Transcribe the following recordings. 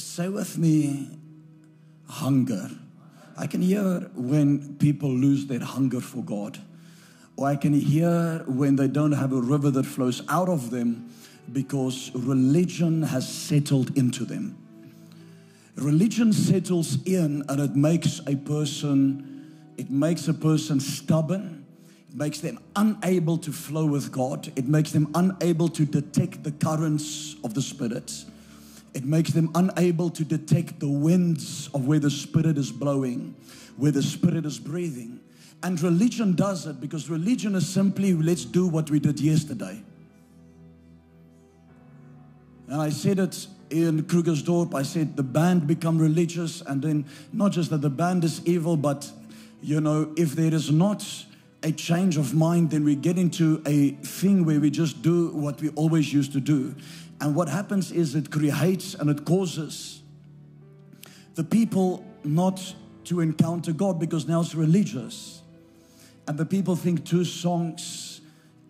say with me hunger. I can hear when people lose their hunger for God. Or I can hear when they don't have a river that flows out of them because religion has settled into them. Religion settles in and it makes a person, it makes a person stubborn. It makes them unable to flow with God. It makes them unable to detect the currents of the Spirit. It makes them unable to detect the winds of where the Spirit is blowing, where the Spirit is breathing. And religion does it because religion is simply let's do what we did yesterday. And I said it in Krugersdorp. I said the band become religious, and then not just that the band is evil, but you know, if there is not a change of mind, then we get into a thing where we just do what we always used to do. And what happens is it creates and it causes the people not to encounter God because now it's religious. And the people think two songs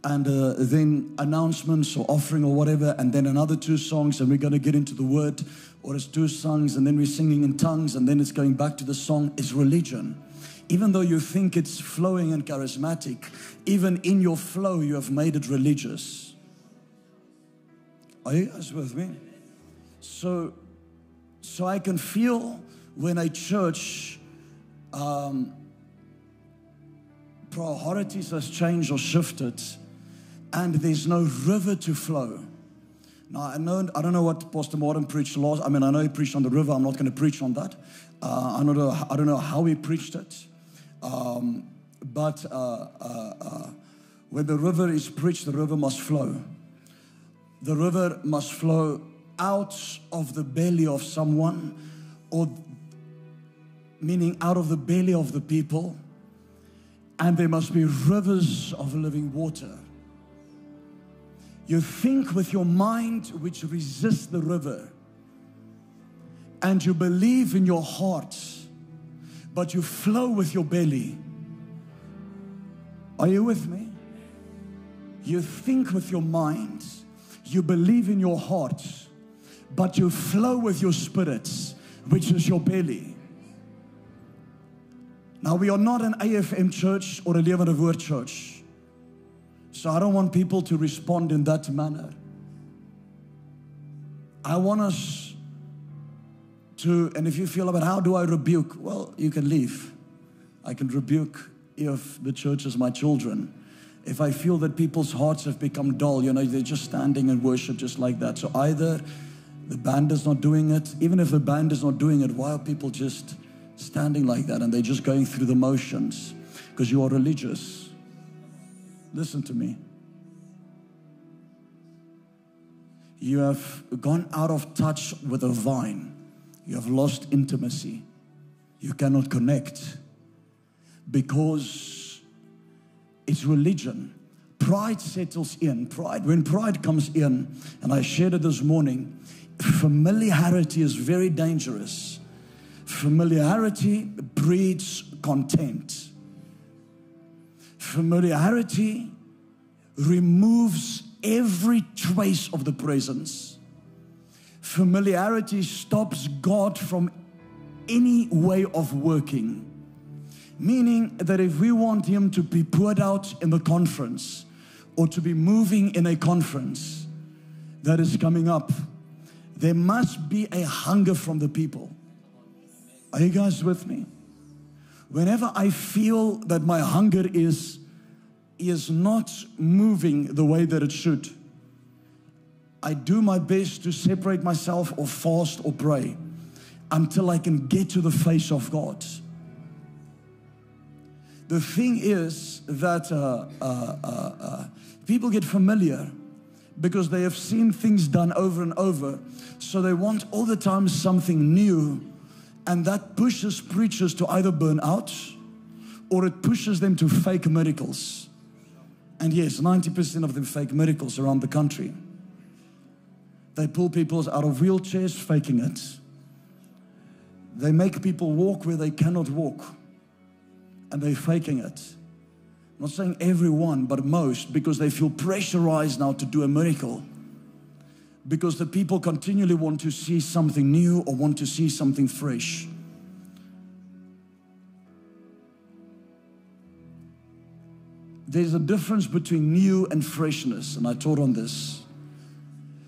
and uh, then announcements or offering or whatever, and then another two songs, and we're going to get into the word, or it's two songs, and then we're singing in tongues, and then it's going back to the song, is religion. Even though you think it's flowing and charismatic, even in your flow, you have made it religious. Are you guys with me? So, so I can feel when a church um, priorities has changed or shifted, and there's no river to flow. Now I know I don't know what Pastor Martin preached last. I mean I know he preached on the river. I'm not going to preach on that. Uh, I don't know. I don't know how he preached it. Um, but uh, uh, uh, when the river is preached, the river must flow. The river must flow out of the belly of someone, or meaning out of the belly of the people, and there must be rivers of living water. You think with your mind, which resists the river, and you believe in your heart, but you flow with your belly. Are you with me? You think with your mind, you believe in your heart, but you flow with your spirits, which is your belly. Now, we are not an AFM church or a Lewende Woord church. So I don't want people to respond in that manner. I want us to, and if you feel about how do I rebuke, well, you can leave. I can rebuke if the church is my children. If I feel that people's hearts have become dull, you know, they're just standing and worship just like that. So either the band is not doing it, even if the band is not doing it, why are people just standing like that and they're just going through the motions? Because you are religious. Listen to me. You have gone out of touch with the vine. You have lost intimacy. You cannot connect because it's religion. Pride settles in. Pride, when pride comes in, and I shared it this morning, familiarity is very dangerous. Familiarity breeds contempt. Familiarity removes every trace of the presence. Familiarity stops God from any way of working. Meaning that if we want Him to be poured out in the conference or to be moving in a conference that is coming up, there must be a hunger from the people. Are you guys with me? Whenever I feel that my hunger is is not moving the way that it should, I do my best to separate myself or fast or pray until I can get to the face of God. The thing is that uh, uh, uh, uh, people get familiar because they have seen things done over and over. So they want all the time something new. And that pushes preachers to either burn out or it pushes them to fake miracles. And yes, 90% of them fake miracles around the country. They pull people out of wheelchairs faking it. They make people walk where they cannot walk. And they're faking it. I'm not saying everyone, but most, because they feel pressurized now to do a miracle. because the people continually want to see something new or want to see something fresh. There's a difference between new and freshness, and I taught on this.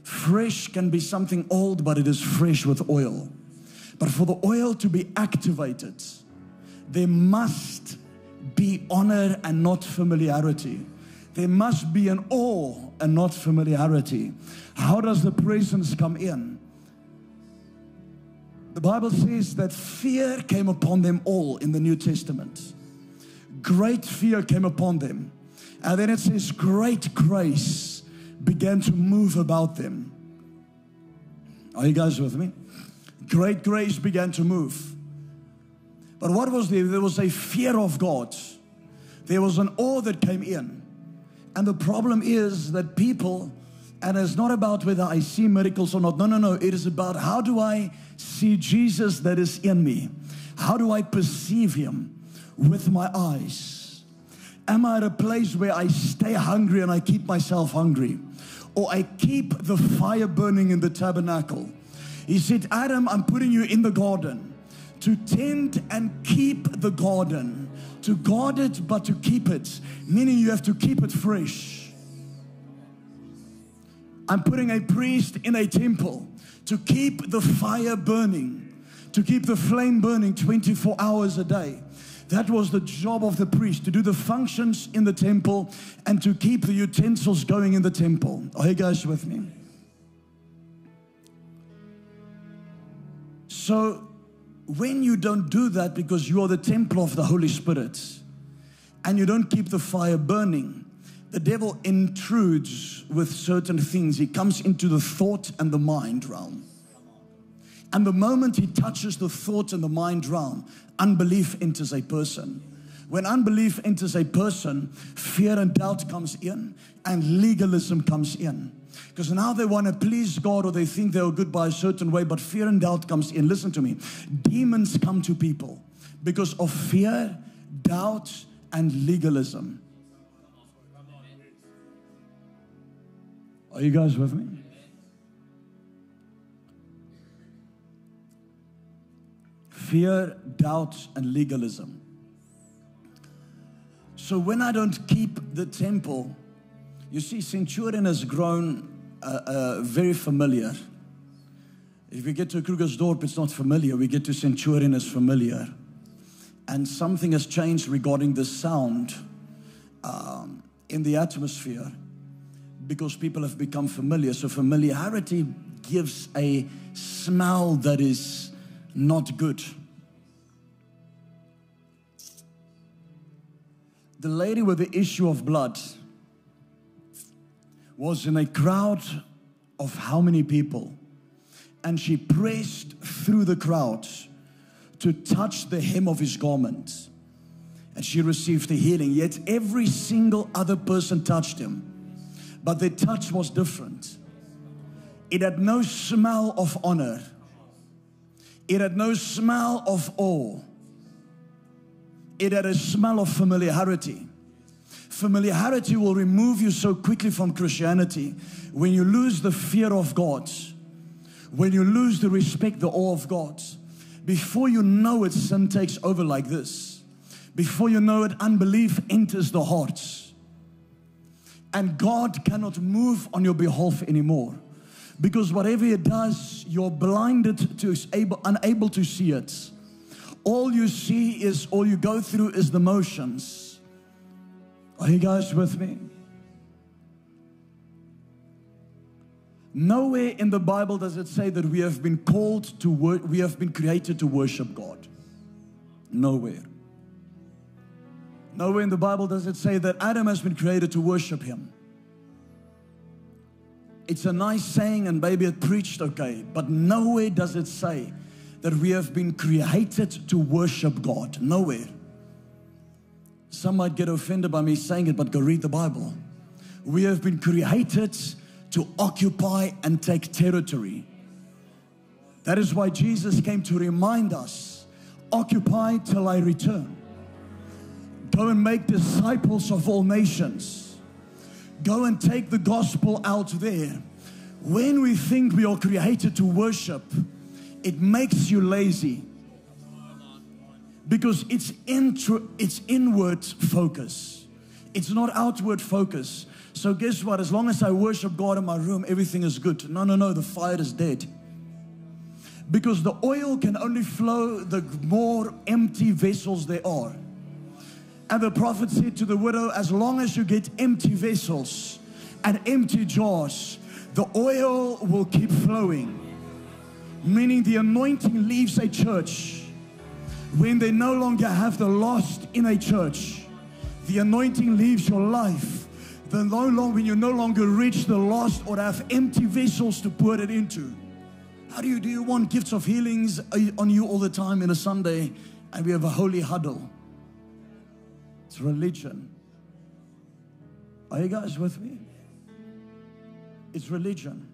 Fresh can be something old, but it is fresh with oil. But for the oil to be activated, there must be honor and not familiarity. There must be an awe and not familiarity. How does the presence come in? The Bible says that fear came upon them all in the New Testament. Great fear came upon them. And then it says, great grace began to move about them. Are you guys with me? Great grace began to move. But what was there? There was a fear of God, there was an awe that came in. And the problem is that people, and it's not about whether I see miracles or not. No, no, no. It is about how do I see Jesus that is in me? How do I perceive him with my eyes? Am I at a place where I stay hungry and I keep myself hungry? Or I keep the fire burning in the tabernacle? He said, Adam, I'm putting you in the garden to tend and keep the garden to guard it, but to keep it, meaning you have to keep it fresh. I'm putting a priest in a temple to keep the fire burning, to keep the flame burning 24 hours a day. That was the job of the priest to do the functions in the temple and to keep the utensils going in the temple. Are you guys with me? So, when you don't do that because you are the temple of the Holy Spirit and you don't keep the fire burning, the devil intrudes with certain things. He comes into the thought and the mind realm. And the moment he touches the thought and the mind realm, unbelief enters a person. When unbelief enters a person, fear and doubt comes in and legalism comes in. Because now they want to please God or they think they're good by a certain way, but fear and doubt comes in. Listen to me. Demons come to people because of fear, doubt, and legalism. Are you guys with me? Fear, doubt, and legalism. So when I don't keep the temple, you see, Centurion has grown uh, uh, very familiar. If we get to Krugersdorp, it's not familiar. We get to Centurion, it's familiar. And something has changed regarding the sound um, in the atmosphere because people have become familiar. So, familiarity gives a smell that is not good. The lady with the issue of blood was in a crowd of how many people? And she pressed through the crowd to touch the hem of his garment. And she received the healing. Yet every single other person touched him. But the touch was different. It had no smell of honor, it had no smell of awe, it had a smell of familiarity. Familiarity will remove you so quickly from Christianity when you lose the fear of God, when you lose the respect, the awe of God. Before you know it, sin takes over like this. Before you know it, unbelief enters the heart. And God cannot move on your behalf anymore. Because whatever He does, you're blinded to, able, unable to see it. All you see is, all you go through is the motions. Are you guys with me? Nowhere in the Bible does it say that we have been called to work, we have been created to worship God. Nowhere. Nowhere in the Bible does it say that Adam has been created to worship Him. It's a nice saying, and maybe it preached okay, but nowhere does it say that we have been created to worship God. Nowhere. Some might get offended by me saying it, but go read the Bible. We have been created to occupy and take territory. That is why Jesus came to remind us occupy till I return. Go and make disciples of all nations. Go and take the gospel out there. When we think we are created to worship, it makes you lazy because it's intro, it's inward focus. It's not outward focus. So guess what? As long as I worship God in my room, everything is good. No, no, no. The fire is dead. Because the oil can only flow the more empty vessels there are. And the prophet said to the widow, As long as you get empty vessels and empty jars, the oil will keep flowing. Meaning the anointing leaves a church when they no longer have the lost in a church. The anointing leaves your life. The no long, when you no longer reach the lost or have empty vessels to put it into. How do you do you want gifts of healings uh, on you all the time in a Sunday and we have a holy huddle? It's religion. Are you guys with me? It's religion.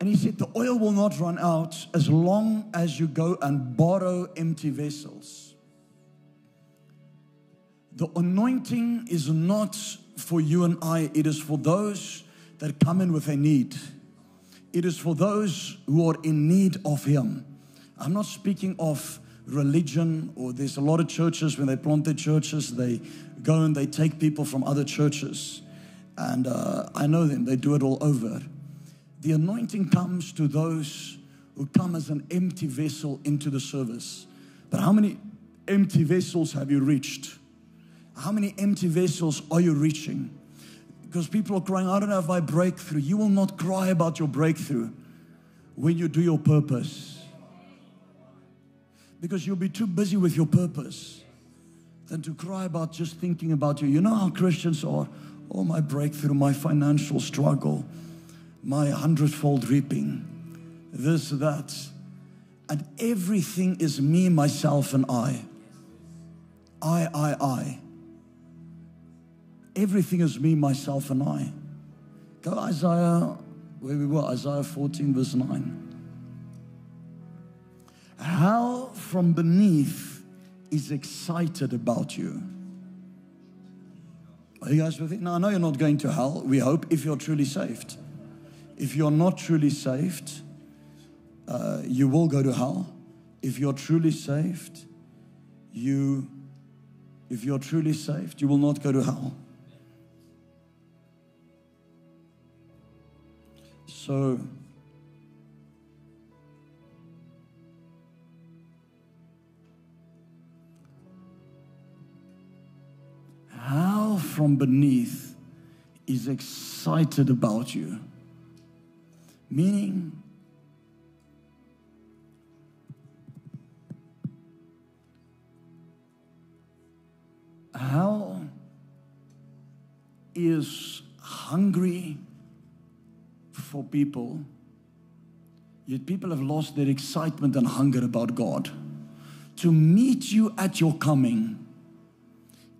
And he said, The oil will not run out as long as you go and borrow empty vessels. The anointing is not for you and I, it is for those that come in with a need. It is for those who are in need of Him. I'm not speaking of religion, or there's a lot of churches, when they plant their churches, they go and they take people from other churches. And uh, I know them, they do it all over. The anointing comes to those who come as an empty vessel into the service. But how many empty vessels have you reached? How many empty vessels are you reaching? Because people are crying, I don't have my breakthrough. You will not cry about your breakthrough when you do your purpose. Because you'll be too busy with your purpose than to cry about just thinking about you. You know how Christians are? Oh, my breakthrough, my financial struggle my hundredfold reaping, this, that. And everything is me, myself, and I. I, I, I. Everything is me, myself, and I. Go Isaiah, where we were, Isaiah 14, verse 9. Hell from beneath is excited about you. Are you guys with it? No, I know you're not going to hell. We hope if you're truly saved. If you're not truly saved, uh, you will go to hell. If you're truly saved, you, if you're truly saved, you will not go to hell. So, hell from beneath is excited about you. Meaning, hell is hungry for people, yet people have lost their excitement and hunger about God. To meet you at your coming,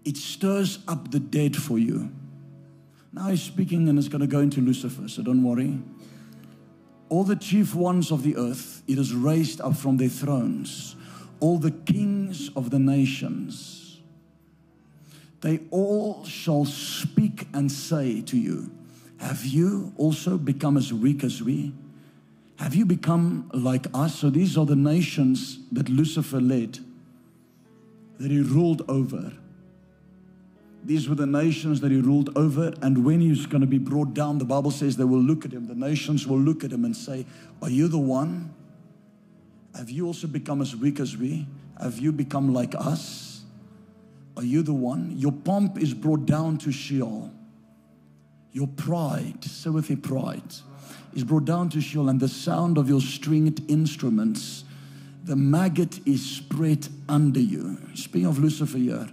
it stirs up the dead for you. Now he's speaking and it's going to go into Lucifer, so don't worry all the chief ones of the earth, it is raised up from their thrones, all the kings of the nations. They all shall speak and say to you, Have you also become as weak as we? Have you become like us? So these are the nations that Lucifer led, that he ruled over. These were the nations that he ruled over. And when he's going to be brought down, the Bible says they will look at him. The nations will look at him and say, Are you the one? Have you also become as weak as we? Have you become like us? Are you the one? Your pomp is brought down to Sheol. Your pride, say with your pride, is brought down to Sheol, and the sound of your stringed instruments, the maggot is spread under you. Speaking of Lucifer here,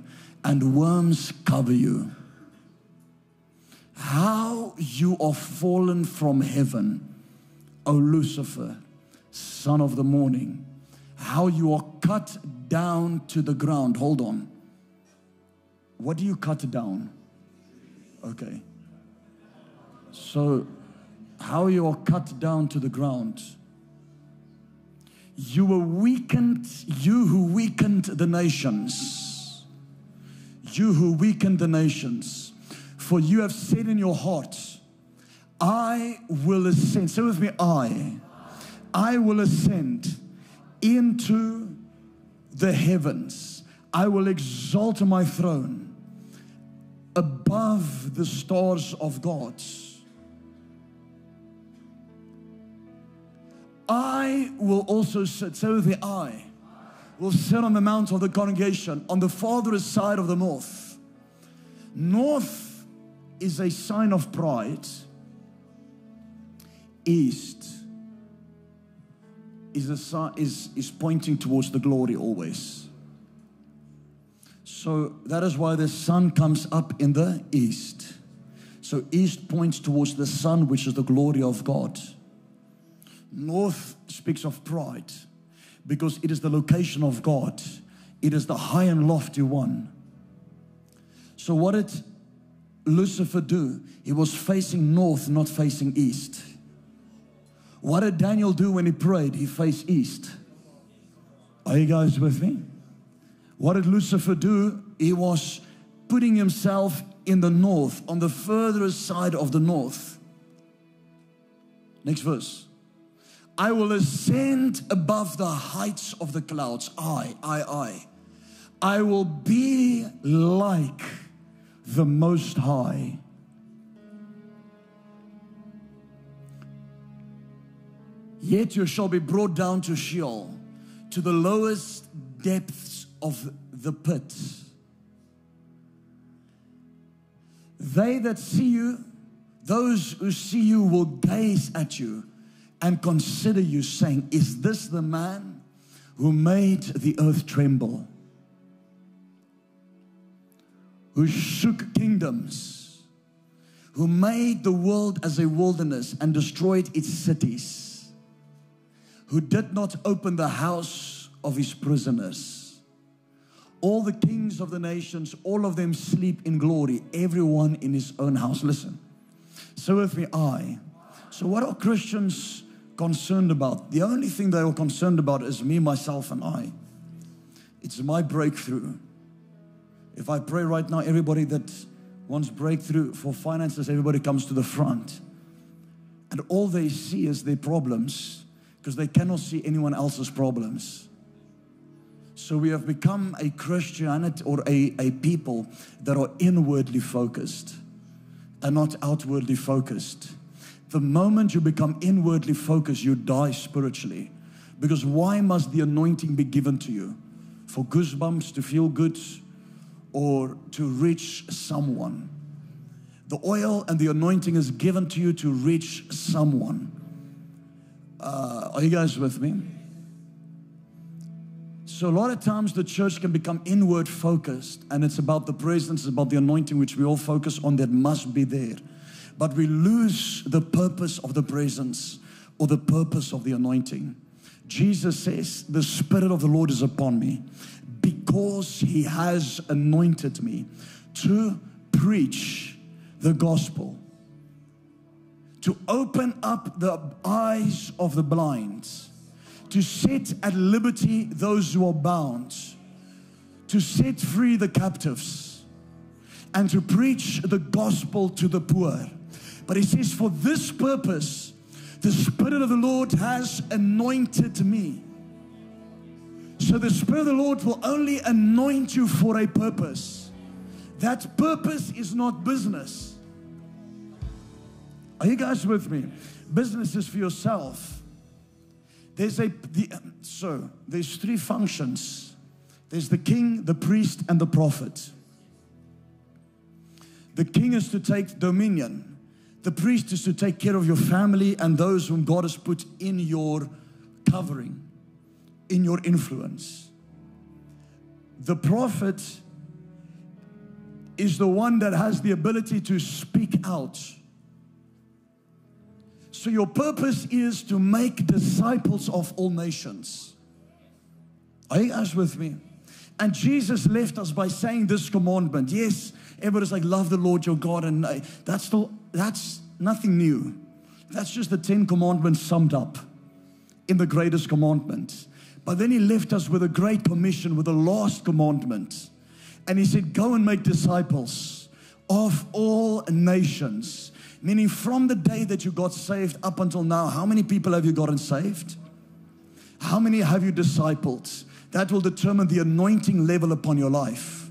and worms cover you. How you are fallen from heaven, O Lucifer, son of the morning. How you are cut down to the ground. Hold on. What do you cut down? Okay. So, how you are cut down to the ground. You were weakened, you who weakened the nations you who weaken the nations. For you have said in your heart, I will ascend. Say with me, I. I will ascend into the heavens. I will exalt my throne above the stars of God. I will also sit, with the I, will sit on the mount of the congregation on the farthest side of the north. North is a sign of pride. East is, a, is, is pointing towards the glory always. So that is why the sun comes up in the east. So east points towards the sun, which is the glory of God. North speaks of pride because it is the location of God, it is the high and lofty one. So, what did Lucifer do? He was facing north, not facing east. What did Daniel do when he prayed? He faced east. Are you guys with me? What did Lucifer do? He was putting himself in the north, on the furthest side of the north. Next verse. I will ascend above the heights of the clouds. I, I, I. I will be like the Most High. Yet you shall be brought down to Sheol, to the lowest depths of the pit. They that see you, those who see you will gaze at you and consider you, saying, Is this the man who made the earth tremble? Who shook kingdoms? Who made the world as a wilderness and destroyed its cities? Who did not open the house of his prisoners? All the kings of the nations, all of them sleep in glory, everyone in his own house. Listen. So with me, I. So, what are Christians concerned about? The only thing they are concerned about is me, myself, and I. It's my breakthrough. If I pray right now, everybody that wants breakthrough for finances, everybody comes to the front. And all they see is their problems because they cannot see anyone else's problems. So we have become a Christianity or a, a people that are inwardly focused and not outwardly focused. The moment you become inwardly focused, you die spiritually. Because why must the anointing be given to you? For goosebumps, to feel good, or to reach someone. The oil and the anointing is given to you to reach someone. Uh, are you guys with me? So, a lot of times the church can become inward focused, and it's about the presence, it's about the anointing, which we all focus on that must be there. But we lose the purpose of the presence or the purpose of the anointing. Jesus says, The Spirit of the Lord is upon me because He has anointed me to preach the gospel, to open up the eyes of the blind to set at liberty those who are bound, to set free the captives, and to preach the gospel to the poor. But he says, For this purpose, the Spirit of the Lord has anointed me. So the Spirit of the Lord will only anoint you for a purpose. That purpose is not business. Are you guys with me? Business is for yourself. There's a the, so there's three functions. There's the king, the priest, and the prophet. The king is to take dominion. The priest is to take care of your family and those whom God has put in your covering, in your influence. The prophet is the one that has the ability to speak out so, your purpose is to make disciples of all nations. Are you guys with me? And Jesus left us by saying this commandment. Yes, everybody's like, love the Lord your God, and uh, that's still that's nothing new. That's just the Ten Commandments summed up in the greatest commandment. But then he left us with a great commission, with the last commandment. And he said, Go and make disciples of all nations. Meaning, from the day that you got saved up until now, how many people have you gotten saved? How many have you discipled? That will determine the anointing level upon your life.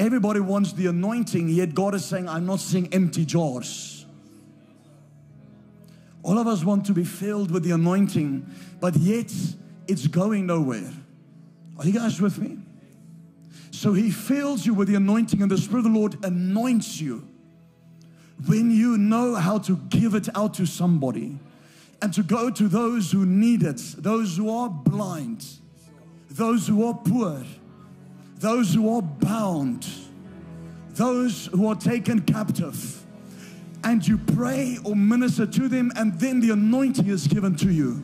Everybody wants the anointing, yet God is saying, I'm not seeing empty jars. All of us want to be filled with the anointing, but yet it's going nowhere. Are you guys with me? So He fills you with the anointing, and the Spirit of the Lord anoints you when you know how to give it out to somebody and to go to those who need it, those who are blind, those who are poor, those who are bound, those who are taken captive. And you pray or minister to them, and then the anointing is given to you.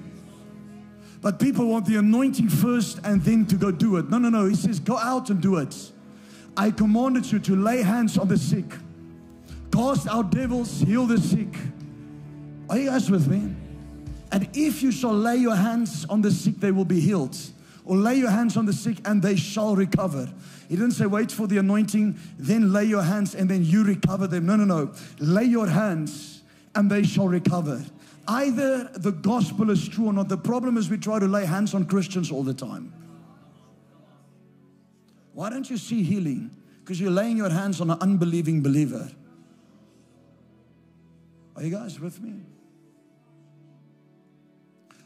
But people want the anointing first and then to go do it. No, no, no. He says, Go out and do it. I commanded you to lay hands on the sick, cast out devils, heal the sick. Are you guys with me? And if you shall lay your hands on the sick, they will be healed. Or lay your hands on the sick and they shall recover. He didn't say wait for the anointing, then lay your hands and then you recover them. No, no, no. Lay your hands and they shall recover. Either the gospel is true or not. The problem is we try to lay hands on Christians all the time. Why don't you see healing? Because you're laying your hands on an unbelieving believer. Are you guys with me?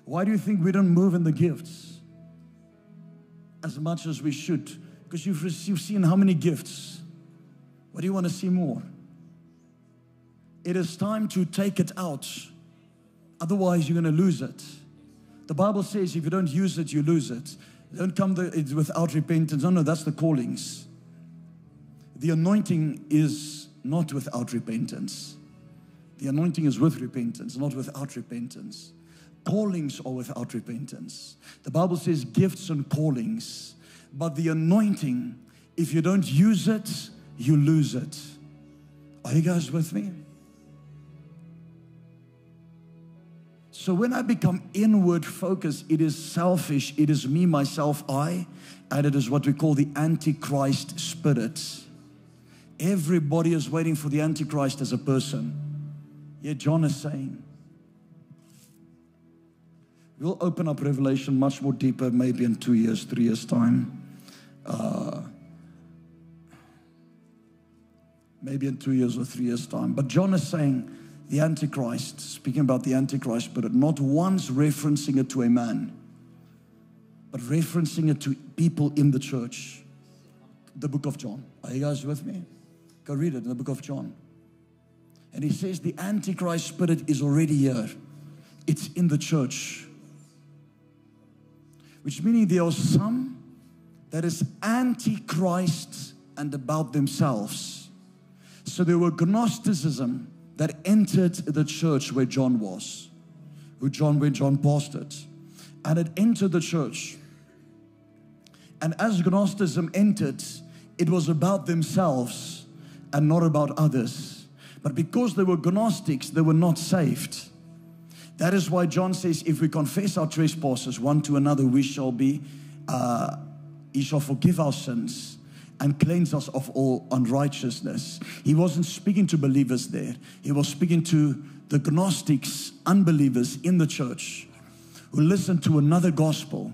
Why do you think we don't move in the gifts as much as we should? Because you've, you've seen how many gifts. What do you want to see more? It is time to take it out. Otherwise, you're going to lose it. The Bible says if you don't use it, you lose it. Don't come the, without repentance. No, no, that's the callings. The anointing is not without repentance. The anointing is with repentance, not without repentance. Callings are without repentance. The Bible says gifts and callings, but the anointing, if you don't use it, you lose it. Are you guys with me? So when I become inward focused, it is selfish, it is me, myself, I, and it is what we call the Antichrist spirit. Everybody is waiting for the Antichrist as a person. Yet John is saying, We'll open up Revelation much more deeper, maybe in two years, three years' time. Uh, maybe in two years or three years' time. But John is saying the Antichrist, speaking about the Antichrist, but not once referencing it to a man, but referencing it to people in the church. The book of John. Are you guys with me? Go read it in the book of John. And he says the Antichrist spirit is already here, it's in the church. Which meaning there are some that is antichrist and about themselves. So there were Gnosticism that entered the church where John was, who John where John pastored, and it entered the church. And as Gnosticism entered, it was about themselves and not about others. But because they were Gnostics, they were not saved. That is why John says, if we confess our trespasses one to another, we shall be, uh, he shall forgive our sins and cleanse us of all unrighteousness. He wasn't speaking to believers there, he was speaking to the Gnostics, unbelievers in the church who listened to another gospel,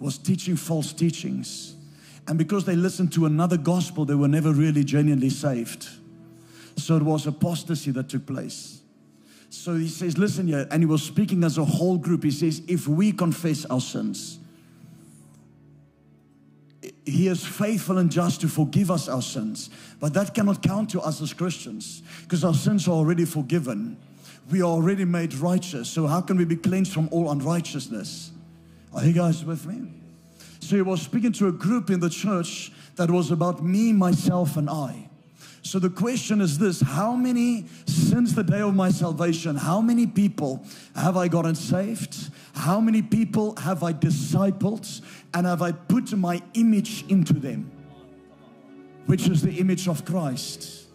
was teaching false teachings. And because they listened to another gospel, they were never really genuinely saved. So it was apostasy that took place. So he says, listen here, and he was speaking as a whole group. He says, if we confess our sins, he is faithful and just to forgive us our sins. But that cannot count to us as Christians because our sins are already forgiven. We are already made righteous. So, how can we be cleansed from all unrighteousness? Are you guys with me? So, he was speaking to a group in the church that was about me, myself, and I. So the question is this How many, since the day of my salvation, how many people have I gotten saved? How many people have I discipled? And have I put my image into them? Which is the image of Christ.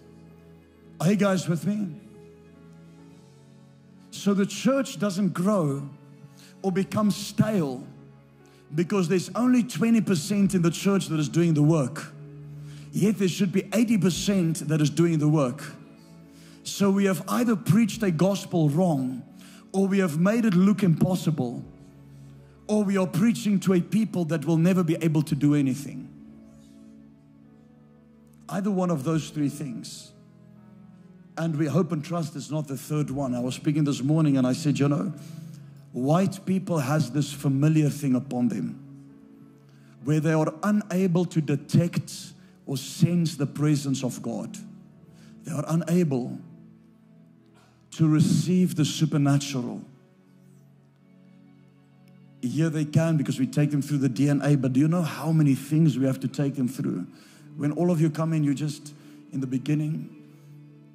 Are you guys with me? So the church doesn't grow or become stale because there's only 20% in the church that is doing the work. Yet there should be 80% that is doing the work. So we have either preached a gospel wrong, or we have made it look impossible, or we are preaching to a people that will never be able to do anything. Either one of those three things. And we hope and trust it's not the third one. I was speaking this morning and I said, you know, white people has this familiar thing upon them where they are unable to detect or sense the presence of God. They are unable to receive the supernatural. Here they can because we take them through the DNA, but do you know how many things we have to take them through? When all of you come in, you just, in the beginning,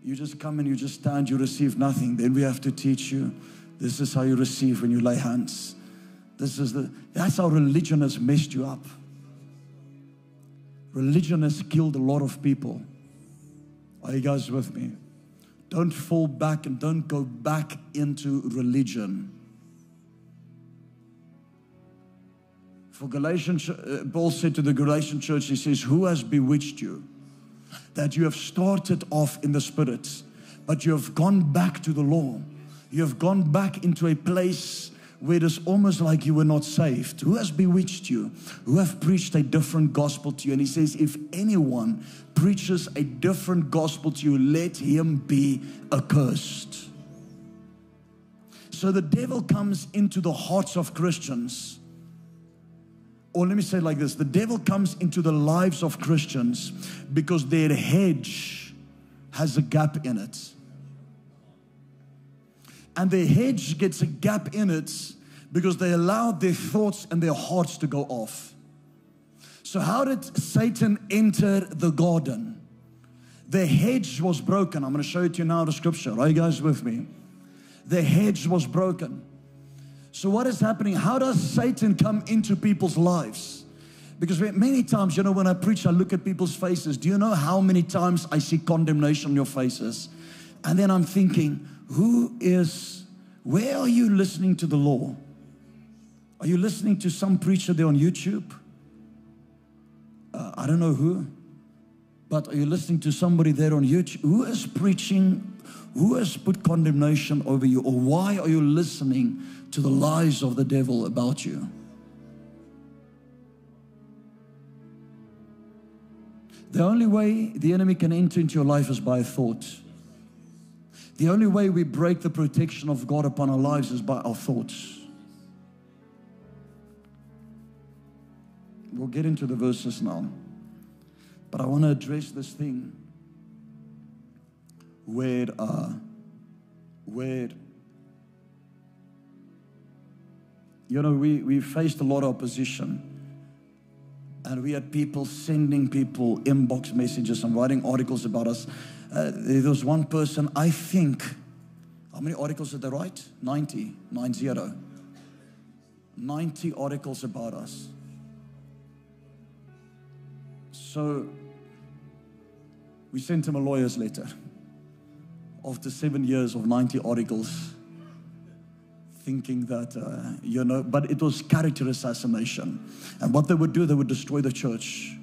you just come and you just stand, you receive nothing. Then we have to teach you this is how you receive when you lay hands. This is the, that's how religion has messed you up. Religion has killed a lot of people. Are you guys with me? Don't fall back and don't go back into religion. For Galatians, uh, Paul said to the Galatian church, he says, Who has bewitched you? That you have started off in the spirit, but you have gone back to the law. You have gone back into a place where it is almost like you were not saved. Who has bewitched you? Who have preached a different gospel to you? And he says, if anyone preaches a different gospel to you, let him be accursed. So the devil comes into the hearts of Christians. Or let me say it like this the devil comes into the lives of Christians because their hedge has a gap in it and their hedge gets a gap in it because they allowed their thoughts and their hearts to go off. So, how did Satan enter the garden? The hedge was broken. I'm going to show it to you now, the scripture. Are you guys with me? The hedge was broken. So, what is happening? How does Satan come into people's lives? Because many times, you know, when I preach, I look at people's faces. Do you know how many times I see condemnation on your faces? And then I'm thinking, who is, where are you listening to the law? Are you listening to some preacher there on YouTube? Uh, I don't know who, but are you listening to somebody there on YouTube? Who is preaching? Who has put condemnation over you? Or why are you listening to the lies of the devil about you? The only way the enemy can enter into your life is by a thought. The only way we break the protection of God upon our lives is by our thoughts. We'll get into the verses now. But I want to address this thing where, uh, where, you know, we, we faced a lot of opposition. And we had people sending people inbox messages and writing articles about us uh, there was one person, I think, how many articles did they write? 90, 90. 90 articles about us. So we sent him a lawyer's letter after seven years of 90 articles, thinking that, uh, you know, but it was character assassination. And what they would do, they would destroy the church.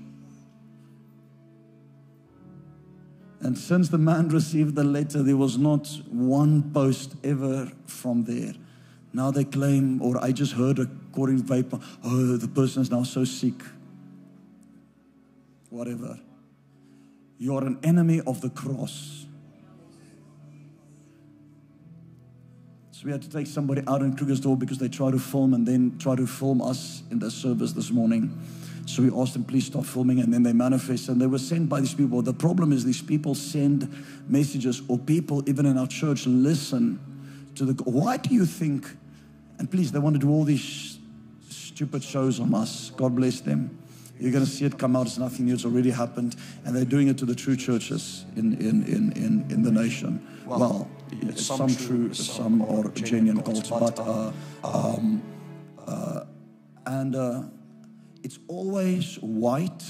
And since the man received the letter, there was not one post ever from there. Now they claim, or I just heard according to paper, oh, the person is now so sick. Whatever. You are an enemy of the cross. So we had to take somebody out in Krugersdorp because they tried to film and then try to film us in the service this morning. So we asked them, please stop filming. And then they manifest and they were sent by these people. The problem is these people send messages, or people, even in our church, listen to the. Why do you think? And please, they want to do all these stupid shows on us. God bless them. You're going to see it come out. It's nothing new. It's already happened. And they're doing it to the true churches in, in, in, in, in the nation. Well, well some, some, true, some, some are genuine cults. But, uh, um, uh, and, uh, it's always white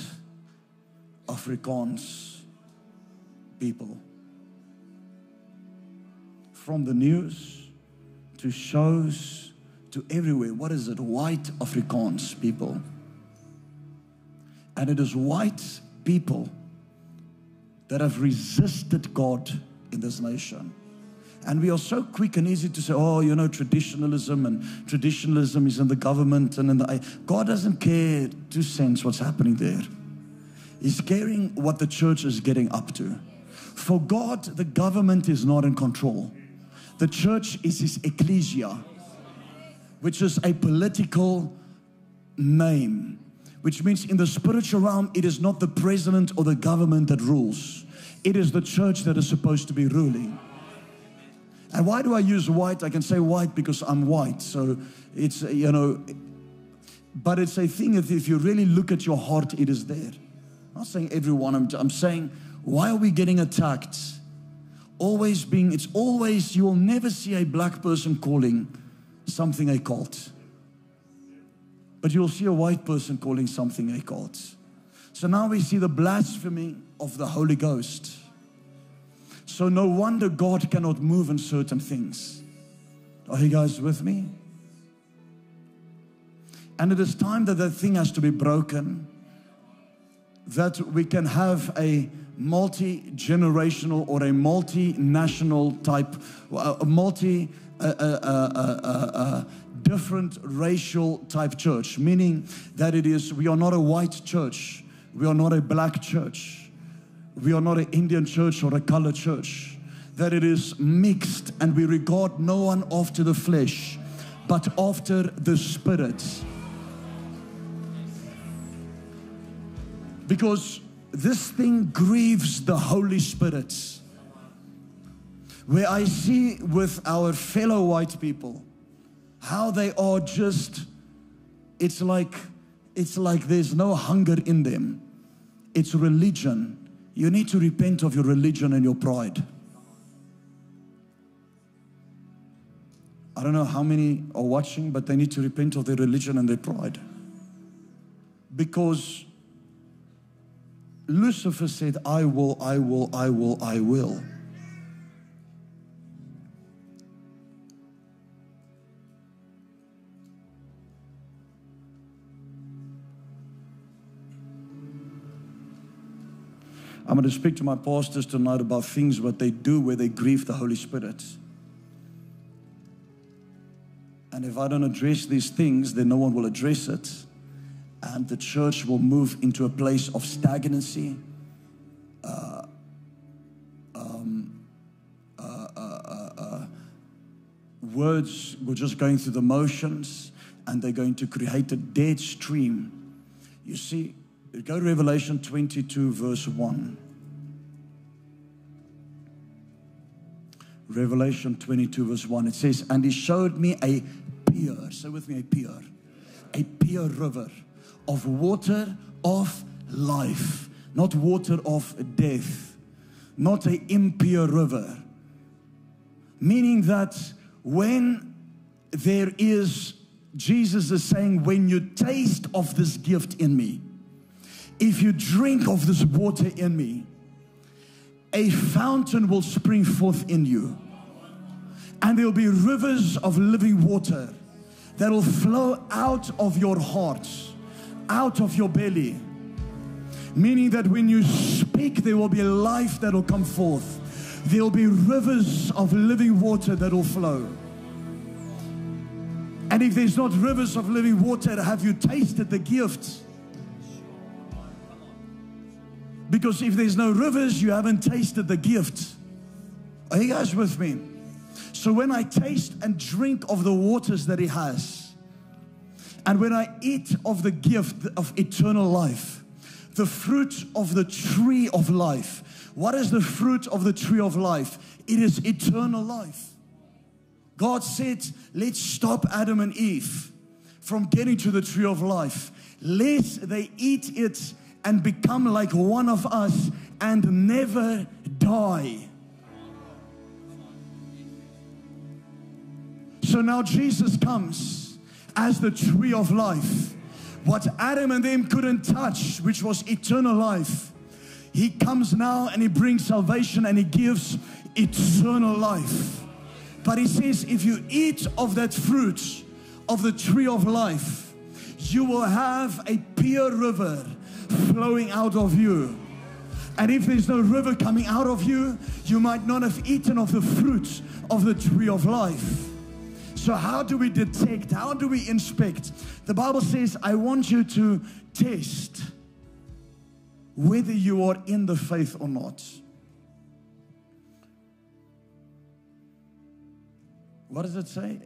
Afrikaans people. From the news to shows to everywhere. What is it? White Afrikaans people. And it is white people that have resisted God in this nation. And we are so quick and easy to say, oh, you know, traditionalism and traditionalism is in the government and in the. God doesn't care to sense what's happening there. He's caring what the church is getting up to. For God, the government is not in control. The church is his ecclesia, which is a political name, which means in the spiritual realm, it is not the president or the government that rules, it is the church that is supposed to be ruling. And why do I use white? I can say white because I'm white. So it's, you know, but it's a thing if you really look at your heart, it is there. I'm not saying everyone, I'm, I'm saying, why are we getting attacked? Always being, it's always, you will never see a black person calling something a cult. But you'll see a white person calling something a cult. So now we see the blasphemy of the Holy Ghost. So no wonder God cannot move in certain things. Are you guys with me? And it is time that that thing has to be broken. That we can have a multi generational or a multinational type, a multi, uh, uh, uh, different racial type church, meaning that it is, we are not a white church, we are not a black church we are not an Indian church or a colored church. That it is mixed and we regard no one after the flesh, but after the spirit. Because this thing grieves the Holy Spirit. Where I see with our fellow white people how they are just, it's like, it's like there's no hunger in them. It's religion you need to repent of your religion and your pride. I don't know how many are watching, but they need to repent of their religion and their pride. Because Lucifer said, I will, I will, I will, I will. I'm going to speak to my pastors tonight about things what they do where they grieve the Holy Spirit. And if I don't address these things, then no one will address it. And the church will move into a place of stagnancy. Uh, um, uh, uh, uh, uh words were just going through the motions and they're going to create a dead stream. You see, Go to Revelation 22, verse 1. Revelation 22, verse 1. It says, And he showed me a pure, say with me, a pure, a pure river of water of life, not water of death, not an impure river. Meaning that when there is, Jesus is saying, when you taste of this gift in me, if you drink of this water in me, a fountain will spring forth in you. And there will be rivers of living water that will flow out of your heart, out of your belly. Meaning that when you speak, there will be life that will come forth. There will be rivers of living water that will flow. And if there's not rivers of living water, have you tasted the gift? Because if there's no rivers, you haven't tasted the gift. Are you guys with me? So when I taste and drink of the waters that He has, and when I eat of the gift of eternal life, the fruit of the tree of life. What is the fruit of the tree of life? It is eternal life. God said, Let's stop Adam and Eve from getting to the tree of life, lest they eat it and become like one of us and never die. So now Jesus comes as the tree of life. What Adam and them couldn't touch, which was eternal life, he comes now and he brings salvation and he gives eternal life. But he says, if you eat of that fruit of the tree of life, you will have a pure river flowing out of you. And if there's no river coming out of you, you might not have eaten of the fruit of the tree of life. So, how do we detect? How do we inspect? The Bible says, I want you to test whether you are in the faith or not. What does it say?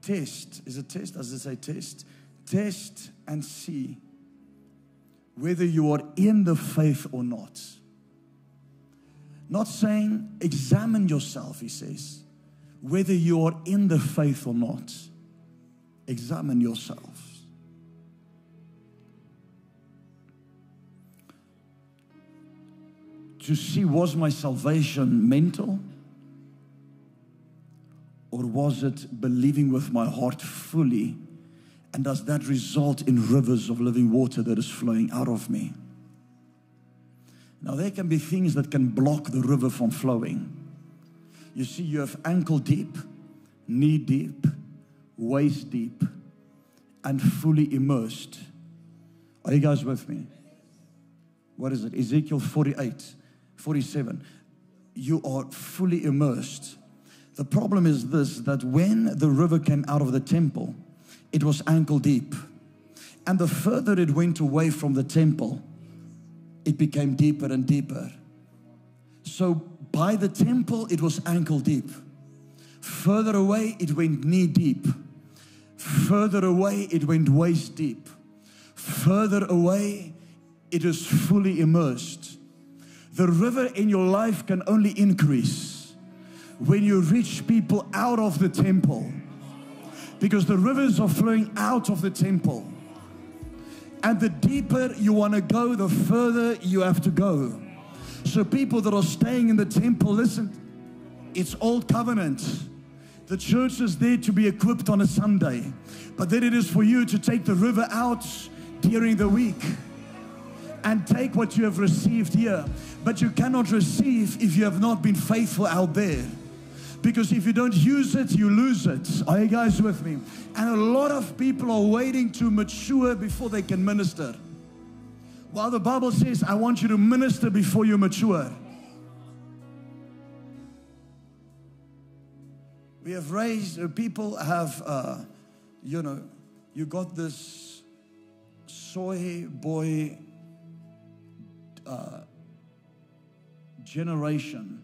Test. Is it test? Does it say test? Test and see whether you are in the faith or not. Not saying examine yourself, he says, whether you are in the faith or not. Examine yourself. To see was my salvation mental? Or was it believing with my heart fully? And does that result in rivers of living water that is flowing out of me? Now, there can be things that can block the river from flowing. You see, you have ankle deep, knee deep, waist deep, and fully immersed. Are you guys with me? What is it? Ezekiel 48, 47. You are fully immersed. The problem is this that when the river came out of the temple, it was ankle deep. And the further it went away from the temple, it became deeper and deeper. So by the temple, it was ankle deep. Further away, it went knee deep. Further away, it went waist deep. Further away, it is fully immersed. The river in your life can only increase when you reach people out of the temple because the rivers are flowing out of the temple. And the deeper you want to go, the further you have to go. So, people that are staying in the temple, listen, it's old covenant. The church is there to be equipped on a Sunday, but then it is for you to take the river out during the week and take what you have received here. But you cannot receive if you have not been faithful out there. Because if you don't use it, you lose it. Are you guys with me? And a lot of people are waiting to mature before they can minister. While the Bible says, I want you to minister before you mature. We have raised, uh, people have, uh, you know, you got this soy boy uh, generation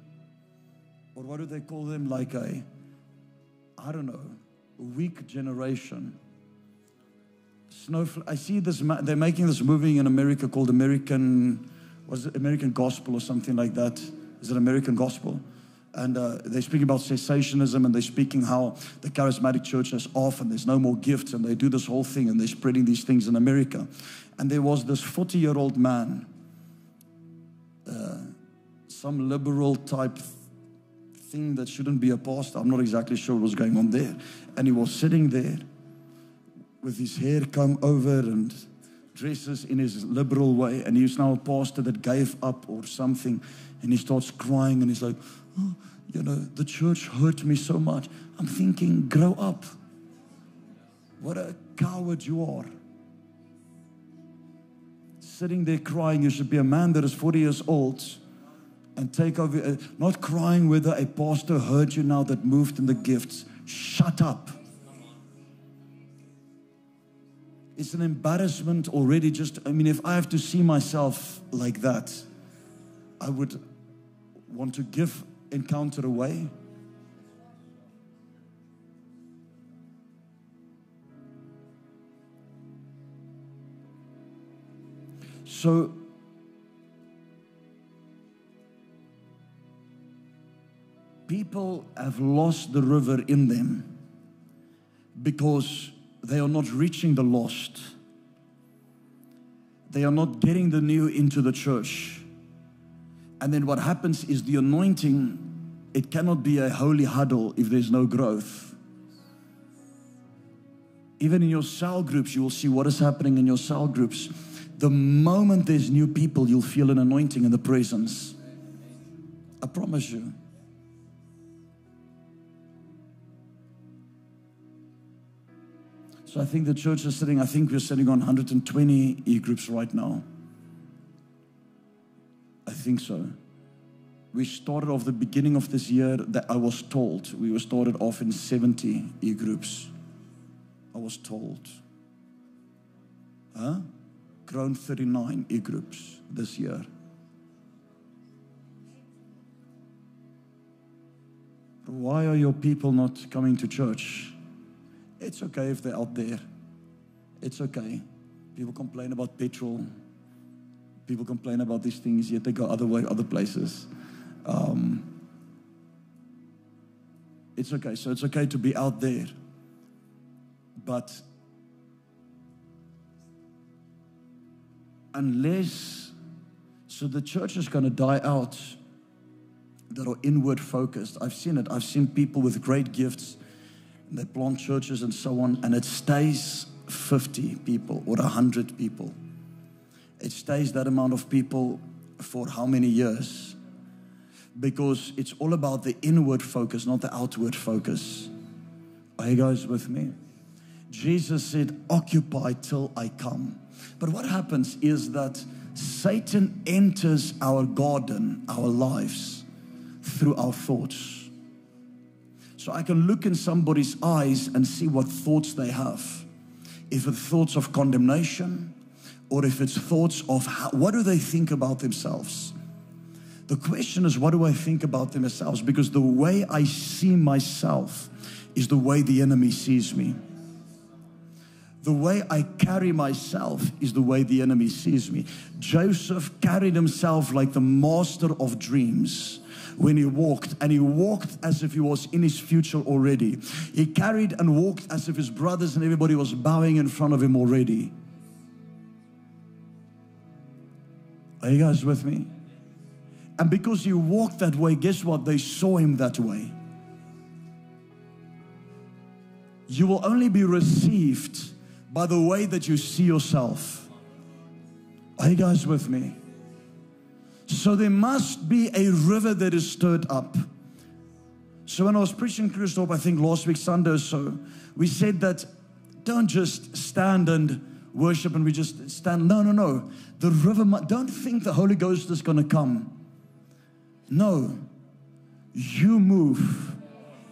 or what do they call them? Like a, I don't know, weak generation. Snowflake. I see this. Man, they're making this movie in America called American, was it American Gospel or something like that? Is it American Gospel? And uh, they're speaking about cessationism and they're speaking how the charismatic church is off and there's no more gifts and they do this whole thing and they're spreading these things in America. And there was this 40 year old man, uh, some liberal type thing that shouldn't be a pastor. I'm not exactly sure what was going on there. And he was sitting there with his hair come over and dresses in his liberal way. And he's now a pastor that gave up or something. And he starts crying and he's like, oh, you know, the church hurt me so much. I'm thinking, grow up. What a coward you are. Sitting there crying, you should be a man that is 40 years old and take over, uh, not crying whether a pastor heard you now that moved in the gifts. Shut up. It's an embarrassment already. Just, I mean, if I have to see myself like that, I would want to give encounter away. So people have lost the river in them because they are not reaching the lost. They are not getting the new into the church. And then what happens is the anointing, it cannot be a holy huddle if there's no growth. Even in your cell groups, you will see what is happening in your cell groups. The moment there's new people, you'll feel an anointing in the presence. I promise you. So I think the church is sitting, I think we're sitting on 120 e groups right now. I think so. We started off the beginning of this year that I was told we were started off in 70 e groups. I was told. Huh? Grown 39 e groups this year. Why are your people not coming to church? It's okay if they're out there. It's okay. People complain about petrol. People complain about these things, yet they go other way, other places. Um, it's okay. So it's okay to be out there. But unless, so the church is going to die out that are inward focused. I've seen it. I've seen people with great gifts. They plant churches and so on, and it stays 50 people or 100 people. It stays that amount of people for how many years? Because it's all about the inward focus, not the outward focus. Are you guys with me? Jesus said, Occupy till I come. But what happens is that Satan enters our garden, our lives, through our thoughts. So I can look in somebody's eyes and see what thoughts they have. If it's thoughts of condemnation, or if it's thoughts of how, what do they think about themselves. The question is, what do I think about themselves? Because the way I see myself is the way the enemy sees me. The way I carry myself is the way the enemy sees me. Joseph carried himself like the master of dreams when he walked, and he walked as if he was in his future already. He carried and walked as if his brothers and everybody was bowing in front of him already. Are you guys with me? And because he walked that way, guess what? They saw him that way. You will only be received by the way that you see yourself. Are you guys with me? So there must be a river that is stirred up. So when I was preaching Christoph, I think last week Sunday or so, we said that don't just stand and worship and we just stand. No, no, no. The river, don't think the Holy Ghost is going to come. No. You move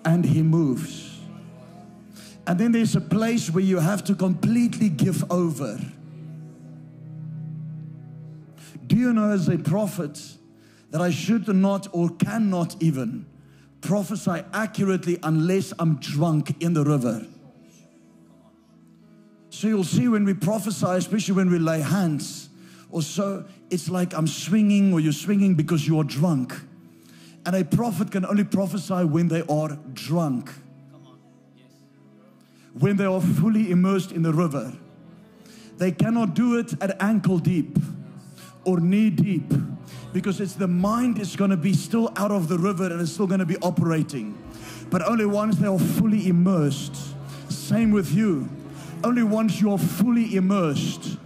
and He moves. And then there's a place where you have to completely give over. Do you know, as a prophet, that I should not or cannot even prophesy accurately unless I'm drunk in the river? So you'll see when we prophesy, especially when we lay hands, or so, it's like I'm swinging or you're swinging because you are drunk. And a prophet can only prophesy when they are drunk. When they are fully immersed in the river. They cannot do it at ankle deep or knee deep because it's the mind is going to be still out of the river and it's still going to be operating. But only once they are fully immersed. Same with you. Only once you're fully immersed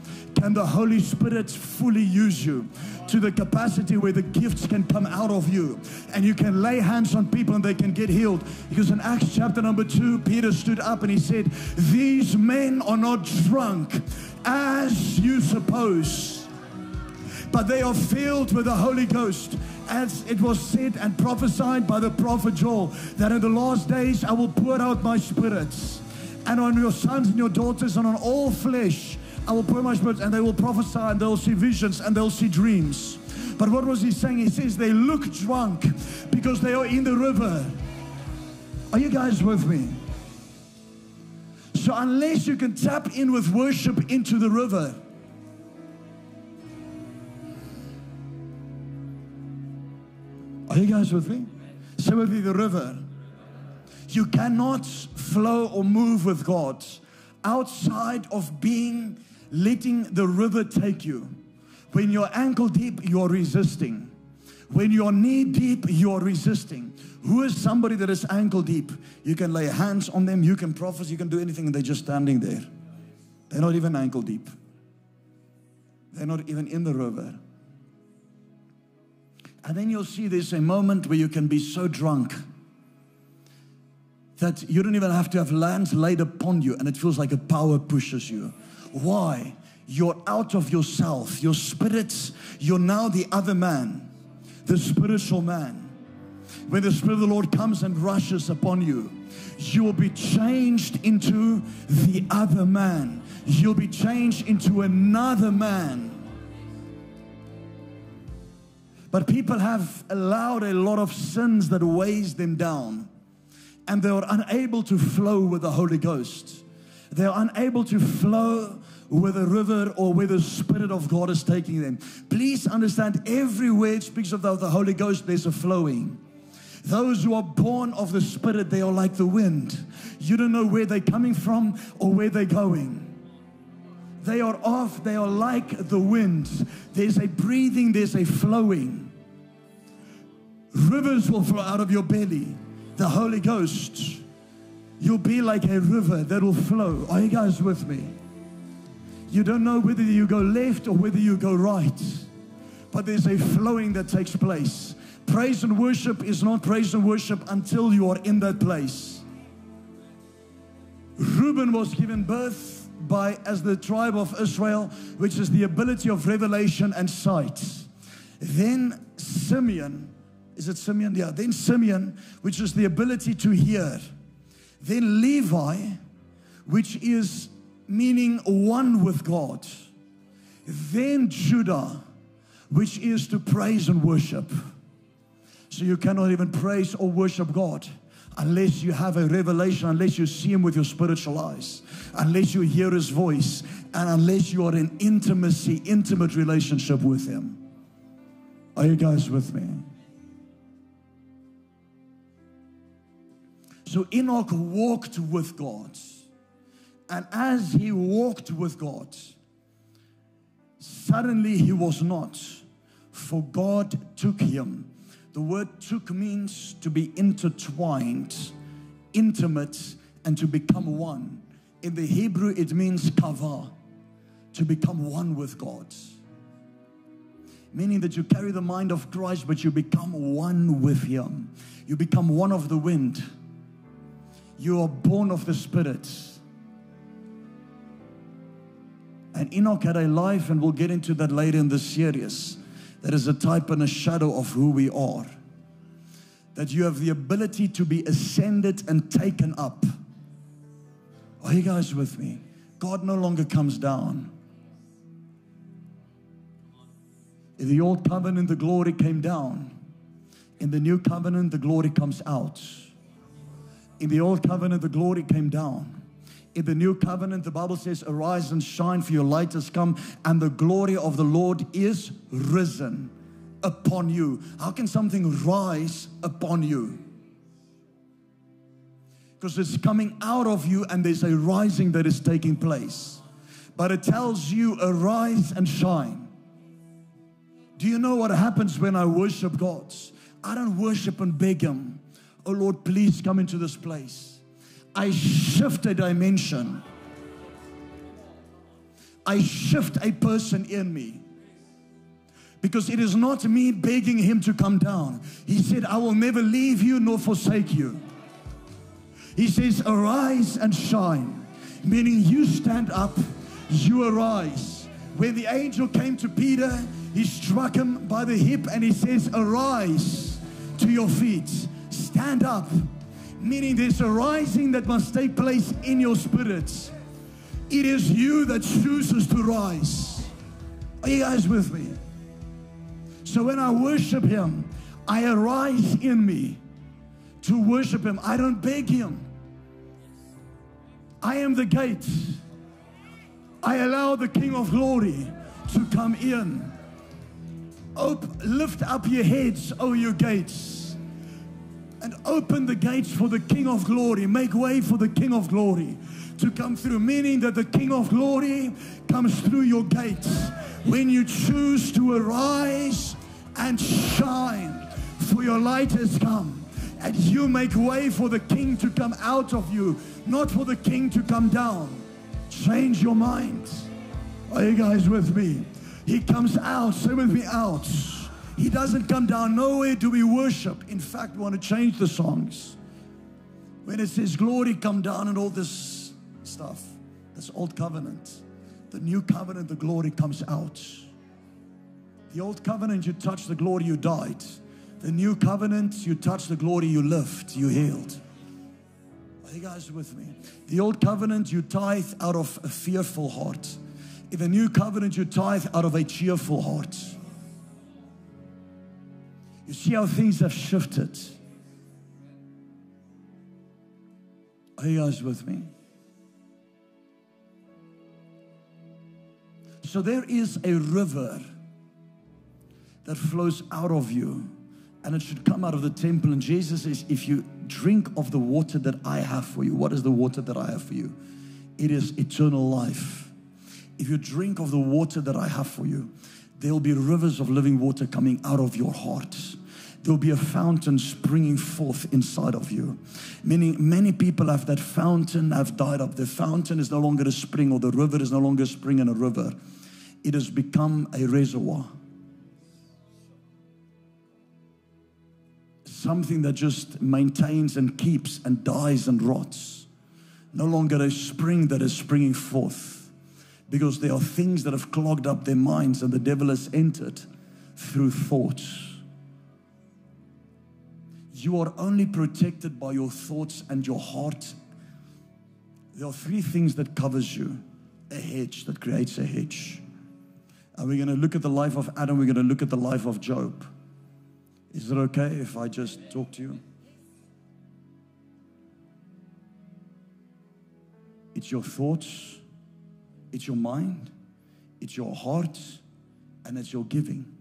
can the Holy Spirit fully use you to the capacity where the gifts can come out of you and you can lay hands on people and they can get healed. Because in Acts chapter number two, Peter stood up and he said, These men are not drunk as you suppose, but they are filled with the Holy Ghost as it was said and prophesied by the prophet Joel, that in the last days I will pour out my spirits and on your sons and your daughters and on all flesh I will pour my spirit and they will prophesy and they'll see visions and they'll see dreams. But what was he saying? He says they look drunk because they are in the river. Are you guys with me? So unless you can tap in with worship into the river, are you guys with me? Say with me the river. You cannot flow or move with God outside of being letting the river take you. When you're ankle deep, you're resisting. When you're knee deep, you're resisting. Who is somebody that is ankle deep? You can lay hands on them, you can prophesy, you can do anything, and they're just standing there. They're not even ankle deep, they're not even in the river. And then you'll see there's a moment where you can be so drunk that you don't even have to have lands laid upon you, and it feels like a power pushes you. Why? You're out of yourself, your spirits, you're now the other man. the spiritual man. When the Spirit of the Lord comes and rushes upon you, you will be changed into the other man. You'll be changed into another man. But people have allowed a lot of sins that weighs them down, and they are unable to flow with the Holy Ghost. They are unable to flow with the river or where the Spirit of God is taking them. Please understand, everywhere it speaks of the, the Holy Ghost, there's a flowing. Those who are born of the Spirit, they are like the wind. You don't know where they're coming from or where they're going. They are off, they are like the wind. There's a breathing, there's a flowing. Rivers will flow out of your belly. The Holy Ghost. You'll be like a river that will flow. Are you guys with me? You don't know whether you go left or whether you go right, but there's a flowing that takes place. Praise and worship is not praise and worship until you are in that place. Reuben was given birth by as the tribe of Israel, which is the ability of revelation and sight. Then Simeon, is it Simeon? Yeah, then Simeon, which is the ability to hear. Then Levi, which is meaning one with God. Then Judah, which is to praise and worship. So you cannot even praise or worship God unless you have a revelation, unless you see Him with your spiritual eyes, unless you hear His voice, and unless you are in intimacy, intimate relationship with Him. Are you guys with me? So Enoch walked with God. And as he walked with God, suddenly he was not, for God took him. The word took means to be intertwined, intimate, and to become one. In the Hebrew, it means kava, to become one with God. Meaning that you carry the mind of Christ, but you become one with Him. You become one of the wind. You are born of the Spirit. And Enoch had a life, and we'll get into that later in this series. That is a type and a shadow of who we are. That you have the ability to be ascended and taken up. Are you guys with me? God no longer comes down. In the old covenant, the glory came down. In the new covenant, the glory comes out. In the old covenant, the glory came down. In the new covenant, the Bible says, Arise and shine, for your light has come, and the glory of the Lord is risen upon you. How can something rise upon you? Because it's coming out of you, and there's a rising that is taking place. But it tells you, Arise and shine. Do you know what happens when I worship God? I don't worship and beg Him. Oh Lord, please come into this place. I shift a dimension. I shift a person in me. Because it is not me begging him to come down. He said, I will never leave you nor forsake you. He says, Arise and shine, meaning you stand up, you arise. When the angel came to Peter, he struck him by the hip and he says, Arise to your feet, stand up. Meaning there's a rising that must take place in your spirits. It is you that chooses to rise. Are you guys with me? So when I worship Him, I arise in me to worship Him. I don't beg Him. I am the gate. I allow the King of Glory to come in. Op- lift up your heads, O your gates, and open the gates for the King of Glory. Make way for the King of Glory to come through, meaning that the King of Glory comes through your gates when you choose to arise and shine, for your light has come. And you make way for the King to come out of you, not for the King to come down. Change your mind. Are you guys with me? He comes out. Say with me, out. He doesn't come down. Nowhere do we worship. In fact, we want to change the songs. When it says glory come down and all this stuff, that's old covenant. The new covenant, the glory comes out. The old covenant, you touch the glory, you died. The new covenant, you touch the glory, you lived, you healed. Are you guys with me? The old covenant, you tithe out of a fearful heart. In the new covenant, you tithe out of a cheerful heart. You see how things have shifted. Are you guys with me? So there is a river that flows out of you and it should come out of the temple. And Jesus says, If you drink of the water that I have for you, what is the water that I have for you? It is eternal life. If you drink of the water that I have for you, there will be rivers of living water coming out of your heart. There will be a fountain springing forth inside of you. Meaning, many people have that fountain have died up. The fountain is no longer a spring, or the river is no longer a spring and a river. It has become a reservoir. something that just maintains and keeps and dies and rots. No longer a spring that is springing forth because there are things that have clogged up their minds and the devil has entered through thoughts. You are only protected by your thoughts and your heart. There are three things that covers you. A hedge that creates a hedge. And we're going to look at the life of Adam, we're going to look at the life of Job. Is it okay if I just talk to you? It's your thoughts, it's your mind, it's your heart, and it's your giving.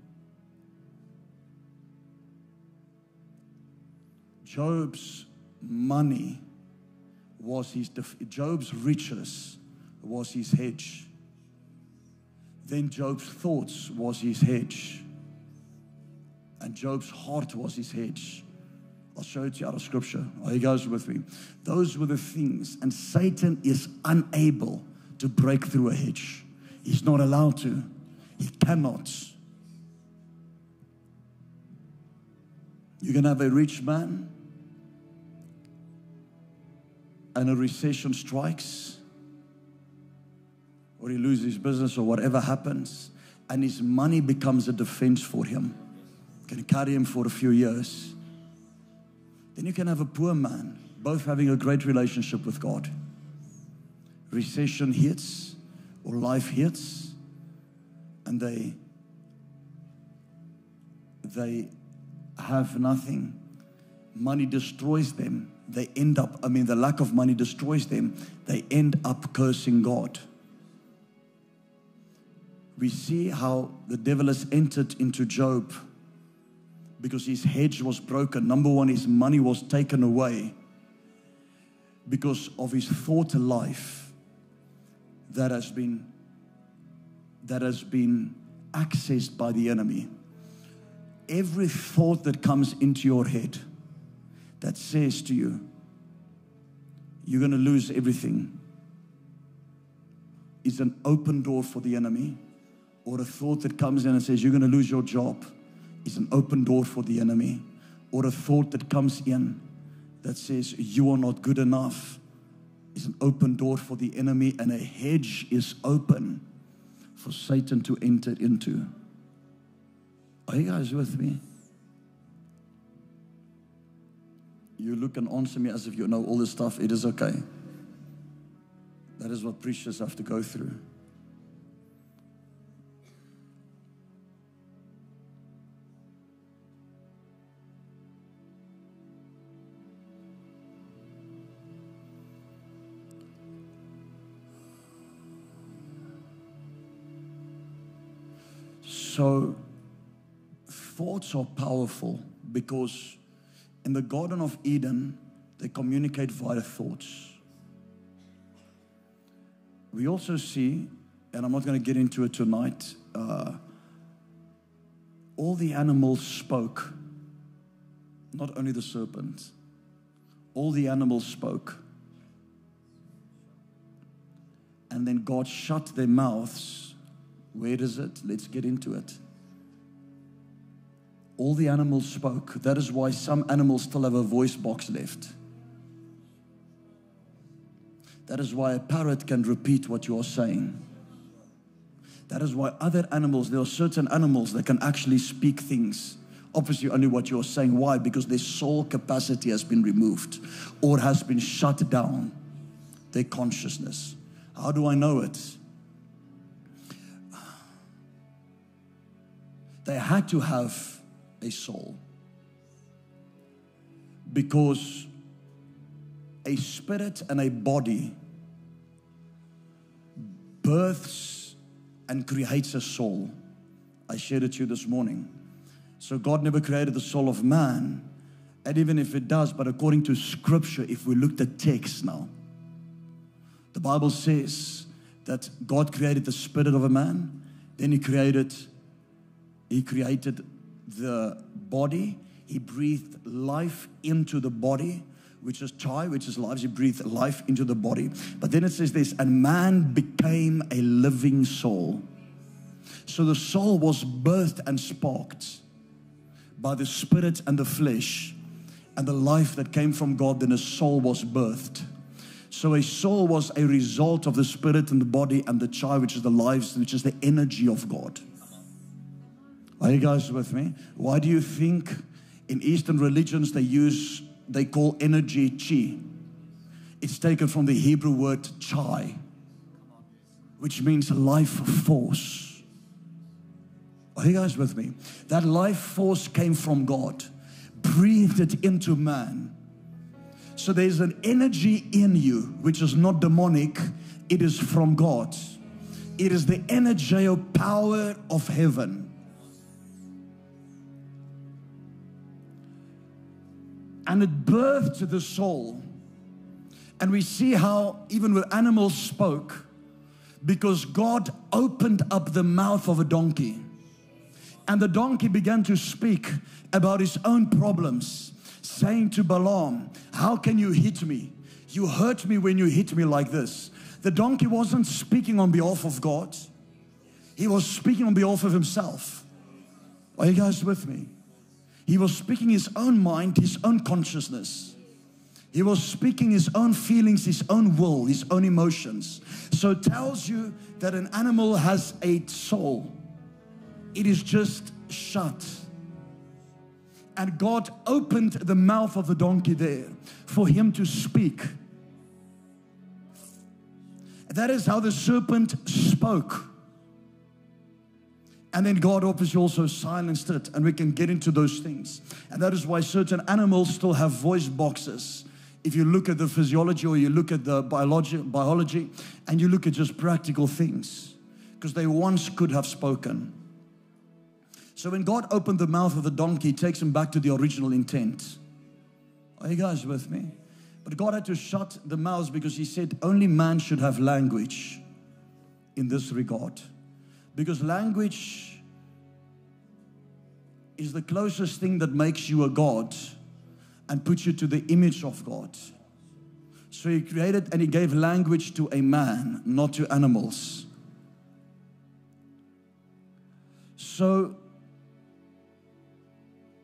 Job's money was his, Job's riches was his hedge. Then Job's thoughts was his hedge. And Job's heart was his hedge. I'll show it to you out of scripture. Are you guys with me? Those were the things. And Satan is unable to break through a hedge. He's not allowed to. He cannot. You can have a rich man and a recession strikes, or he loses his business, or whatever happens, and his money becomes a defense for him can carry him for a few years. Then you can have a poor man, both having a great relationship with God. Recession hits or life hits, and they they have nothing. Money destroys them. They end up, I mean, the lack of money destroys them. They end up cursing God. We see how the devil has entered into Job because his hedge was broken. Number one, his money was taken away because of his thought life that has been that has been accessed by the enemy. Every thought that comes into your head that says to you, you're going to lose everything, is an open door for the enemy, or a thought that comes in and says, you're going to lose your job is an open door for the enemy or a thought that comes in that says you are not good enough is an open door for the enemy and a hedge is open for Satan to enter into. Are you guys with me? You look and answer me as if you know all this stuff. It is okay. That is what preachers have to go through. So, thoughts are powerful because in the Garden of Eden, they communicate via thoughts. We also see, and I'm not going to get into it tonight, uh, all the animals spoke, not only the serpent, all the animals spoke. And then God shut their mouths where is it? Let's get into it. All the animals spoke. That is why some animals still have a voice box left. That is why a parrot can repeat what you are saying. That is why other animals, there are certain animals that can actually speak things. Obviously, only what you're saying. Why? Because their soul capacity has been removed or has been shut down, their consciousness. How do I know it? They had to have a soul because a spirit and a body births and creates a soul. I shared it to you this morning. So God never created the soul of man. And even if it does, but according to scripture, if we look at text now, the Bible says that God created the spirit of a man, then he created he created the body, he breathed life into the body, which is chai, which is life. He breathed life into the body. But then it says this, and man became a living soul. So the soul was birthed and sparked by the spirit and the flesh and the life that came from God, then a soul was birthed. So a soul was a result of the spirit and the body and the chai, which is the lives, which is the energy of God. Are you guys with me? Why do you think in Eastern religions they use, they call energy chi? It's taken from the Hebrew word chai, which means life force. Are you guys with me? That life force came from God, breathed it into man. So there's an energy in you which is not demonic, it is from God. It is the energy power of heaven. And it birthed the soul. And we see how, even with animals, spoke because God opened up the mouth of a donkey. And the donkey began to speak about his own problems, saying to Balaam, How can you hit me? You hurt me when you hit me like this. The donkey wasn't speaking on behalf of God, he was speaking on behalf of himself. Are you guys with me? He was speaking his own mind, his own consciousness. He was speaking his own feelings, his own will, his own emotions. So it tells you that an animal has a soul. It is just shut. And God opened the mouth of the donkey there for him to speak. That is how the serpent spoke. And then God obviously also silenced it, and we can get into those things. And that is why certain animals still have voice boxes. If you look at the physiology or you look at the biology, biology and you look at just practical things, because they once could have spoken. So when God opened the mouth of the donkey, takes him back to the original intent. Are you guys with me? But God had to shut the mouths because he said only man should have language in this regard. Because language is the closest thing that makes you a God and puts you to the image of God. So he created and he gave language to a man, not to animals. So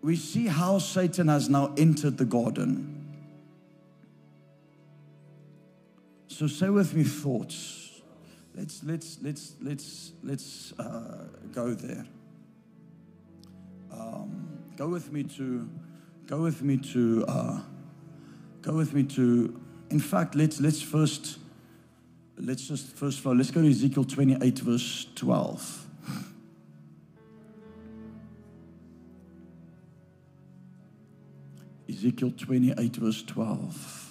we see how Satan has now entered the garden. So say with me thoughts let's let's let's let's let's uh, go there. Um, go with me to go with me to uh, go with me to. In fact, let's let's first let's just first all let's go to Ezekiel 28 verse 12. Ezekiel 28 verse 12.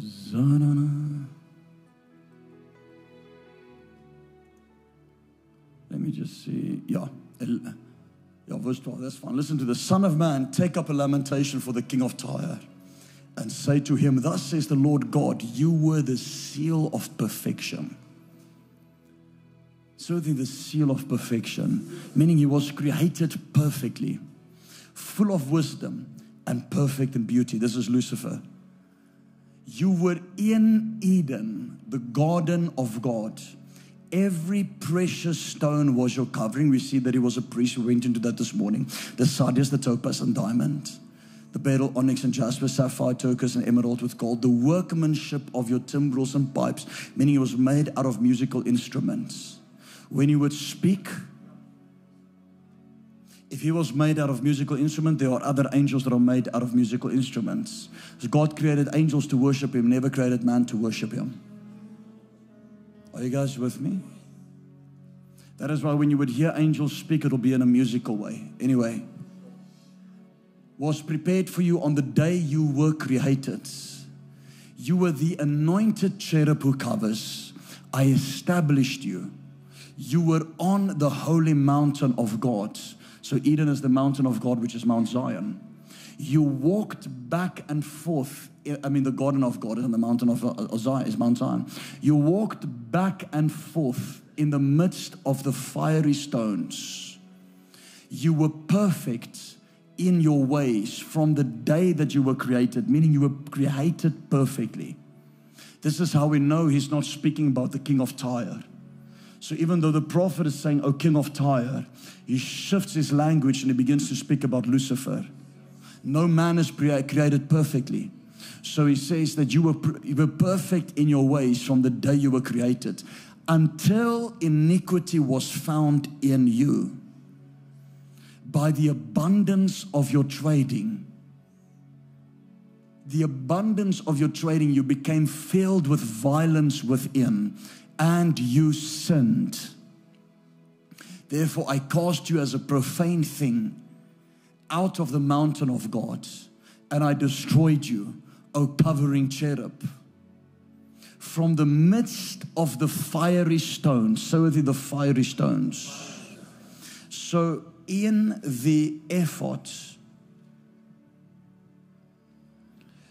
Zanana. Let me just see. Yeah. Yeah, verse 12. That's fine. Listen to the Son of Man, take up a lamentation for the king of Tyre and say to him, Thus says the Lord God, you were the seal of perfection. Certainly the seal of perfection, meaning he was created perfectly, full of wisdom and perfect in beauty. This is Lucifer. You were in Eden, the garden of God. Every precious stone was your covering. We see that he was a priest. We went into that this morning. The sardius, the topaz, and diamond. the beryl, onyx, and jasper, sapphire, turquoise, and emerald with gold, the workmanship of your timbrels and pipes, meaning it was made out of musical instruments. When you would speak, if he was made out of musical instrument, there are other angels that are made out of musical instruments. So God created angels to worship him, never created man to worship him. Are you guys with me? That is why when you would hear angels speak, it'll be in a musical way. Anyway, was prepared for you on the day you were created. You were the anointed cherub who covers. I established you. You were on the holy mountain of God. So, Eden is the mountain of God, which is Mount Zion. You walked back and forth. I mean, the garden of God is on the mountain of uh, Zion, is Mount Zion. You walked back and forth in the midst of the fiery stones. You were perfect in your ways from the day that you were created, meaning you were created perfectly. This is how we know he's not speaking about the king of Tyre. So even though the prophet is saying, O king of Tyre, he shifts his language and he begins to speak about Lucifer. No man is created perfectly. So he says that you were, you were perfect in your ways from the day you were created until iniquity was found in you by the abundance of your trading. The abundance of your trading, you became filled with violence within and you sinned. Therefore, I cast you as a profane thing out of the mountain of God, and I destroyed you, O covering cherub from the midst of the fiery stones. So are the fiery stones. So in the ephod,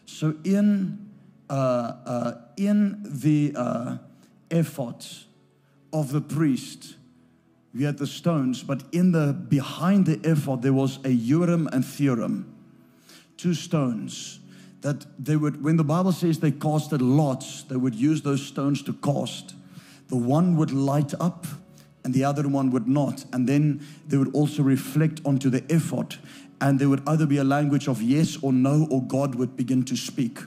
so in uh, uh, in the uh, ephod of the priest, we had the stones, but in the behind the ephod there was a urim and thummim, two stones that they would, when the Bible says they casted lots, they would use those stones to cast. The one would light up and the other one would not. And then they would also reflect onto the ephod. And there would either be a language of yes or no, or God would begin to speak.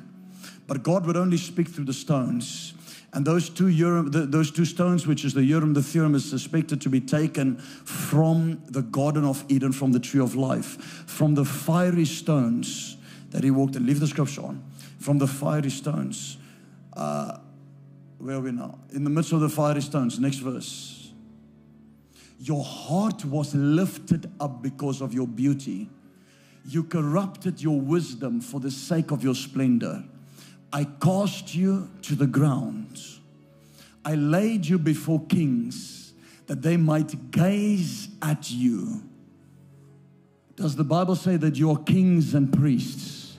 But God would only speak through the stones. And those two, Urim, the, those two stones, which is the Urim, the Thummim, is suspected to be taken from the Garden of Eden, from the tree of life, from the fiery stones that he walked and leave the scripture on from the fiery stones. Uh, where are we now? In the midst of the fiery stones. Next verse. Your heart was lifted up because of your beauty. You corrupted your wisdom for the sake of your splendor. I cast you to the ground. I laid you before kings that they might gaze at you. Does the Bible say that you are kings and priests?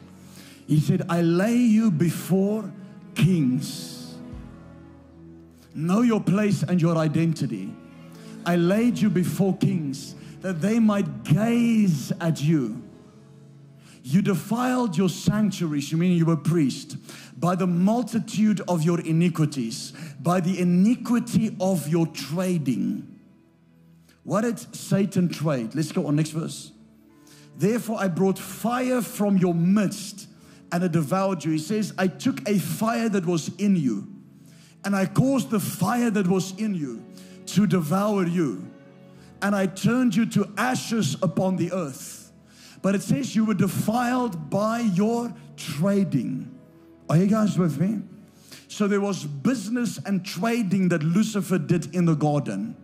He said, I lay you before kings. Know your place and your identity. I laid you before kings that they might gaze at you. You defiled your sanctuaries, you mean you were priest, by the multitude of your iniquities, by the iniquity of your trading. What did Satan trade? Let's go on next verse. Therefore, I brought fire from your midst and it devoured you. He says, I took a fire that was in you and I caused the fire that was in you to devour you. And I turned you to ashes upon the earth. But it says you were defiled by your trading. Are you guys with me? So there was business and trading that Lucifer did in the garden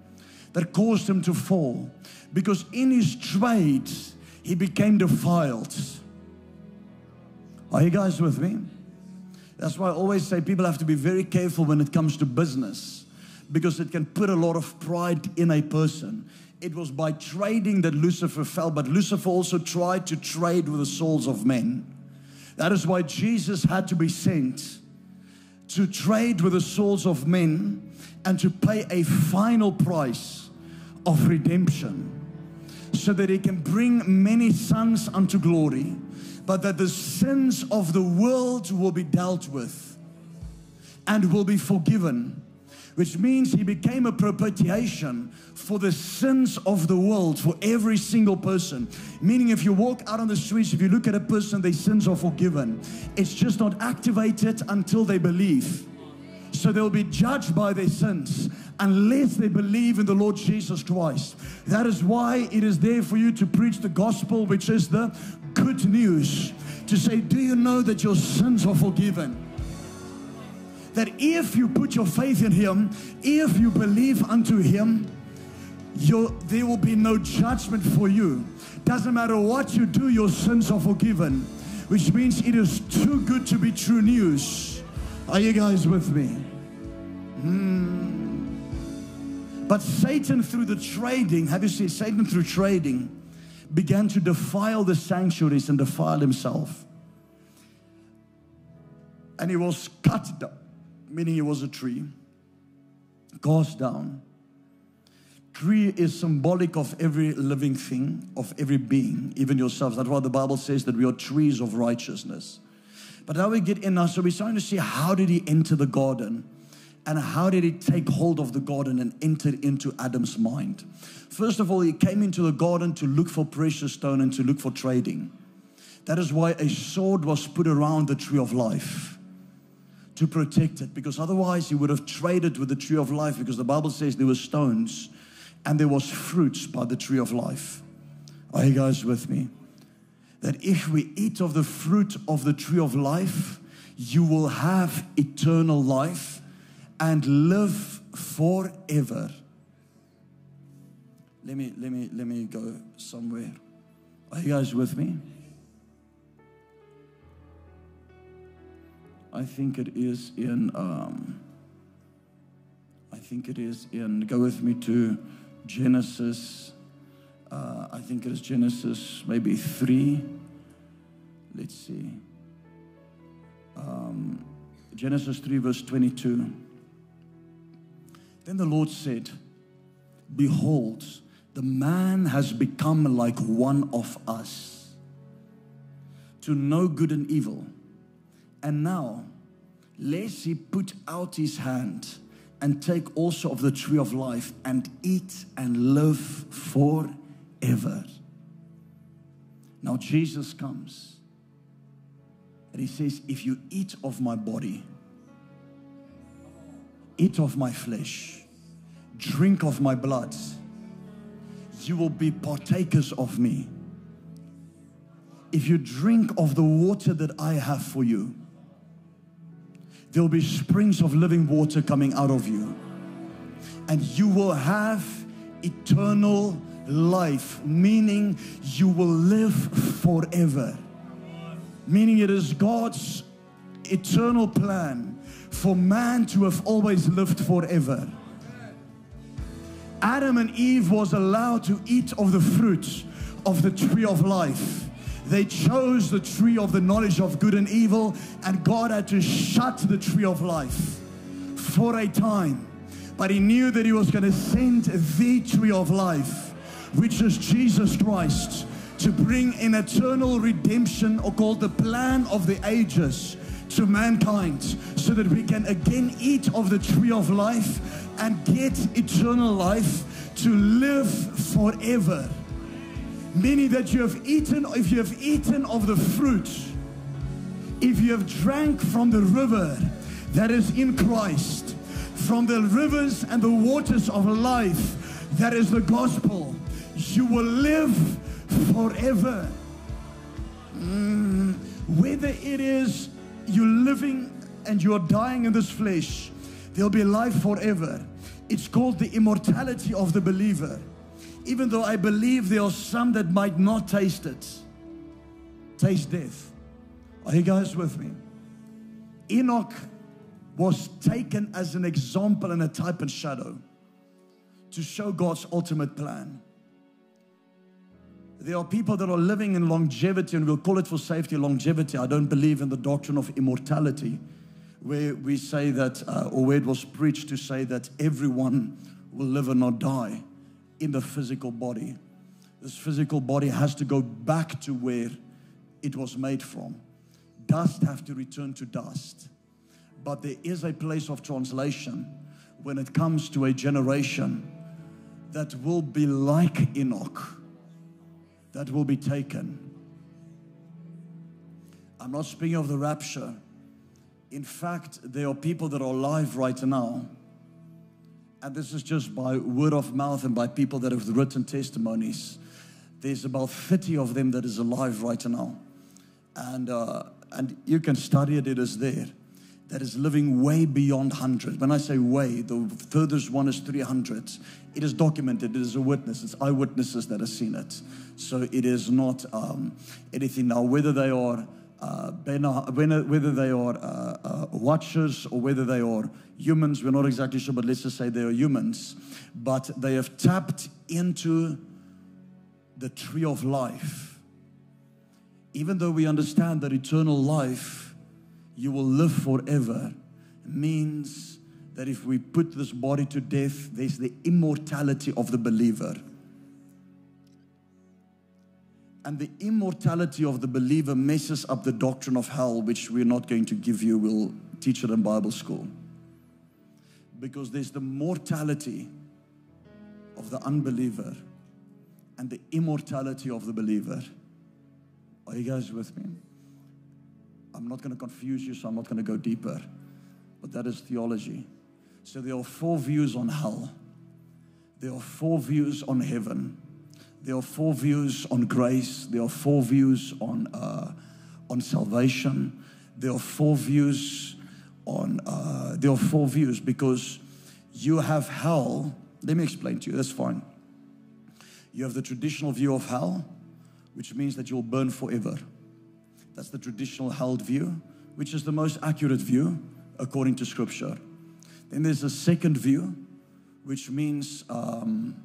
that caused him to fall. Because in his trade, he became defiled. Are you guys with me? That's why I always say people have to be very careful when it comes to business because it can put a lot of pride in a person. It was by trading that Lucifer fell, but Lucifer also tried to trade with the souls of men. That is why Jesus had to be sent to trade with the souls of men and to pay a final price of redemption so that he can bring many sons unto glory but that the sins of the world will be dealt with and will be forgiven. Which means he became a propitiation for the sins of the world for every single person. Meaning, if you walk out on the streets, if you look at a person, their sins are forgiven. It's just not activated until they believe. So they'll be judged by their sins unless they believe in the Lord Jesus Christ. That is why it is there for you to preach the gospel, which is the good news. To say, Do you know that your sins are forgiven? That if you put your faith in Him, if you believe unto Him, there will be no judgment for you. Doesn't matter what you do, your sins are forgiven, which means it is too good to be true news. Are you guys with me? Hmm. But Satan, through the trading, have you seen Satan through trading, began to defile the sanctuaries and defile himself. And he was cut down meaning he was a tree, cast down. Tree is symbolic of every living thing, of every being, even yourselves. That's why the Bible says that we are trees of righteousness. But now we get in now, so we're starting to see how did he enter the garden? And how did he take hold of the garden and enter into Adam's mind? First of all, he came into the garden to look for precious stone and to look for trading. That is why a sword was put around the tree of life to protect it because otherwise he would have traded with the tree of life because the Bible says there were stones and there was fruits by the tree of life. Are you guys with me? That if we eat of the fruit of the tree of life, you will have eternal life and live forever. Let me let me let me go somewhere. Are you guys with me? I think it is in, um, I think it is in, go with me to Genesis. Uh, I think it is Genesis maybe 3. Let's see. Um, Genesis 3, verse 22. Then the Lord said, Behold, the man has become like one of us to know good and evil. And now, lest he put out his hand and take also of the tree of life and eat and live forever. Now, Jesus comes and he says, If you eat of my body, eat of my flesh, drink of my blood, you will be partakers of me. If you drink of the water that I have for you, there will be springs of living water coming out of you. And you will have eternal life, meaning you will live forever. Meaning it is God's eternal plan for man to have always lived forever. Adam and Eve was allowed to eat of the fruit of the tree of life they chose the tree of the knowledge of good and evil, and God had to shut the tree of life for a time. But He knew that He was going to send the tree of life, which is Jesus Christ, to bring an eternal redemption, or called the plan of the ages, to mankind, so that we can again eat of the tree of life and get eternal life to live forever meaning that you have eaten, if you have eaten of the fruit, if you have drank from the river that is in Christ, from the rivers and the waters of life that is the gospel, you will live forever. Mm, whether it is you're living and you're dying in this flesh, there'll be life forever. It's called the immortality of the believer even though I believe there are some that might not taste it, taste death. Are you guys with me? Enoch was taken as an example and a type and shadow to show God's ultimate plan. There are people that are living in longevity, and we'll call it for safety longevity. I don't believe in the doctrine of immortality, where we say that, uh, or where it was preached to say that everyone will live and not die in the physical body. This physical body has to go back to where it was made from. Dust have to return to dust. But there is a place of translation when it comes to a generation that will be like Enoch, that will be taken. I'm not speaking of the rapture. In fact, there are people that are alive right now. And this is just by word of mouth and by people that have written testimonies. There's about 30 of them that is alive right now. And, uh, and you can study it, it is there. That is living way beyond 100. When I say way, the furthest one is 300. It is documented, it is a witness, it's eyewitnesses that have seen it. So it is not um, anything. Now, whether they are uh, whether they are uh, uh, watchers or whether they are humans, we're not exactly sure, but let's just say they are humans. But they have tapped into the tree of life. Even though we understand that eternal life, you will live forever, means that if we put this body to death, there's the immortality of the believer. And the immortality of the believer messes up the doctrine of hell, which we're not going to give you. We'll teach it in Bible school. Because there's the mortality of the unbeliever and the immortality of the believer. Are you guys with me? I'm not going to confuse you, so I'm not going to go deeper. But that is theology. So there are four views on hell, there are four views on heaven there are four views on grace. There are four views on uh, on salvation. There are four views on. Uh, there are four views because you have hell. Let me explain to you. That's fine. You have the traditional view of hell, which means that you'll burn forever. That's the traditional hell view, which is the most accurate view according to Scripture. Then there's a second view, which means. Um,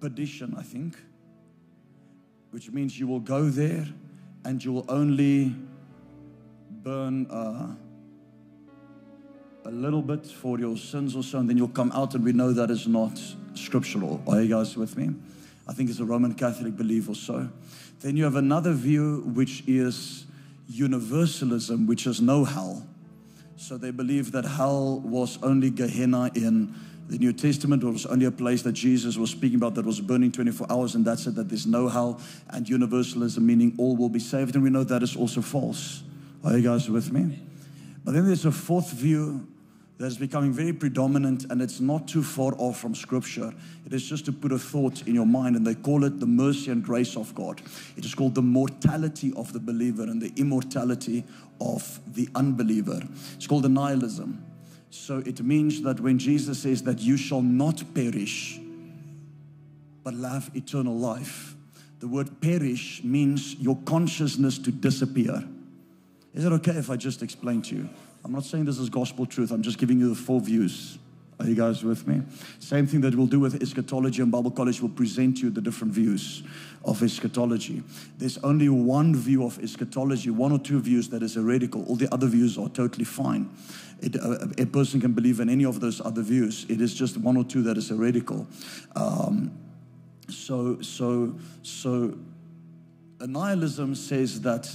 perdition, I think, which means you will go there and you will only burn uh, a little bit for your sins or so, and then you'll come out, and we know that is not scriptural. Are you guys with me? I think it's a Roman Catholic belief or so. Then you have another view, which is universalism, which is no hell. So they believe that hell was only Gehenna in the New Testament was only a place that Jesus was speaking about that was burning 24 hours, and that's it, that there's no hell, and universalism, meaning all will be saved. And we know that is also false. Are you guys with me? But then there's a fourth view that is becoming very predominant, and it's not too far off from Scripture. It is just to put a thought in your mind, and they call it the mercy and grace of God. It is called the mortality of the believer and the immortality of the unbeliever. It's called the nihilism. So it means that when Jesus says that you shall not perish, but have eternal life, the word perish means your consciousness to disappear. Is it okay if I just explain to you? I'm not saying this is gospel truth, I'm just giving you the four views. Are you guys with me? Same thing that we'll do with eschatology and Bible college, we'll present you the different views of eschatology. There's only one view of eschatology, one or two views that is heretical. All the other views are totally fine. It, uh, a person can believe in any of those other views. It is just one or two that is heretical. Um, so, so, so, nihilism says that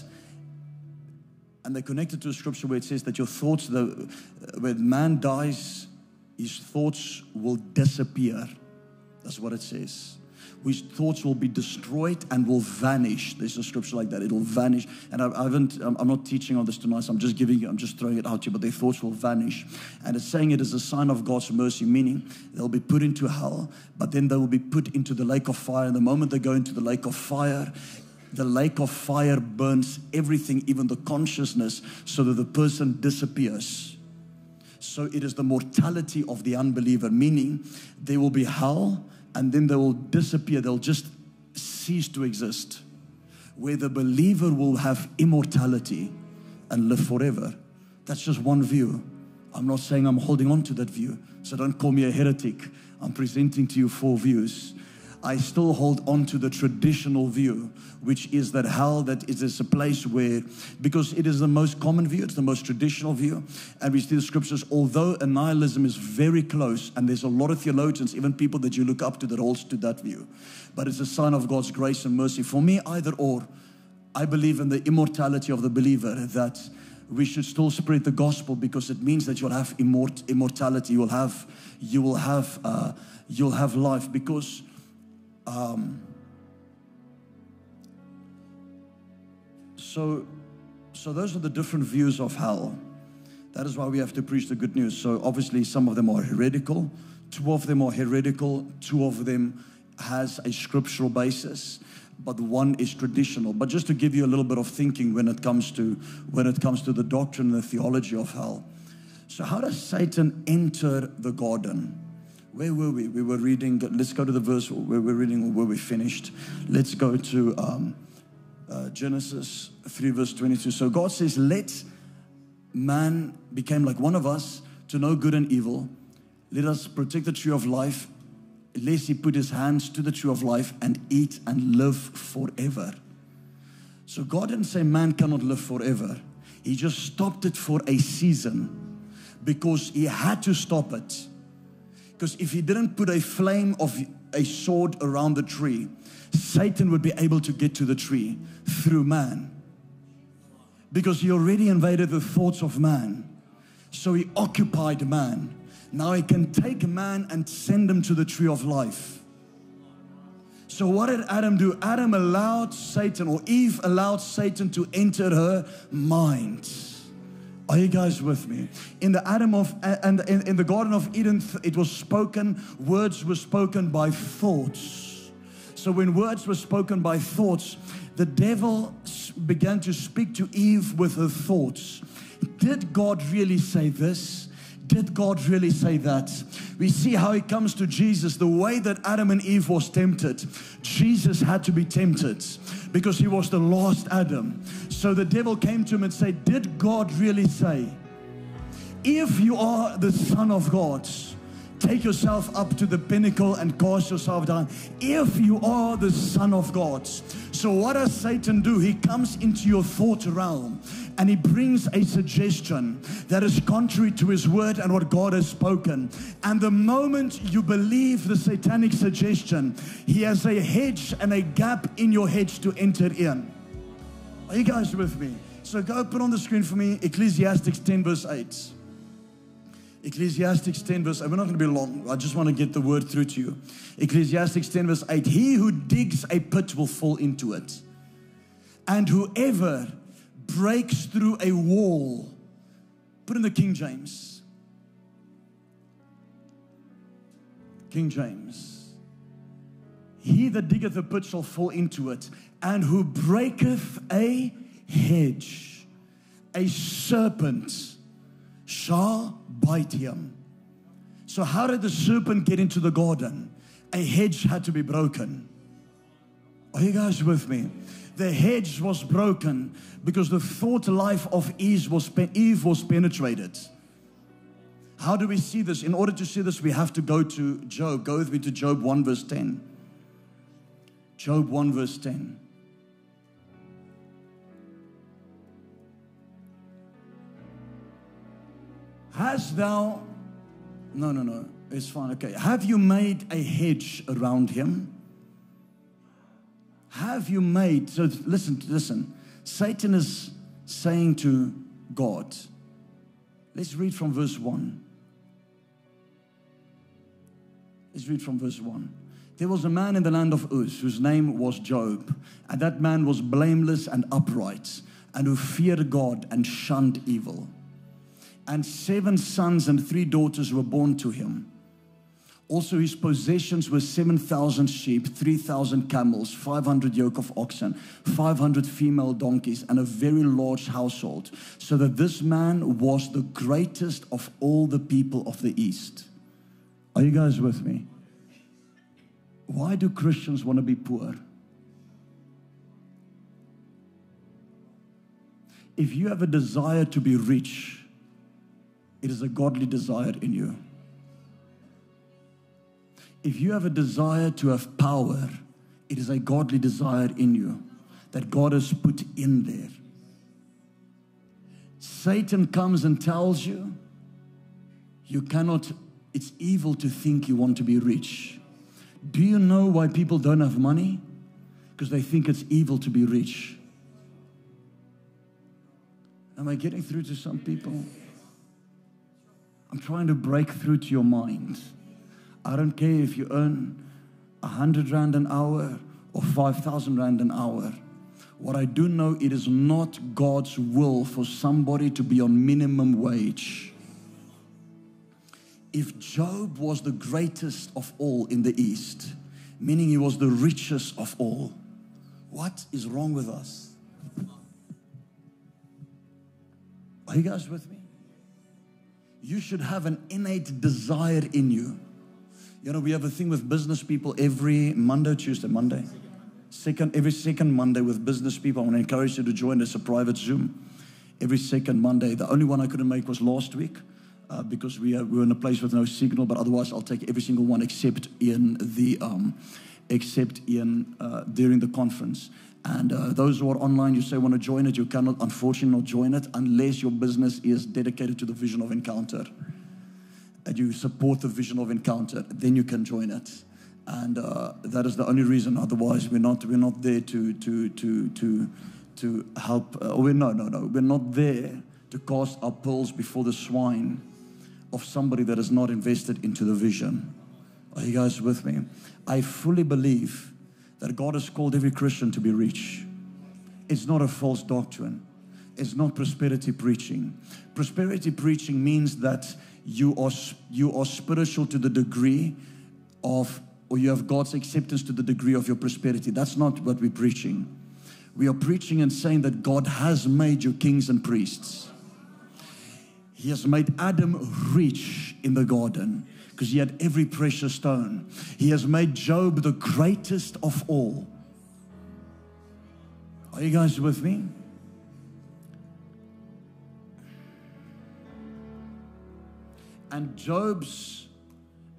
and they're connected to a scripture where it says that your thoughts, the, when man dies, his thoughts will disappear. That's what it says. His thoughts will be destroyed and will vanish. There's a scripture like that. It'll vanish. And I, I haven't, um, I'm not teaching on this tonight. So I'm just giving you, I'm just throwing it out to you, but their thoughts will vanish. And it's saying it is a sign of God's mercy, meaning they'll be put into hell, but then they will be put into the lake of fire. And the moment they go into the lake of fire, the lake of fire burns everything, even the consciousness, so that the person disappears. So it is the mortality of the unbeliever, meaning they will be hell and then they will disappear. They'll just cease to exist. Where the believer will have immortality and live forever. That's just one view. I'm not saying I'm holding on to that view. So don't call me a heretic. I'm presenting to you four views. I still hold on to the traditional view, which is that hell that is a place where, because it is the most common view, it's the most traditional view, and we see the scriptures, although nihilism is very close, and there's a lot of theologians, even people that you look up to that holds to that view, but it's a sign of God's grace and mercy. For me, either or, I believe in the immortality of the believer, that we should still spread the gospel because it means that you'll have immort- immortality. You will have, you will have, uh, you'll have life because. Um, so, so those are the different views of hell. That is why we have to preach the good news. So obviously, some of them are heretical. Two of them are heretical. Two of them has a scriptural basis but one is traditional. But just to give you a little bit of thinking when it comes to when it comes to the doctrine and the theology of hell. So how does Satan enter the garden? Where were we? We were reading. Let's go to the verse where we're reading where we finished. Let's go to um, uh, Genesis three verse twenty two. So God says, "Let man became like one of us to know good and evil. Let us protect the tree of life lest he put his hands to the tree of life and eat and live forever. So God didn't say man cannot live forever. He just stopped it for a season because he had to stop it. Because if he didn't put a flame of a sword around the tree, Satan would be able to get to the tree through man. Because he already invaded the thoughts of man. So he occupied man. Now he can take man and send him to the tree of life. So, what did Adam do? Adam allowed Satan, or Eve allowed Satan to enter her mind. Are you guys with me? In the Adam of and in, in the Garden of Eden, it was spoken, words were spoken by thoughts. So when words were spoken by thoughts, the devil began to speak to Eve with her thoughts. Did God really say this? Did God really say that? We see how he comes to Jesus. The way that Adam and Eve was tempted, Jesus had to be tempted because he was the last Adam. So the devil came to him and said, Did God really say, if you are the Son of God, take yourself up to the pinnacle and cast yourself down. If you are the Son of God. So, what does Satan do? He comes into your thought realm and he brings a suggestion that is contrary to his word and what God has spoken. And the moment you believe the satanic suggestion, he has a hedge and a gap in your hedge to enter in. Are you guys with me? So go put on the screen for me Ecclesiastes 10, verse 8. Ecclesiastes 10, verse 8. We're not going to be long. I just want to get the word through to you. Ecclesiastes 10, verse 8. He who digs a pit will fall into it. And whoever breaks through a wall. Put in the King James. King James. He that diggeth a pit shall fall into it, and who breaketh a hedge, a serpent shall bite him. So, how did the serpent get into the garden? A hedge had to be broken. Are you guys with me? the hedge was broken because the thought life of Eve was, Eve was penetrated. How do we see this? In order to see this, we have to go to Job. Go with me to Job 1, verse 10. Job 1, verse 10. Hast thou, no, no, no, it's fine, okay. Have you made a hedge around him? have you made? So listen, listen. Satan is saying to God, let's read from verse 1. Let's read from verse 1. There was a man in the land of Uz whose name was Job, and that man was blameless and upright, and who feared God and shunned evil. And seven sons and three daughters were born to him. Also, his possessions were 7,000 sheep, 3,000 camels, 500 yoke of oxen, 500 female donkeys, and a very large household. So that this man was the greatest of all the people of the East. Are you guys with me? Why do Christians want to be poor? If you have a desire to be rich, it is a godly desire in you if you have a desire to have power, it is a godly desire in you that God has put in there. Satan comes and tells you, you cannot, it's evil to think you want to be rich. Do you know why people don't have money? Because they think it's evil to be rich. Am I getting through to some people? I'm trying to break through to your mind. I don't care if you earn a hundred rand an hour or five thousand rand an hour. What I do know, it is not God's will for somebody to be on minimum wage. If Job was the greatest of all in the East, meaning he was the richest of all, what is wrong with us? Are you guys with me? You should have an innate desire in you. You know, we have a thing with business people every Monday, Tuesday, Monday. Second, every second Monday with business people. I want to encourage you to join us a private Zoom every second Monday. The only one I couldn't make was last week uh, because we, are, we were in a place with no signal. But otherwise, I'll take every single one except in the um, except in uh, during the conference. And uh, those who are online, you say want to join it, you cannot unfortunately not join it unless your business is dedicated to the vision of encounter. And you support the vision of encounter, then you can join it. And uh, that is the only reason. Otherwise, we're not we're not there to to to to to help. Uh, we're no no no. We're not there to cast our pearls before the swine of somebody that is not invested into the vision. Are you guys with me? I fully believe that God has called every Christian to be rich. It's not a false doctrine. It's not prosperity preaching. Prosperity preaching means that you are you are spiritual to the degree of or you have God's acceptance to the degree of your prosperity. That's not what we're preaching. We are preaching and saying that God has made you kings and priests. He has made Adam rich in the garden because he had every precious stone. He has made Job the greatest of all. Are you guys with me? And Job's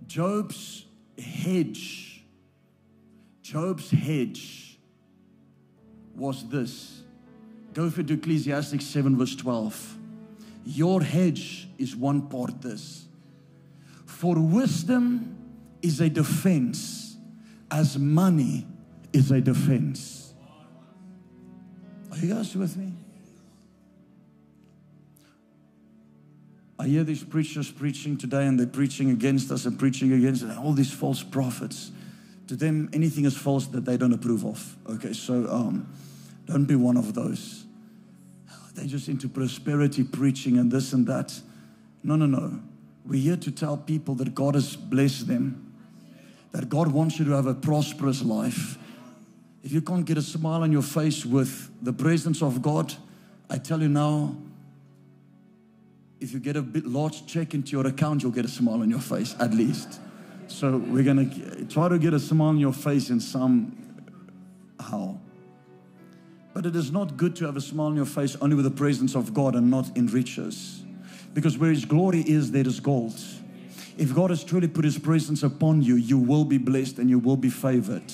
Job's hedge Job's hedge was this. Go for Ecclesiastes 7 verse 12. Your hedge is one part this for wisdom is a defense, as money is a defense. Are you guys with me? I hear these preachers preaching today, and they're preaching against us and preaching against all these false prophets. To them, anything is false that they don't approve of. Okay, so um, don't be one of those. They're just into prosperity preaching and this and that. No, no, no. We're here to tell people that God has blessed them, that God wants you to have a prosperous life. If you can't get a smile on your face with the presence of God, I tell you now, if you get a large check into your account, you'll get a smile on your face at least. So we're going to try to get a smile on your face in some how. But it is not good to have a smile on your face only with the presence of God and not in riches. Because where His glory is, there is gold. If God has truly put His presence upon you, you will be blessed and you will be favored.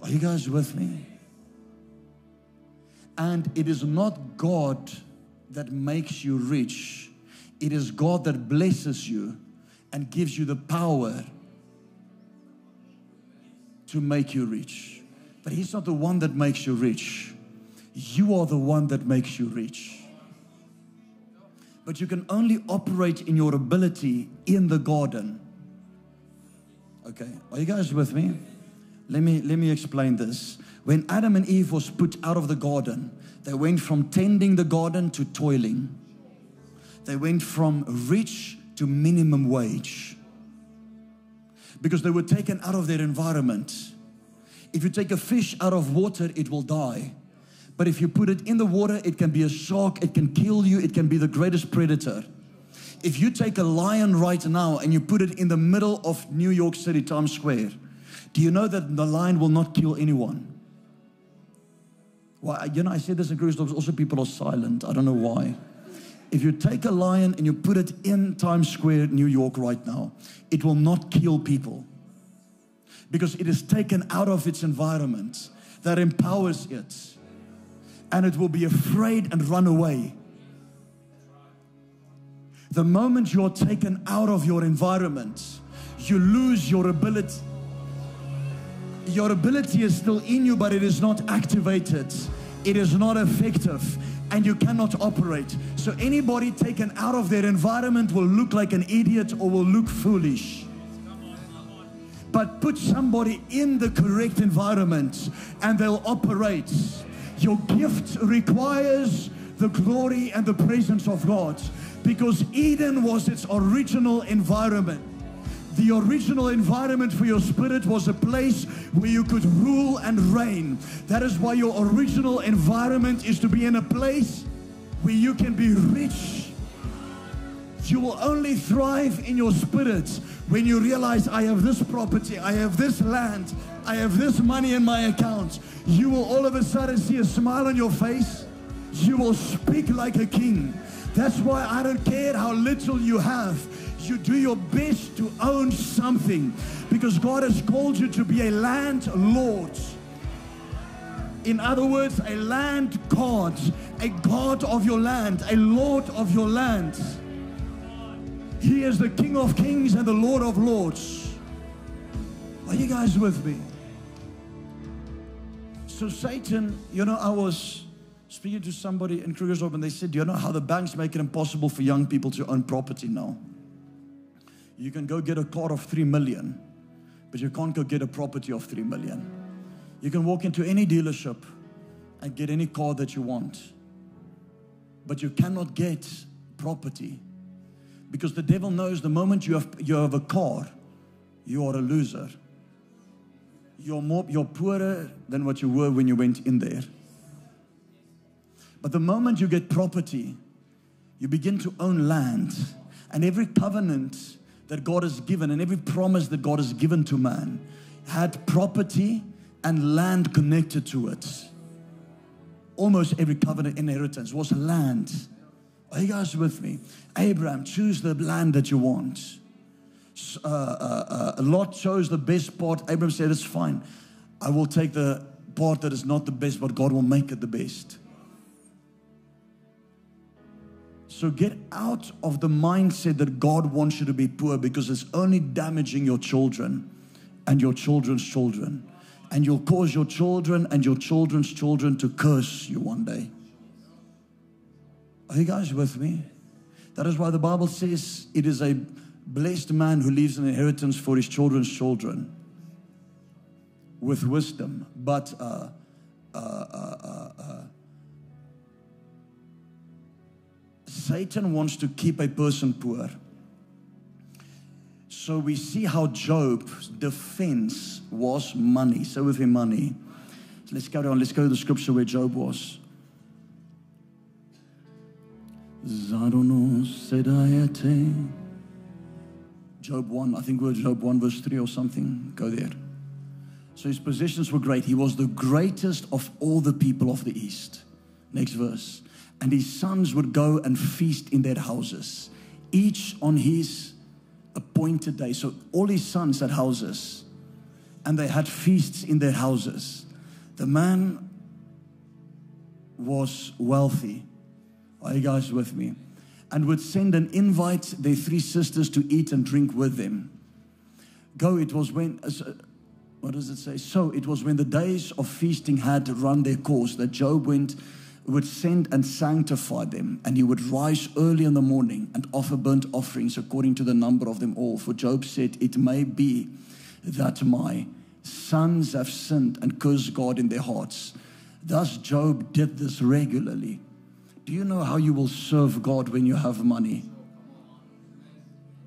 Are you guys with me? And it is not God that makes you rich, it is God that blesses you and gives you the power to make you rich. But He's not the one that makes you rich, you are the one that makes you rich. But you can only operate in your ability in the garden. Okay, are you guys with me? Let me let me explain this. When Adam and Eve was put out of the garden, they went from tending the garden to toiling. They went from rich to minimum wage. Because they were taken out of their environment. If you take a fish out of water, it will die. But if you put it in the water, it can be a shark, it can kill you, it can be the greatest predator. If you take a lion right now and you put it in the middle of New York City, Times Square, do you know that the lion will not kill anyone? Well, you know, I said this in Krugersdorp, also people are silent. I don't know why. If you take a lion and you put it in Times Square, New York, right now, it will not kill people because it is taken out of its environment that empowers it and it will be afraid and run away. The moment you're taken out of your environment, you lose your ability. Your ability is still in you, but it is not activated. It is not effective. and you cannot operate. So anybody taken out of their environment will look like an idiot or will look foolish. But put somebody in the correct environment and they'll operate. Your gift requires the glory and the presence of God because Eden was its original environment. The original environment for your spirit was a place where you could rule and reign. That is why your original environment is to be in a place where you can be rich. You will only thrive in your spirit when you realize, I have this property, I have this land, I have this money in my account. You will all of a sudden see a smile on your face. You will speak like a king. That's why I don't care how little you have. You do your best to own something because God has called you to be a landlord. In other words, a land god, a god of your land, a lord of your land. He is the King of kings and the Lord of lords. Are you guys with me? So, Satan, you know, I was speaking to somebody in Krugersdorp and they said, you know how the banks make it impossible for young people to own property now? You can go get a car of 3 million, but you can't go get a property of 3 million. You can walk into any dealership and get any car that you want, but you cannot get property because the devil knows the moment you have, you have a car, you are a loser. You're, more, you're poorer than what you were when you went in there. But the moment you get property, you begin to own land. And every covenant that God has given and every promise that God has given to man had property and land connected to it. Almost every covenant inheritance was land. Are you guys with me? Abraham, choose the land that you want. Uh, uh, uh, Lot chose the best part. Abraham said, It's fine. I will take the part that is not the best, but God will make it the best. So get out of the mindset that God wants you to be poor because it's only damaging your children and your children's children. And you'll cause your children and your children's children to curse you one day. Are you guys with me? That is why the Bible says it is a blessed man who leaves an inheritance for his children's children with wisdom. But uh, uh, uh, uh, Satan wants to keep a person poor. So we see how Job's defense was money. So with him, money. So let's go on. Let's go to the scripture where Job was. Job 1, I think we're Job 1, verse 3 or something. Go there. So his possessions were great. He was the greatest of all the people of the East. Next verse. And his sons would go and feast in their houses, each on his appointed day. So all his sons had houses, and they had feasts in their houses. The man was wealthy. Are you guys with me? And would send an invite their three sisters to eat and drink with them. Go, it was when, uh, what does it say? So it was when the days of feasting had run their course that Job went, would send and sanctify them, and he would rise early in the morning and offer burnt offerings according to the number of them all. For Job said, It may be that my sons have sinned and cursed God in their hearts. Thus, Job did this regularly. Do you know how you will serve God when you have money?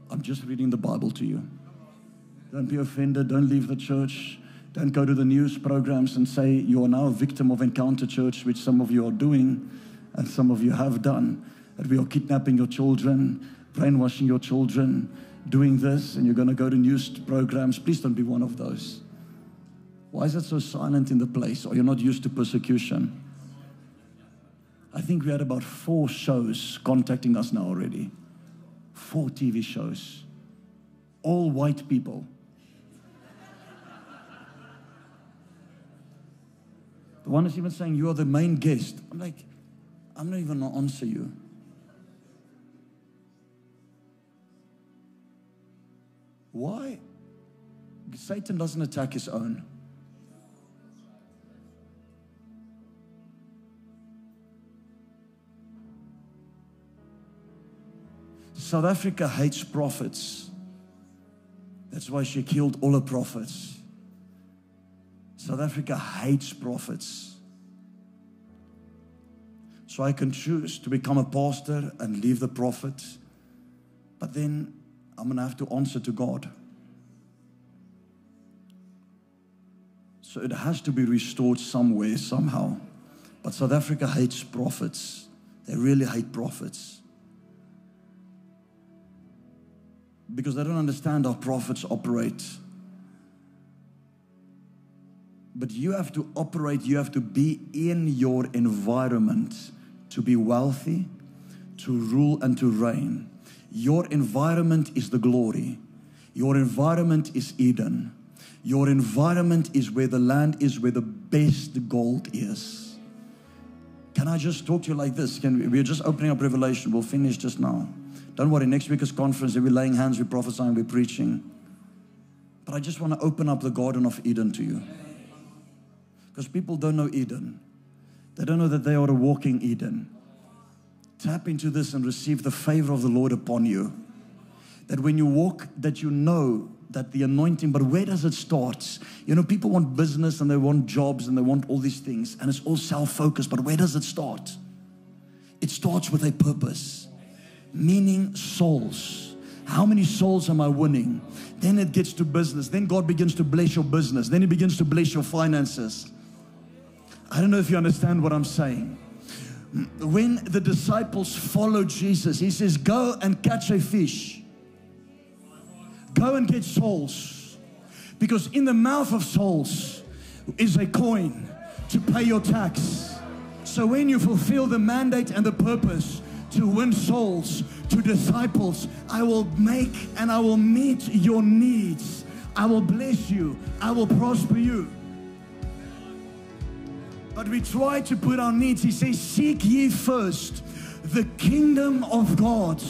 I'm just reading the Bible to you. Don't be offended. Don't leave the church. Don't go to the news programs and say you are now a victim of Encounter Church, which some of you are doing and some of you have done. That we are kidnapping your children, brainwashing your children, doing this, and you're going to go to news programs. Please don't be one of those. Why is it so silent in the place? Or you're not used to persecution? I think we had about four shows contacting us now already. Four TV shows. All white people. The one is even saying, You are the main guest. I'm like, I'm not even going to answer you. Why? Satan doesn't attack his own. South Africa hates prophets. That's why she killed all the prophets. South Africa hates prophets. So I can choose to become a pastor and leave the prophet, but then I'm going to have to answer to God. So it has to be restored somewhere, somehow. But South Africa hates prophets. They really hate prophets. Because they don't understand how prophets operate. But you have to operate, you have to be in your environment to be wealthy, to rule, and to reign. Your environment is the glory. Your environment is Eden. Your environment is where the land is, where the best gold is. Can I just talk to you like this? Can we, we're just opening up Revelation. We'll finish just now. Don't worry, next week is conference. We're laying hands, we're prophesying, we're preaching. But I just want to open up the Garden of Eden to you. Because people don't know Eden. They don't know that they are a walking Eden. Tap into this and receive the favor of the Lord upon you. That when you walk, that you know that the anointing, but where does it start? You know, people want business and they want jobs and they want all these things, and it's all self focused, but where does it start? It starts with a purpose, meaning souls. How many souls am I winning? Then it gets to business. Then God begins to bless your business. Then He begins to bless your finances. I don't know if you understand what I'm saying. When the disciples followed Jesus, He says, Go and catch a fish. Go and get souls. Because in the mouth of souls is a coin to pay your tax. So when you fulfill the mandate and the purpose to win souls, to disciples, I will make and I will meet your needs. I will bless you. I will prosper you. But we try to put our needs. He says, Seek ye first the kingdom of God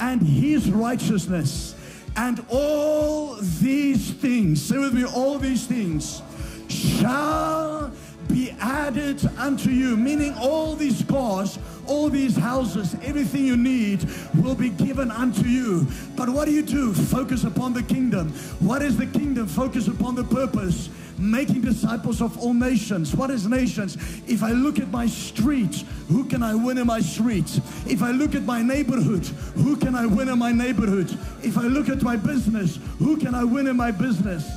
and his righteousness and all these things, say with me, all these things shall be added unto you. Meaning, all these cars, all these houses, everything you need will be given unto you. But what do you do? Focus upon the kingdom. What is the kingdom? Focus upon the purpose making disciples of all nations. What is nations? If I look at my street, who can I win in my street? If I look at my neighborhood, who can I win in my neighborhood? If I look at my business, who can I win in my business?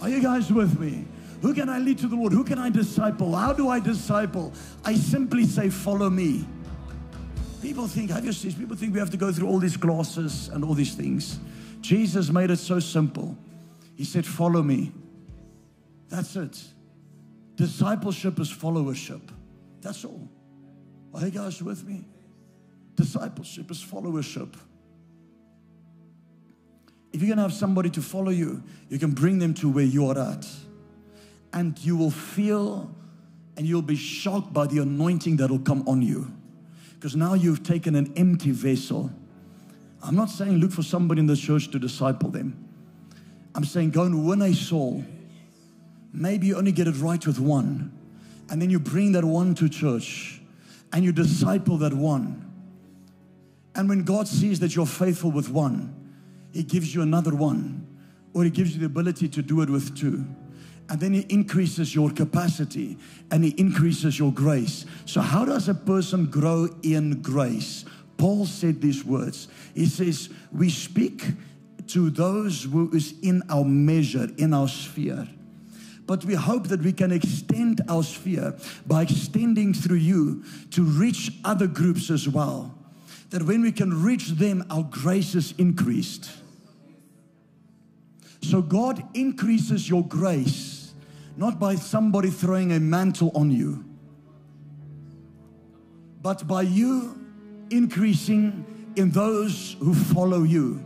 Are you guys with me? Who can I lead to the Lord? Who can I disciple? How do I disciple? I simply say, follow me. People think, have you seen, people think we have to go through all these classes and all these things. Jesus made it so simple. He said, follow me. That's it. Discipleship is followership. That's all. Are you guys with me? Discipleship is followership. If you're going to have somebody to follow you, you can bring them to where you are at. And you will feel and you'll be shocked by the anointing that will come on you. Because now you've taken an empty vessel. I'm not saying look for somebody in the church to disciple them. I'm saying go and win a soul. Maybe you only get it right with one. And then you bring that one to church and you disciple that one. And when God sees that you're faithful with one, He gives you another one, or He gives you the ability to do it with two. And then He increases your capacity and He increases your grace. So, how does a person grow in grace? Paul said these words He says, We speak to those who is in our measure, in our sphere. But we hope that we can extend our sphere by extending through you to reach other groups as well. That when we can reach them, our grace is increased. So God increases your grace, not by somebody throwing a mantle on you, but by you increasing in those who follow you.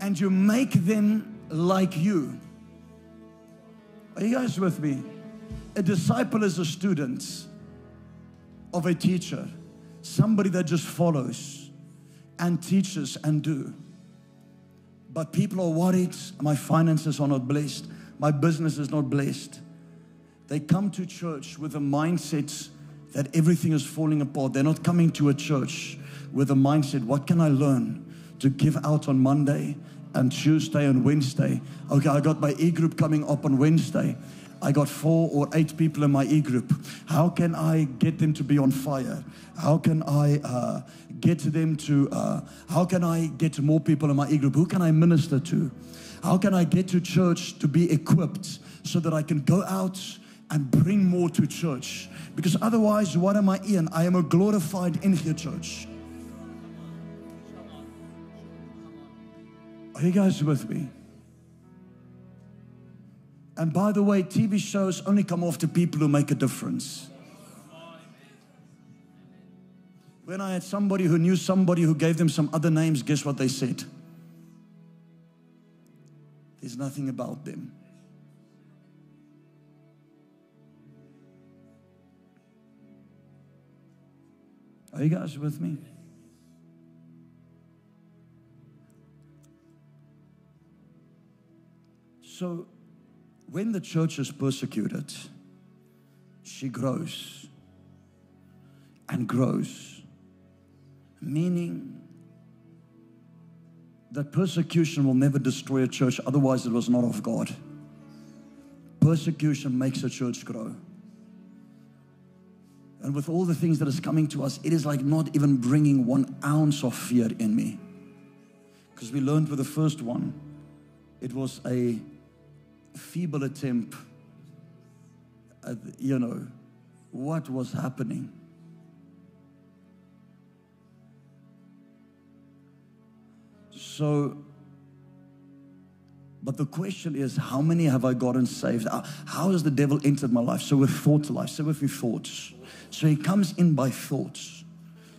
And you make them like you. Are you guys with me? A disciple is a student of a teacher, somebody that just follows and teaches and do. But people are worried, my finances are not blessed, my business is not blessed. They come to church with a mindset that everything is falling apart. They're not coming to a church with a mindset, what can I learn to give out on Monday and Tuesday and Wednesday? Okay, I got my e group coming up on Wednesday. I got four or eight people in my e group. How can I get them to be on fire? How can I uh, get them to, uh, how can I get more people in my e group? Who can I minister to? How can I get to church to be equipped so that I can go out and bring more to church? Because otherwise, what am I in? I am a glorified in here church. Are you guys with me? And by the way, TV shows only come off to people who make a difference. When I had somebody who knew somebody who gave them some other names, guess what they said? There's nothing about them. Are you guys with me? So, when the church is persecuted, she grows and grows, meaning that persecution will never destroy a church, otherwise, it was not of God. Persecution makes a church grow. And with all the things that is coming to us, it is like not even bringing one ounce of fear in me. Because we learned with the first one, it was a feeble attempt at, you know, what was happening. So, but the question is, how many have I gotten saved? How has the devil entered my life? So with thought life, so with your thoughts. So he comes in by thoughts.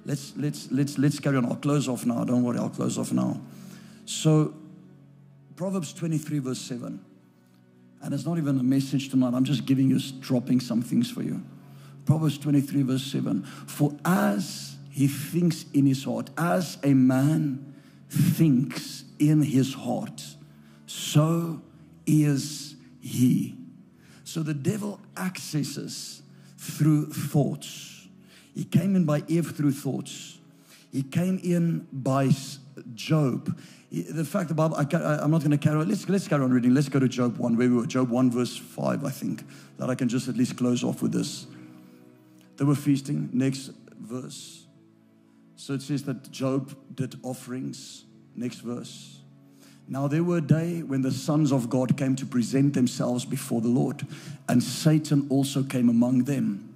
Let's let's let's let's carry on. I'll close off now. Don't worry, I'll close off now. So Proverbs 23, verse 7. And it's not even a message tonight. I'm just giving you, dropping some things for you. Proverbs 23, verse 7. For as he thinks in his heart, as a man thinks in his heart, so is he. So the devil accesses through thoughts. He came in by Eve through thoughts. He came in by Job the fact the Bible, I, am not going to carry on. Let's, let's carry on reading. Let's go to Job 1, where we were. Job 1, verse 5, I think, that I can just at least close off with this. They were feasting. Next verse. So it says that Job did offerings. Next verse. Now there were a day when the sons of God came to present themselves before the Lord, and Satan also came among them.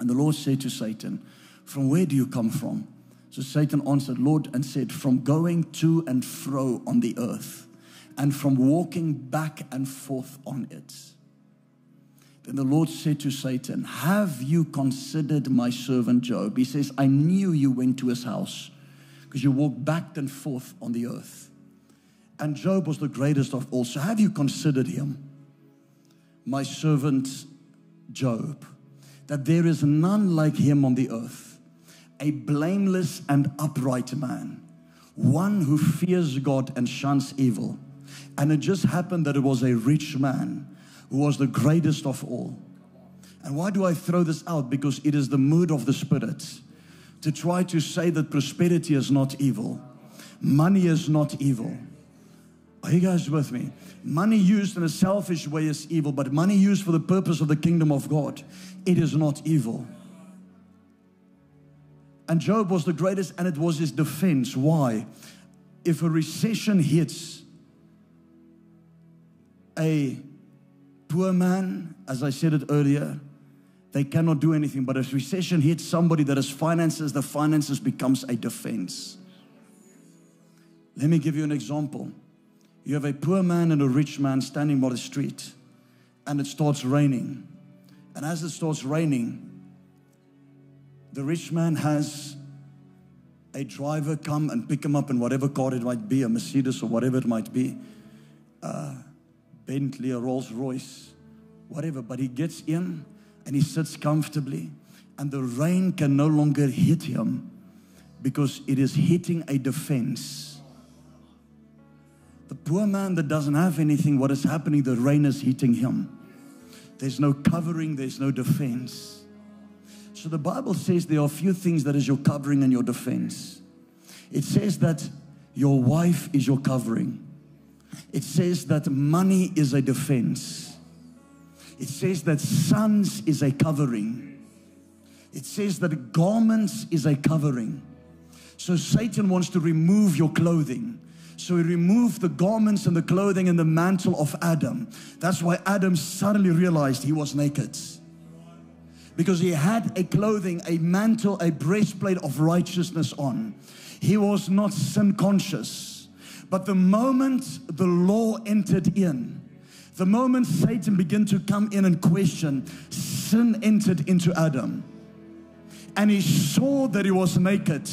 And the Lord said to Satan, From where do you come from? So Satan answered, Lord, and said, From going to and fro on the earth, and from walking back and forth on it. Then the Lord said to Satan, Have you considered my servant Job? He says, I knew you went to his house because you walked back and forth on the earth. And Job was the greatest of all. So have you considered him? My servant Job, that there is none like him on the earth a blameless and upright man, one who fears God and shuns evil. And it just happened that it was a rich man who was the greatest of all. And why do I throw this out? Because it is the mood of the Spirit to try to say that prosperity is not evil, money is not evil. Are you guys with me? Money used in a selfish way is evil, but money used for the purpose of the kingdom of God, it is not evil. And Job was the greatest, and it was his defense. Why? If a recession hits a poor man, as I said it earlier, they cannot do anything. But if recession hits somebody that has finances, the finances becomes a defense. Let me give you an example. You have a poor man and a rich man standing by the street, and it starts raining. And as it starts raining, the rich man has a driver come and pick him up in whatever car it might be, a Mercedes or whatever it might be, a Bentley, a Rolls Royce, whatever. But he gets in and he sits comfortably, and the rain can no longer hit him because it is hitting a defense. The poor man that doesn't have anything, what is happening? The rain is hitting him. There's no covering, there's no defense. So the Bible says there are a few things that is your covering and your defense. It says that your wife is your covering. It says that money is a defense. It says that sons is a covering. It says that garments is a covering. So Satan wants to remove your clothing. So he removed the garments and the clothing and the mantle of Adam. That's why Adam suddenly realized he was naked. Because he had a clothing, a mantle, a breastplate of righteousness on. He was not sin conscious. But the moment the law entered in, the moment Satan began to come in and question, sin entered into Adam. And he saw that he was naked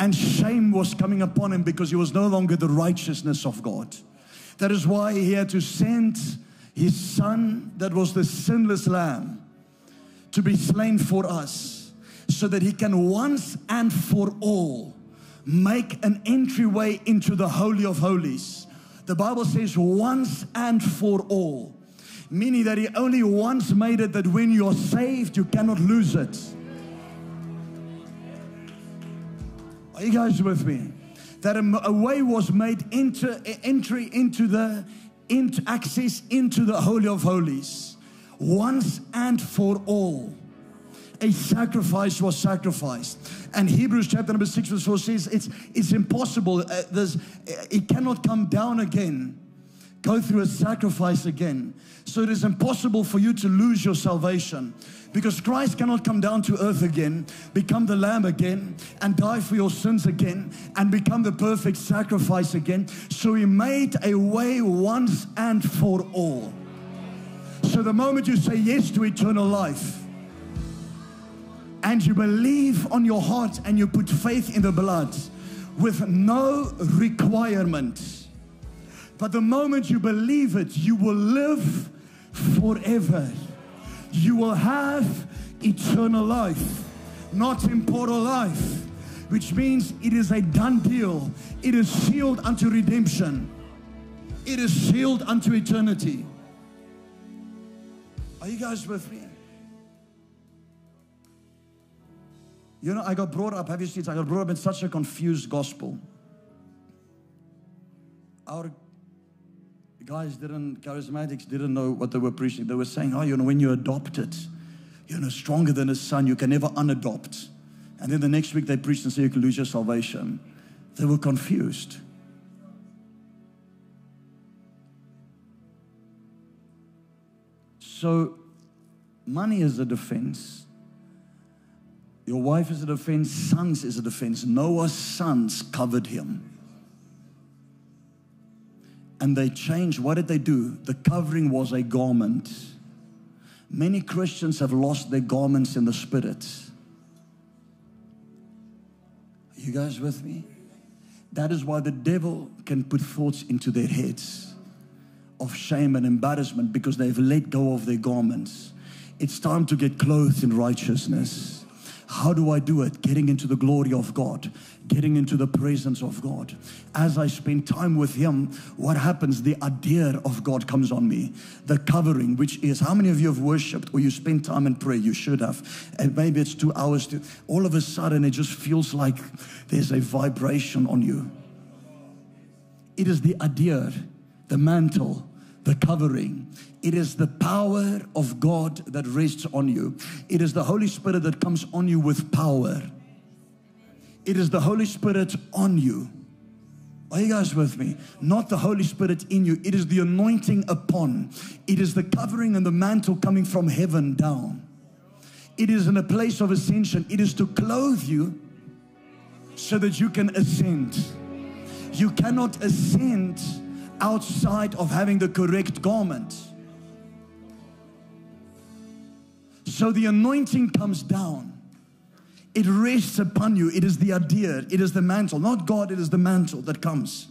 and shame was coming upon him because he was no longer the righteousness of God. That is why he had to send his son, that was the sinless lamb, to be slain for us, so that he can once and for all make an entryway into the Holy of Holies. The Bible says once and for all, meaning that he only once made it that when you're saved, you cannot lose it. Are you guys with me? That a, way was made into entry into the into access into the holy of holies once and for all. A sacrifice was sacrificed, and Hebrews chapter number six verse four says it's it's impossible. Uh, there's it cannot come down again, go through a sacrifice again. So it is impossible for you to lose your salvation. Because Christ cannot come down to earth again, become the lamb again, and die for your sins again, and become the perfect sacrifice again. So he made a way once and for all. So the moment you say yes to eternal life, and you believe on your heart and you put faith in the blood with no requirement, but the moment you believe it, you will live forever you will have eternal life, not temporal life, which means it is a done deal. It is sealed unto redemption, it is sealed unto eternity. Are you guys with me? You know, I got brought up, have you seen? I got brought up in such a confused gospel. Our guys didn't, charismatics didn't know what they were preaching. They were saying, oh, you know, when you adopt it, you're know, stronger than a son, you can never unadopt. And then the next week they preached and said you can lose your salvation. They were confused. So, money is a defense. Your wife is a defense. Sons is a defense. Noah's sons covered him and they changed. What did they do? The covering was a garment. Many Christians have lost their garments in the spirit. Are you guys with me? That is why the devil can put thoughts into their heads of shame and embarrassment because they've let go of their garments. It's time to get clothed in righteousness. How do I do it? Getting into the glory of God, getting into the presence of God. As I spend time with Him, what happens? The adhere of God comes on me. The covering, which is how many of you have worshipped or you spend time in prayer? You should have. And maybe it's two hours to all of a sudden it just feels like there's a vibration on you. It is the adhere, the mantle, the covering. It is the power of God that rests on you. It is the Holy Spirit that comes on you with power. It is the Holy Spirit on you. Are you guys with me? Not the Holy Spirit in you. It is the anointing upon. It is the covering and the mantle coming from heaven down. It is in a place of ascension. It is to clothe you so that you can ascend. You cannot ascend outside of having the correct garment. So the anointing comes down. It rests upon you. It is the adhere. It is the mantle. Not God, it is the mantle that comes.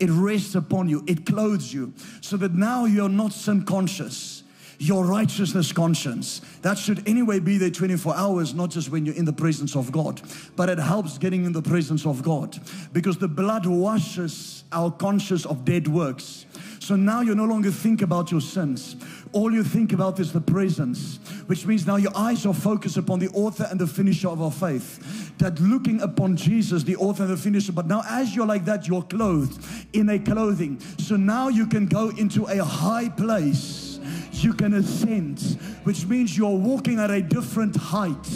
It rests upon you. It clothes you. So that now you're not sin conscious your righteousness conscience. That should anyway be there 24 hours, not just when you're in the presence of God. But it helps getting in the presence of God because the blood washes our conscience of dead works. So now you no longer think about your sins. All you think about is the presence, which means now your eyes are focused upon the author and the finisher of our faith. That looking upon Jesus, the author and the finisher. But now, as you're like that, you're clothed in a clothing. So now you can go into a high place. You can ascend, which means you're walking at a different height.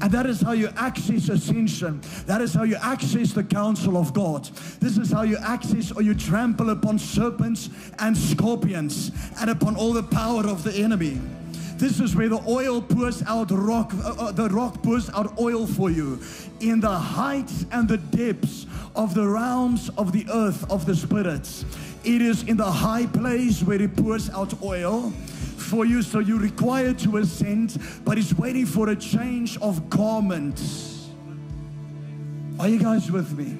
And that is how you access ascension. That is how you access the counsel of God. This is how you access or you trample upon serpents and scorpions and upon all the power of the enemy. This is where the oil pours out rock, uh, uh, the rock pours out oil for you in the heights and the depths of the realms of the earth of the spirits. It is in the high place where it pours out oil for you, so you require to ascend, but it's waiting for a change of garments. Are you guys with me?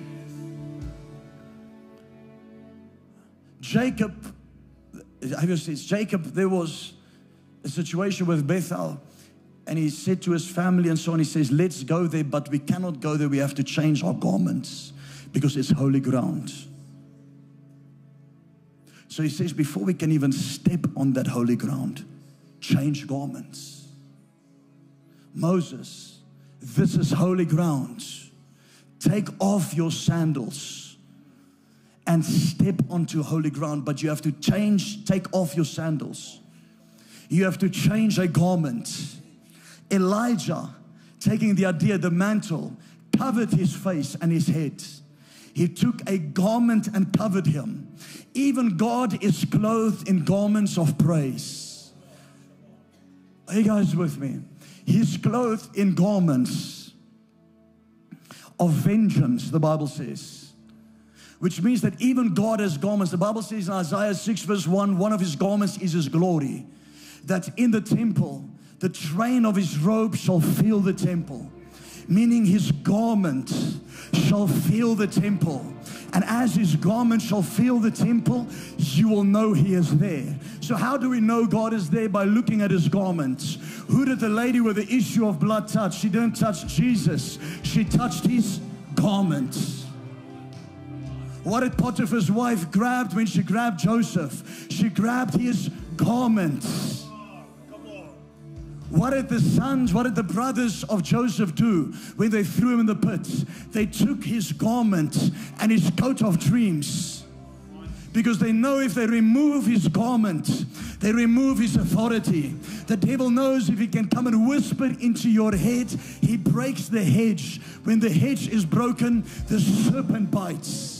Jacob, I says Jacob, there was a situation with Bethel, and he said to his family and so on, he says, Let's go there, but we cannot go there. We have to change our garments because it's holy ground. So he says, before we can even step on that holy ground, change garments. Moses, this is holy ground. Take off your sandals and step onto holy ground, but you have to change, take off your sandals. You have to change a garment. Elijah, taking the idea, the mantle, covered his face and his head. He took a garment and covered him. Even God is clothed in garments of praise. Are you guys with me? He's clothed in garments of vengeance, the Bible says. Which means that even God has garments. The Bible says in Isaiah 6, verse 1, one of his garments is his glory. That in the temple, the train of his robe shall fill the temple meaning his garment shall fill the temple. And as his garment shall fill the temple, you will know he is there. So, how do we know God is there? By looking at his garments. Who did the lady with the issue of blood touch? She didn't touch Jesus, she touched his garments. What did Potiphar's wife grab when she grabbed Joseph? She grabbed his garments. What did the sons, what did the brothers of Joseph do when they threw him in the pit? They took his garment and his coat of dreams. Because they know if they remove his garment, they remove his authority. The devil knows if he can come and whisper into your head, he breaks the hedge. When the hedge is broken, the serpent bites.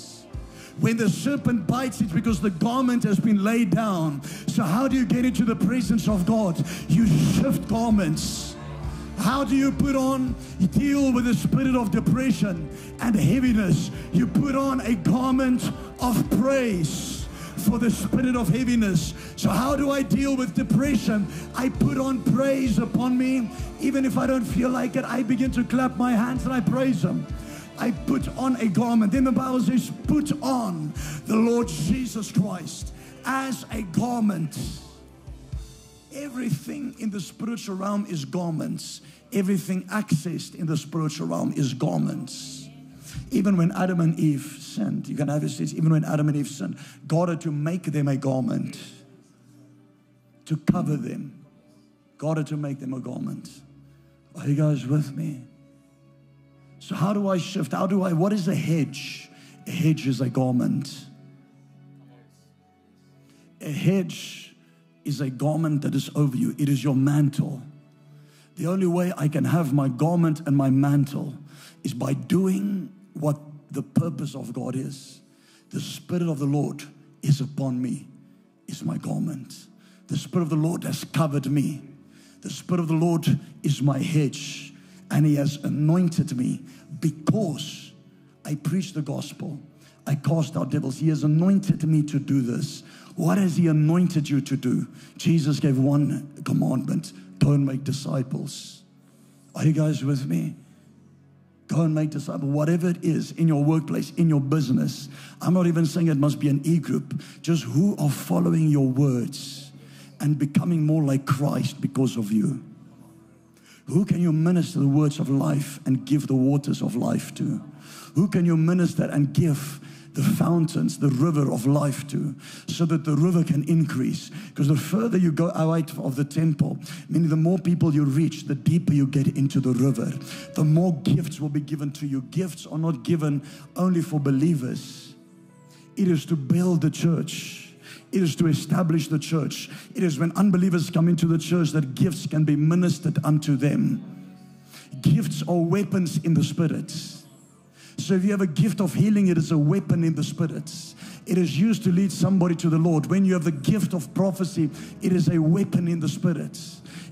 When the serpent bites, it's because the garment has been laid down. So, how do you get into the presence of God? You shift garments. How do you put on, you deal with the spirit of depression and heaviness? You put on a garment of praise for the spirit of heaviness. So, how do I deal with depression? I put on praise upon me. Even if I don't feel like it, I begin to clap my hands and I praise Him. I put on a garment. Then the Bible says, put on the Lord Jesus Christ as a garment. Everything in the spiritual realm is garments. Everything accessed in the spiritual realm is garments. Even when Adam and Eve sinned, you can have says, even when Adam and Eve sinned, God had to make them a garment to cover them. God had to make them a garment. Are you guys with me? So, how do I shift? How do I, what is a hedge? A hedge is a garment. A hedge is a garment that is over you, it is your mantle. The only way I can have my garment and my mantle is by doing what the purpose of God is. The Spirit of the Lord is upon me, is my garment. The Spirit of the Lord has covered me. The Spirit of the Lord is my hedge, and He has anointed me because I preach the gospel. I cast out devils. He has anointed me to do this. What has He anointed you to do? Jesus gave one commandment go and make disciples. Are you guys with me? Go and make disciples, whatever it is in your workplace, in your business. I'm not even saying it must be an e group, just who are following your words and becoming more like Christ because of you. Who can you minister the words of life and give the waters of life to? Who can you minister and give the fountains, the river of life to, so that the river can increase. Because the further you go out of the temple, meaning the more people you reach, the deeper you get into the river, the more gifts will be given to you. Gifts are not given only for believers, it is to build the church. It is to establish the church. It is when unbelievers come into the church that gifts can be ministered unto them. Gifts are weapons in the spirit. So if you have a gift of healing, it is a weapon in the spirit. It is used to lead somebody to the Lord. When you have the gift of prophecy, it is a weapon in the spirit.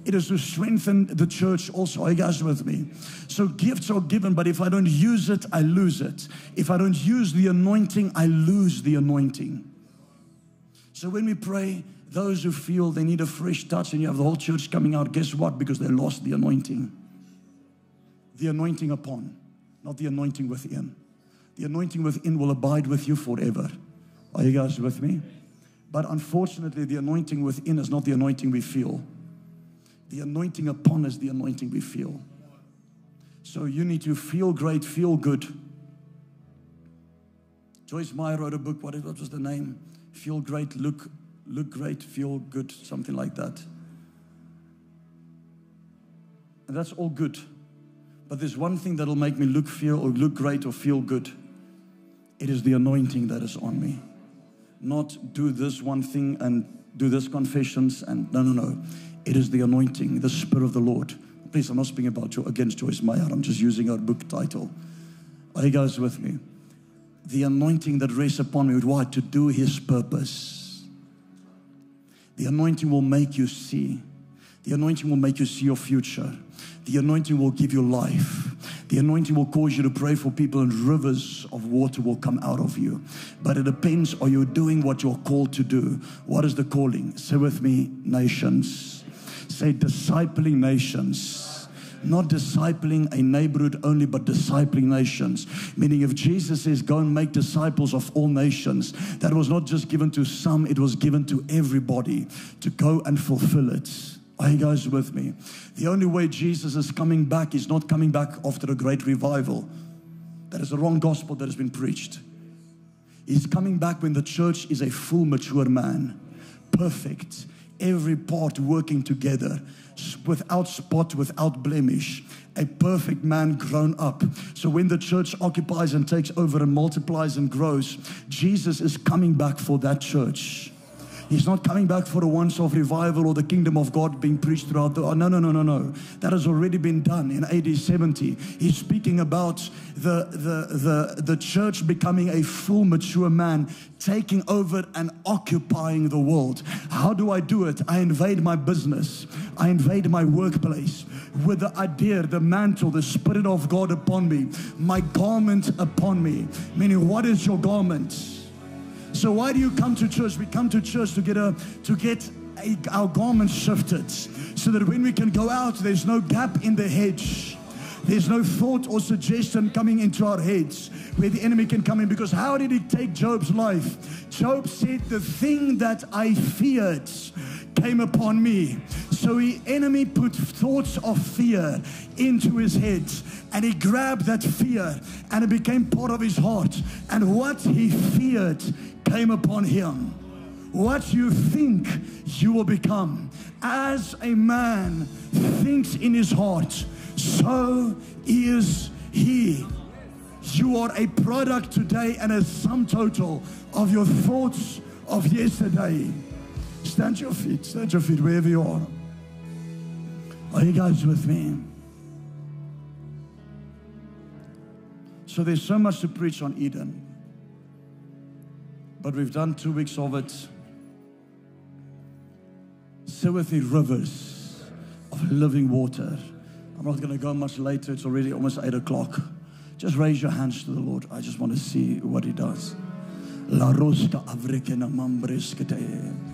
It is to strengthen the church also. Are you guys with me? So gifts are given, but if I don't use it, I lose it. If I don't use the anointing, I lose the anointing. So when we pray, those who feel they need a fresh touch and you have the whole church coming out, guess what? Because they lost the anointing. The anointing upon not the anointing within. The anointing within will abide with you forever. Are you guys with me? But unfortunately, the anointing within is not the anointing we feel. The anointing upon is the anointing we feel. So you need to feel great, feel good. Joyce Meyer wrote a book. What was the name? Feel great, look, look great, feel good, something like that. And that's all good. But there's one thing that'll make me look feel or look great or feel good. It is the anointing that is on me. Not do this one thing and do this confessions and no no no. It is the anointing, the spirit of the Lord. Please, I'm not speaking about you against Joyce Meyer. I'm just using her book title. Are you guys with me? The anointing that rests upon me with what? To do his purpose. The anointing will make you see. The anointing will make you see your future. The anointing will give you life. The anointing will cause you to pray for people, and rivers of water will come out of you. But it depends are you doing what you're called to do? What is the calling? Say with me, nations. Say, discipling nations not discipling a neighborhood only, but discipling nations. Meaning, if Jesus says, Go and make disciples of all nations, that was not just given to some, it was given to everybody to go and fulfill it. Are you guys with me? The only way Jesus is coming back is not coming back after a great revival. That is the wrong gospel that has been preached. He's coming back when the church is a full, mature man, perfect, every part working together, without spot, without blemish, a perfect man grown up. So when the church occupies and takes over and multiplies and grows, Jesus is coming back for that church. He's not coming back for a once off revival or the kingdom of God being preached throughout the. Oh, no, no, no, no, no. That has already been done in AD 70. He's speaking about the, the, the, the church becoming a full, mature man, taking over and occupying the world. How do I do it? I invade my business, I invade my workplace with the idea, the mantle, the Spirit of God upon me, my garment upon me. Meaning, what is your garment? So why do you come to church? We come to church to get a to get a, our garments shifted, so that when we can go out, there's no gap in the hedge. There's no thought or suggestion coming into our heads where the enemy can come in. Because how did he take Job's life? Job said, The thing that I feared came upon me. So the enemy put thoughts of fear into his head and he grabbed that fear and it became part of his heart. And what he feared came upon him. What you think, you will become. As a man thinks in his heart, so is he. You are a product today and a sum total of your thoughts of yesterday. Stand your feet, stand your feet wherever you are. Are you guys with me? So there's so much to preach on Eden. But we've done two weeks of it. So with the rivers of living water. I'm not going to go much later. It's already almost eight o'clock. Just raise your hands to the Lord. I just want to see what He does. La roska avrekena mambreskete.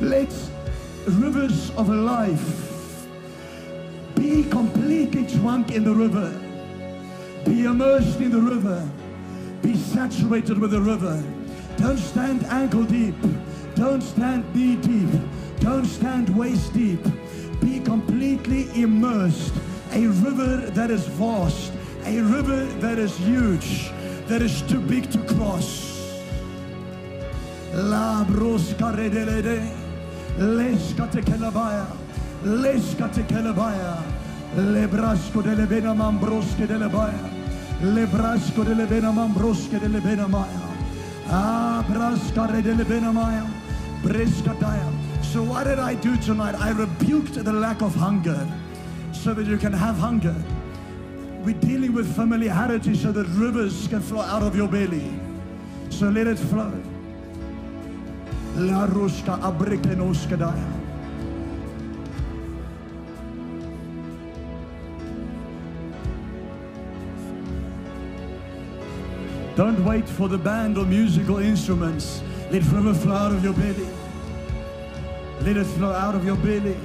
Let rivers of life be completely drunk in the river. Be immersed in the river. Be saturated with the river. Don't stand ankle deep. Don't stand knee deep. Don't stand waist deep. Be completely immersed. A river that is vast. A river that is huge. That is too big to cross. La. Leska te kelabaya. Leska te kelabaya. Lebrasko de lebena mambroske de lebaya. Lebrasko de lebena mambroske de lebena maya. Ah, braska de lebena maya. Breska. So what did I do tonight? I rebuked the lack of hunger so that you can have hunger. We're dealing with familiarity so that rivers can flow out of your belly. So let it flow. La. Don't wait for the band or musical instruments. Let river flow out of your belly. Let it flow out of your belly.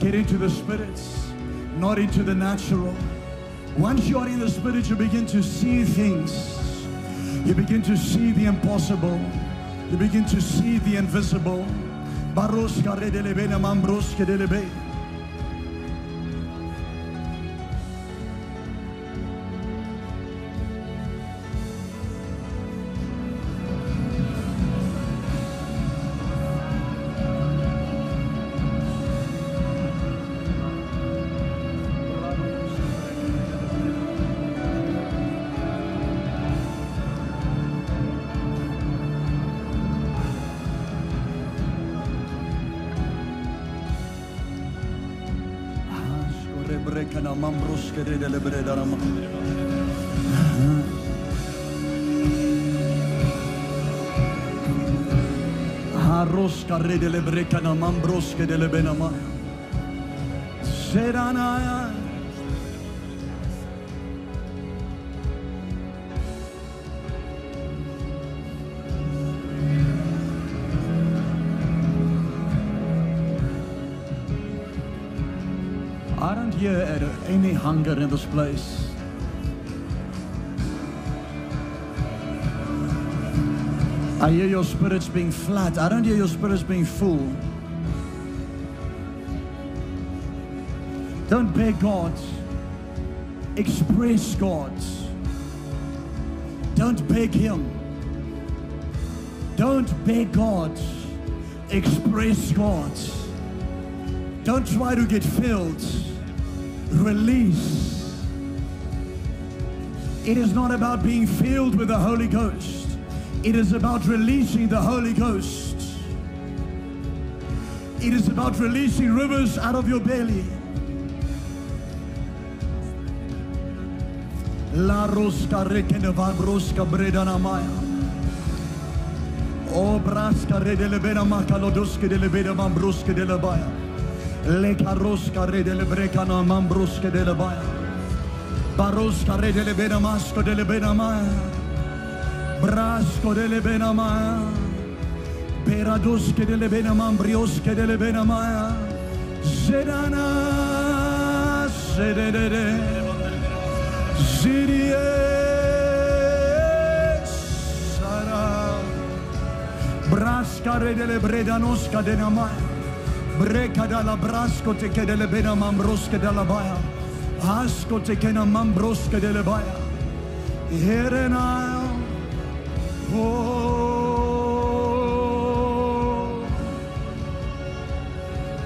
Get into the spirits, not into the natural. Once you are in the spirit, you begin to see things. You begin to see the impossible. You begin to see the invisible. Mambroske redelebre darama. Haroska redelebreka na mambroske delebena maya. Seranaya. Any hunger in this place. I hear your spirits being flat. I don't hear your spirits being full. Don't beg God. Express God. Don't beg Him. Don't beg God. Express God. Don't try to get filled. Release. It is not about being filled with the Holy Ghost. It is about releasing the Holy Ghost. It is about releasing rivers out of your belly. La maya. O braska redele bena makalodoske dele bena mambroske dele baya. Le karoska redele brekana mambroske dele baya. Baroska redele bena masko dele bena maya. Brasco delle benamaya. Peradoske delle benamambrioske delle benamaya. Zedana sedede. Zidie sara. Brascare delle bredanosca de Breca dalla brasco te che delle benamambrosche della baia. Asco te che namambrosche delle baia. Herenao. Oh.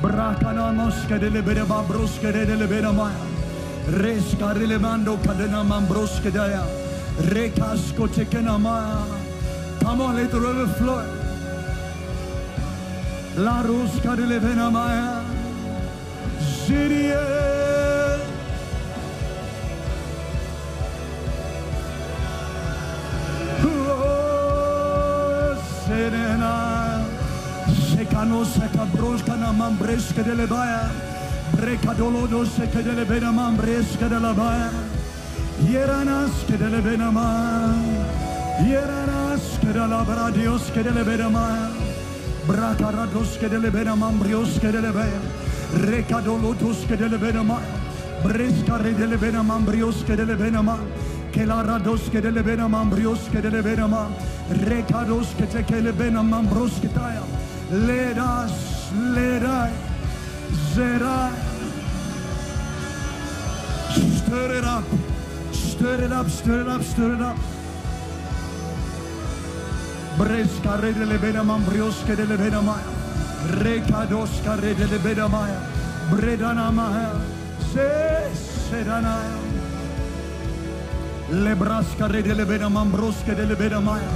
Brakana mosca delle bere babroske delle bere maya. Resca rilevando cadena mambroske daya. Recasco tekena maya. Come on, let the river flow. La Ruska de Levenamaya. Zirie. Oh, Serena. Sekano seka broska na mambreska de lebaya. Brekadolodo seka de lebena mambreska de lebaya. Yeranas que de lebenama. Yeranas que de la bradios que de lebenama. Bracarados que de lebenama, brios que de lebaya. Recadolodos que de lebenama. Bresca de lebenama, brios que de lebenama. Que la rados que de lebenama, brios que de lebenama. Recados que te que lebenama, bros que taya. Ledas, ledai, zerai. Stir it up. Stir it up, stir it up, stir it up. Bresca re de lebena mambriosche de lebena maya. Recadosca re de lebena maya. Bredana maya. Se sedanaya. Lebrasca re de lebena mambrosche de lebena maya.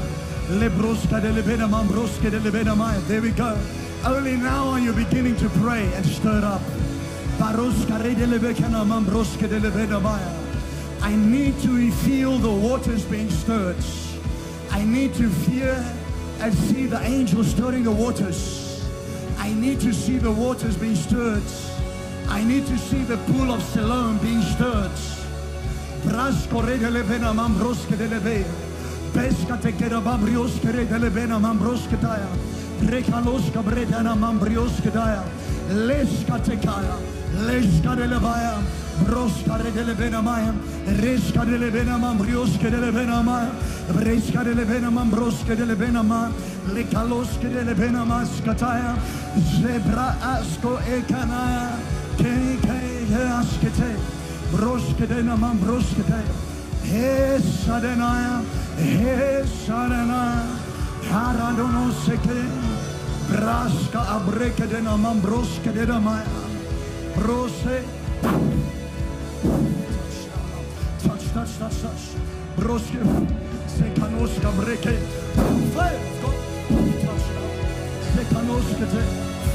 Lebrosca de lebena mambrosche de lebena maya. There we go. Only now are you beginning to pray and stir up. Barosca re de lebekana mambrosche de lebena maya. I need to feel the waters being stirred. I need to feel and see the angels stirring the waters. I need to see the waters being stirred. I need to see the pool of Siloam being stirred. Brasco re de levena mambrosque de leve. Pesca te queda mambriosque re de levena mambrosque taya. Recalosca bredana mambriosque taya. Lesca te kaya. Lesca de levaya. Brosca re de levena maya. Resca de levena mambriosque de levena maya. Bresca de levena mambrosque de levena maya. Lecalosque de levena mascataya. Zebra asco e canaya. Ke ke askete. Broskede man broskede. He sadenaya. He sadenaya. Haradono seke. Braska abrekede man Brose. Touch, touch, touch, touch. Broske. Sekanoska breke. Fire. Go. Touch now. Sekanoskete.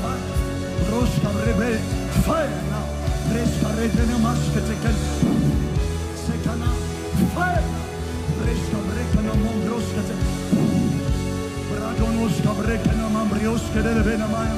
Fire. Broska brebe. Fire now. Breska redene maskete ken. Sekana. Fire. Breska brekana mombroskete. Bradonoska brekana mambrioskede lebena maya.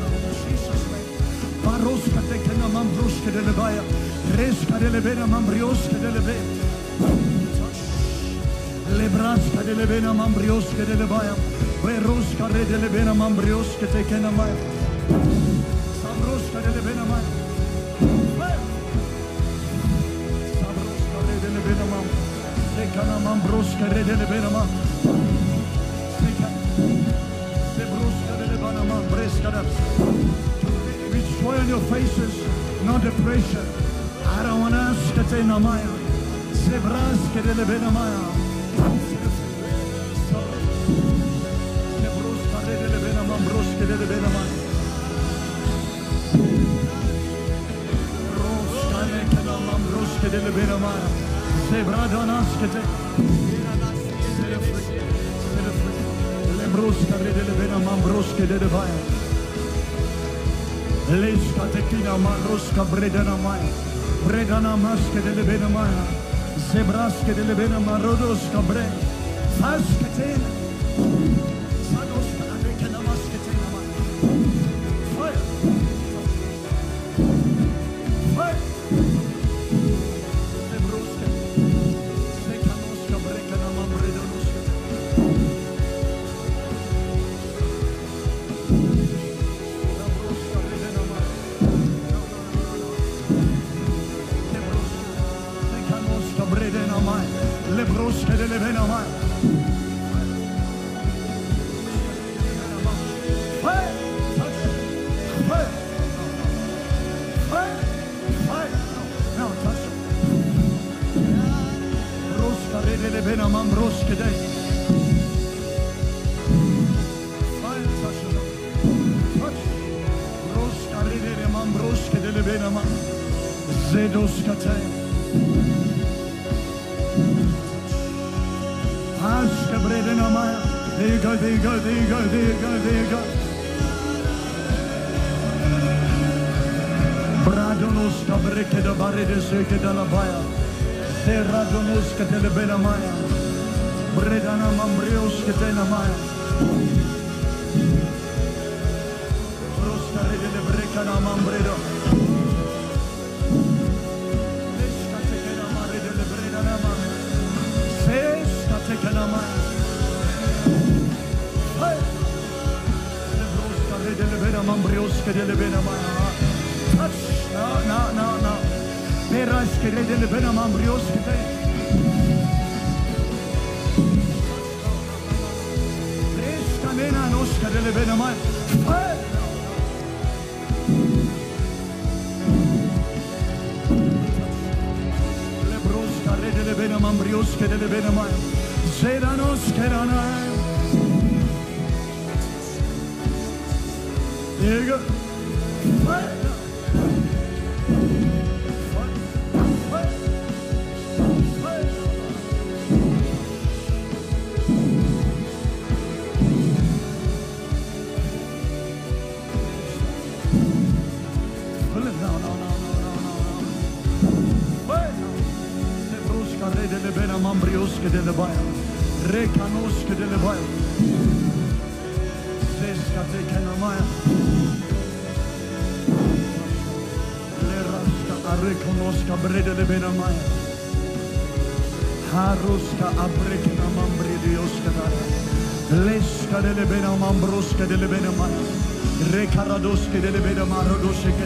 Jesus name. Baroskete kenamam broskete lebaya. Reska de lebena mambrioskete lebe. Lebraska de lebena mambrioske de lebaya. Veroska re de lebena mambrioske te kenamaya. Sabroska de lebena maya. Sabroska re de lebena mam. Sekana mambroska re de lebena mam. Seka. Sebroska de lebena mam. Breska de. With on your faces, no depression. I don't want us to ask it in Amaya. Sebraska de. Nebroska de lebena mam. Broska de lebena maya. Broska de kena mam. Broska de lebena maya. Sebradanas kete. Lebroska de. Broska de lebaya. Leska tekina maroska bredana maya. Bredana maske de lebena maya. Zebraske de lebena marodoska bre. Fasketena. Sadoska le brosche de lever la main. Frère, frère, frère, frère. Non, attention. Brosca de lever la main, brosque d'aise. Zedos Katel. There you go, there you go, there you go, there you go, there you go. Bradonos cabreke de barede seke de la baya. Serradonos que te le bena maya. Bredana mambrios que te na maya. Rosta rede le breca na mambredo. Lesca te que na mare de le breda na ma. Sesca te que na maya. Te. Fresca nena nosca de le bena maya. Hey! Le brosca rede le bena mambrios que de le bena maya. Zeranos que rana. There reconosca brede de benamaya, harusca a brecina mambri diosca daya, lesca de le bena mambrosca de le benamaya, recaradosque de le benamaro dosque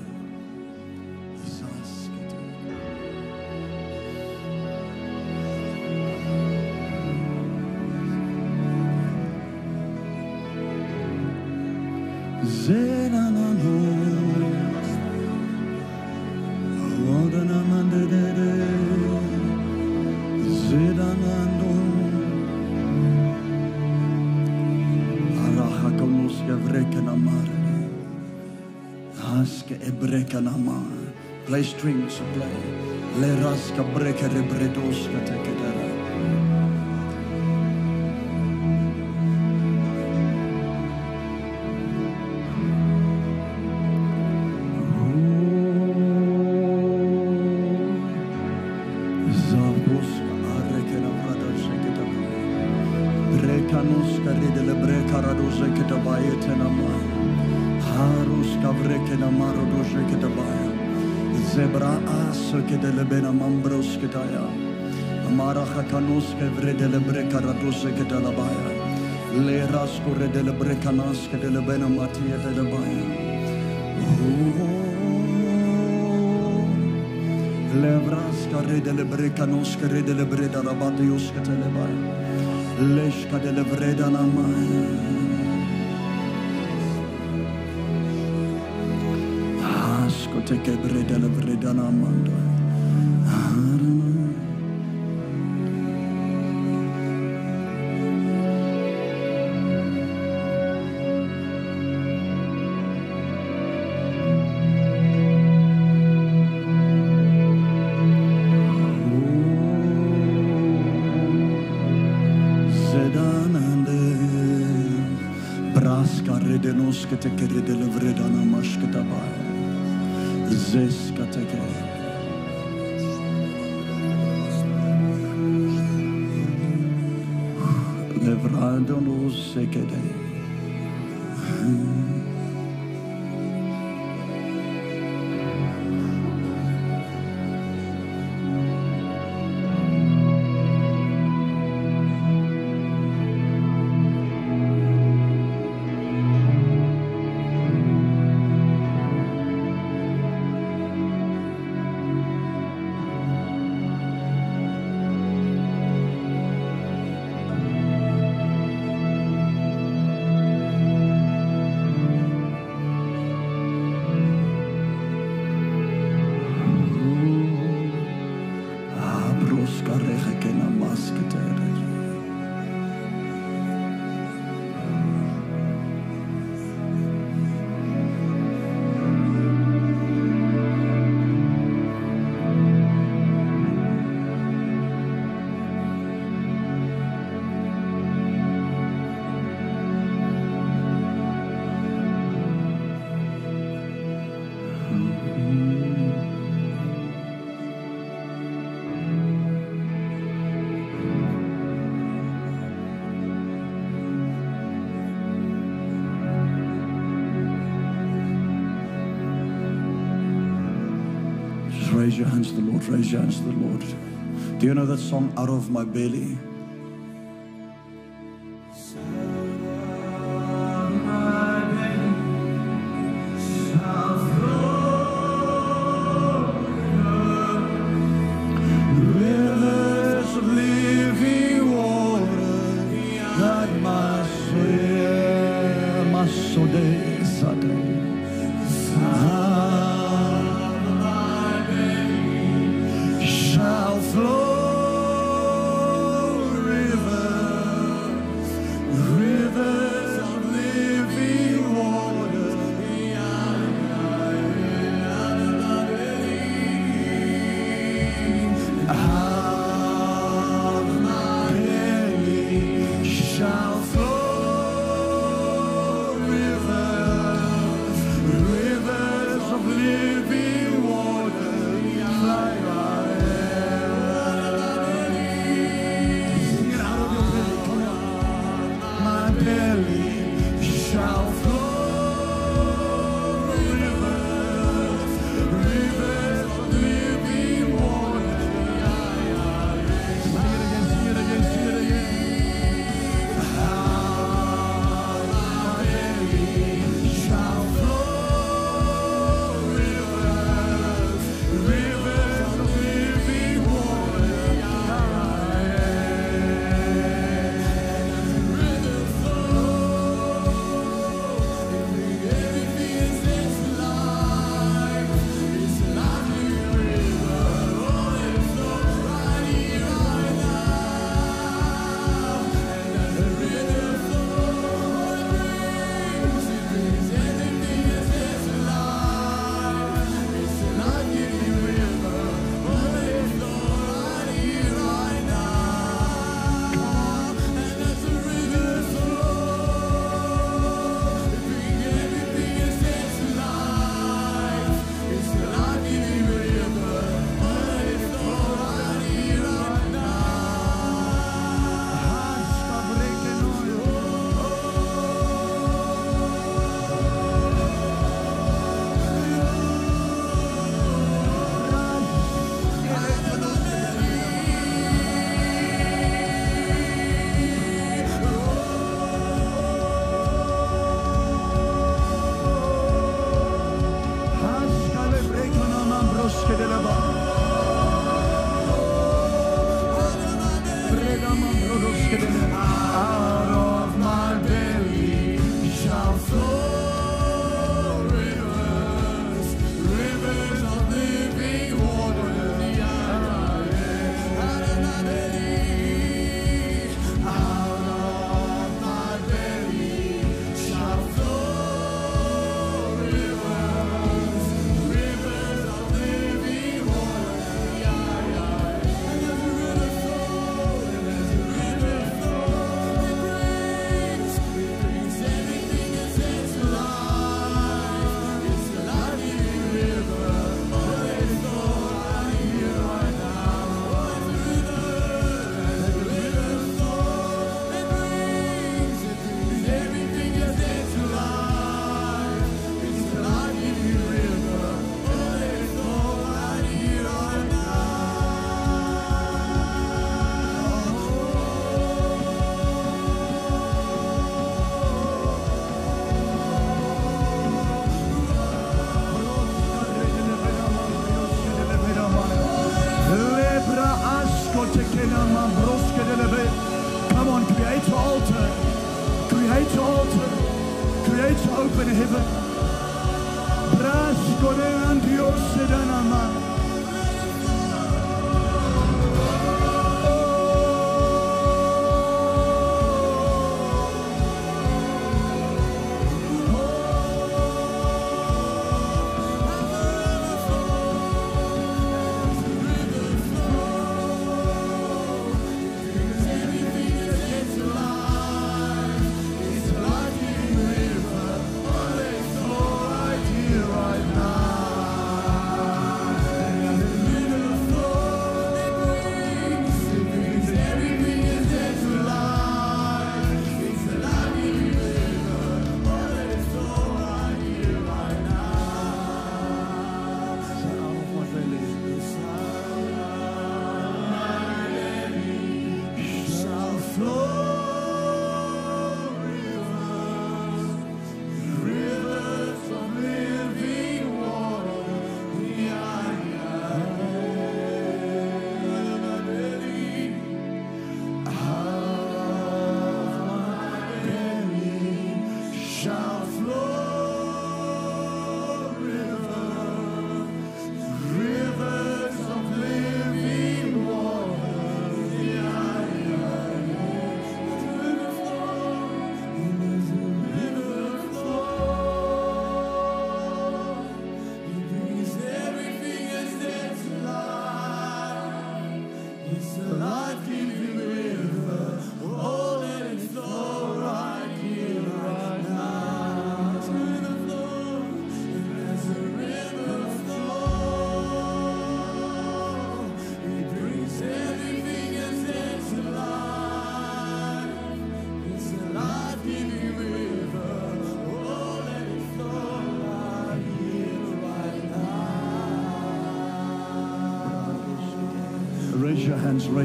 Strings, play. Le raska brekere bredoska tekedera. Brekanuska ridele brekarado sheketa bayetena ma. Haruska baya. Zebra aso kedele bena mambros kedaya. Amara hakanuska vredele brekarado sheketa labaya. Le rasko redele brekanas kedele bena matia dele baya. Oh. Levraska redele brekanuska redele breda rabadiuska telebaya. Leshka dele namaya. Asko teke breda le breda namanda. Sedanande your hands to the Lord. Raise your hands to the Lord. Do you know that song, Out of My Belly?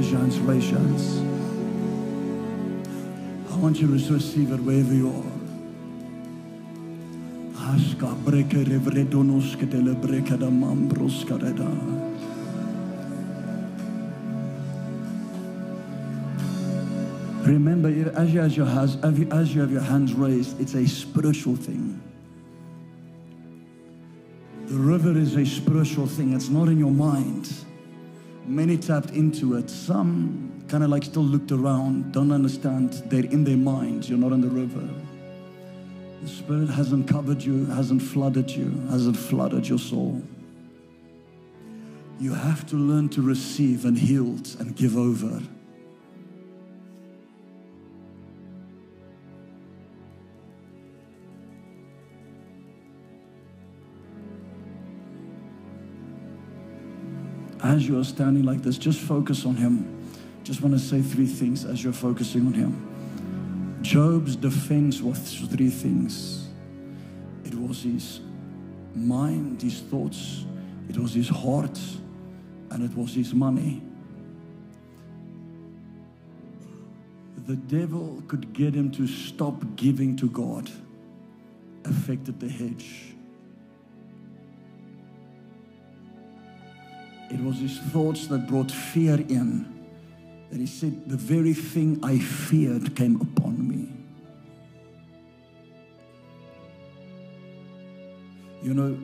Hands, hands, hands. I want you to receive it wherever you are. Aska breke revredonos ketele breke da mambros kareda. Remember, as you, as, your you- as you have your hands raised, it's a spiritual thing. The river is a spiritual thing. It's not in your mind. Many tapped into it. Some kind of like still looked around, don't understand. They're in their minds. You're not in the river. The Spirit hasn't covered you, hasn't flooded you, hasn't flooded your soul. You have to learn to receive and yield and give over. As you are standing like this, just focus on Him. Just want to say three things as you're focusing on Him. Job's defense was three things it was his mind, his thoughts, it was his heart, and it was his money. The devil could get him to stop giving to God, affected the hedge. It was his thoughts that brought fear in. That he said, The very thing I feared came upon me. You know,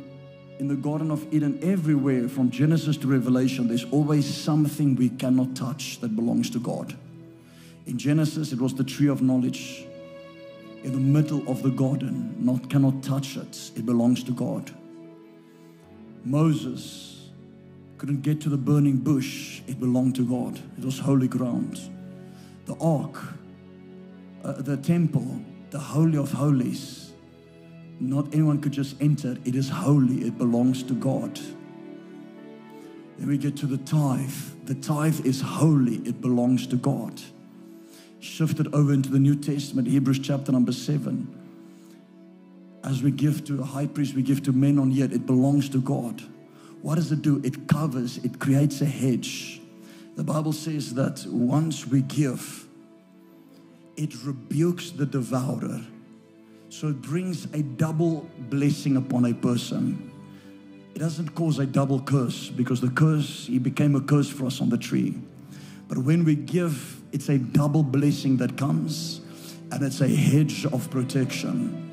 in the Garden of Eden, everywhere from Genesis to Revelation, there's always something we cannot touch that belongs to God. In Genesis, it was the tree of knowledge. In the middle of the garden, not cannot touch it. It belongs to God. Moses couldn't get to the burning bush. It belonged to God. It was holy ground. The ark, uh, the temple, the holy of holies. Not anyone could just enter. It is holy. It belongs to God. Then we get to the tithe. The tithe is holy. It belongs to God. Shifted over into the New Testament, Hebrews chapter number seven. As we give to a high priest, we give to men on yet. It belongs to God. What does it do? It covers, it creates a hedge. The Bible says that once we give, it rebukes the devourer. So it brings a double blessing upon a person. It doesn't cause a double curse because the curse, he became a curse for us on the tree. But when we give, it's a double blessing that comes, and it's a hedge of protection.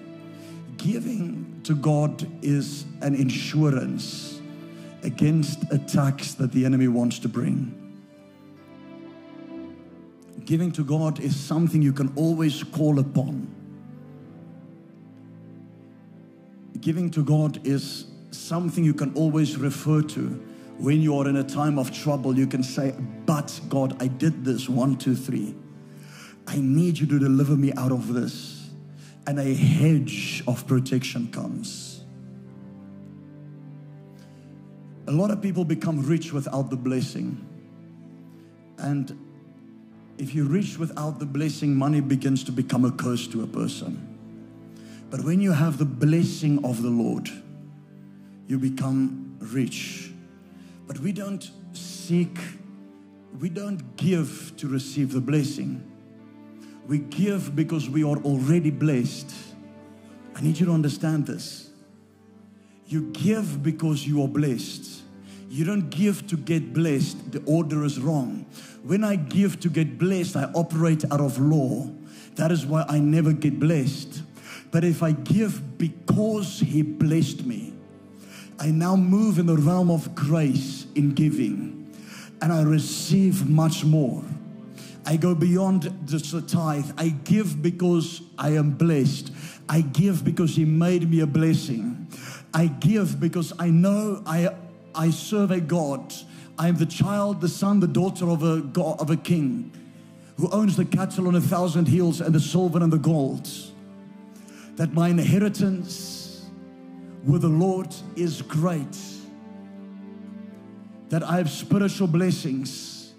Giving to God is an insurance against attacks that the enemy wants to bring. Giving to God is something you can always call upon. Giving to God is something you can always refer to when you are in a time of trouble. You can say, But God, I did this one, two, three. I need you to deliver me out of this. And a hedge of protection comes. A lot of people become rich without the blessing. And if you're rich without the blessing, money begins to become a curse to a person. But when you have the blessing of the Lord, you become rich. But we don't seek, we don't give to receive the blessing. We give because we are already blessed. I need you to understand this. You give because you are blessed. You don't give to get blessed. The order is wrong. When I give to get blessed, I operate out of law. That is why I never get blessed. But if I give because He blessed me, I now move in the realm of grace in giving and I receive much more. I go beyond the tithe. I give because I am blessed. I give because He made me a blessing. I give because I know I, I serve a God. I am the child, the son, the daughter of a, God, of a king who owns the cattle on a thousand hills and the silver and the gold that my inheritance with the Lord is great, that I have spiritual blessings.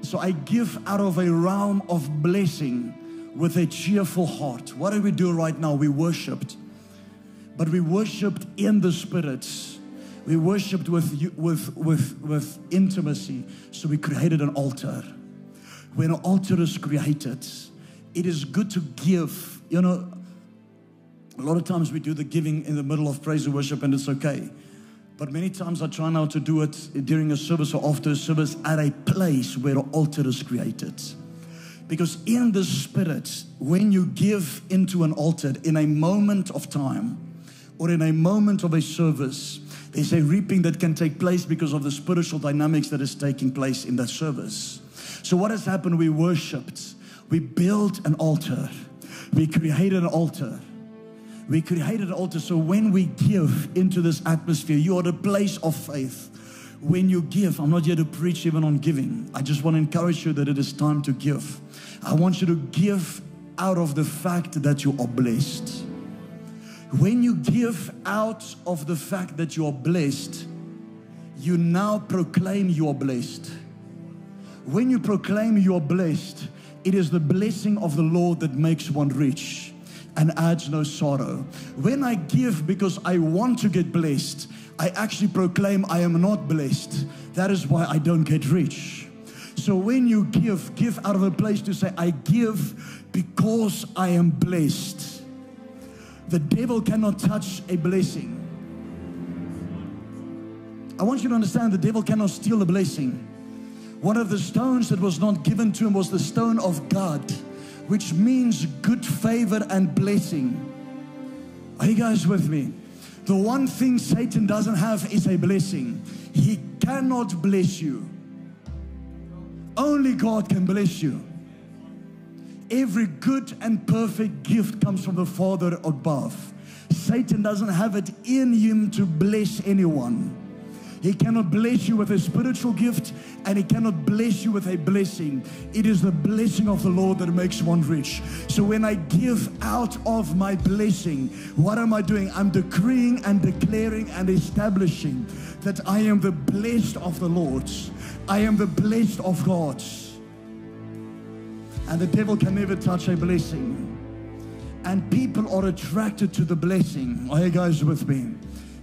So I give out of a realm of blessing with a cheerful heart. What did we do right now? We worshiped, but we worshiped in the spirits. We worshiped with, with, with, with intimacy. So we created an altar. When an altar is created, it is good to give you know, a lot of times we do the giving in the middle of praise and worship, and it's okay. But many times I try now to do it during a service or after a service at a place where an altar is created. Because in the spirit, when you give into an altar in a moment of time or in a moment of a service, there's a reaping that can take place because of the spiritual dynamics that is taking place in that service. So, what has happened? We worshiped, we built an altar we created an altar. We created an altar. So when we give into this atmosphere, you are the place of faith. When you give, I'm not here to preach even on giving. I just want to encourage you that it is time to give. I want you to give out of the fact that you are blessed. When you give out of the fact that you are blessed, you now proclaim you are blessed. When you proclaim you are blessed, it is the blessing of the Lord that makes one rich and adds no sorrow. When I give because I want to get blessed, I actually proclaim I am not blessed. That is why I don't get rich. So when you give, give out of a place to say, I give because I am blessed. The devil cannot touch a blessing. I want you to understand the devil cannot steal a blessing. One of the stones that was not given to him was the stone of God, which means good favor and blessing. Are you guys with me? The one thing Satan doesn't have is a blessing. He cannot bless you. Only God can bless you. Every good and perfect gift comes from the Father above. Satan doesn't have it in him to bless anyone. He cannot bless you with a spiritual gift and He cannot bless you with a blessing. It is the blessing of the Lord that makes one rich. So when I give out of my blessing, what am I doing? I'm decreeing and declaring and establishing that I am the blessed of the Lord. I am the blessed of God. And the devil can never touch a blessing. And people are attracted to the blessing. Oh, are you guys with me?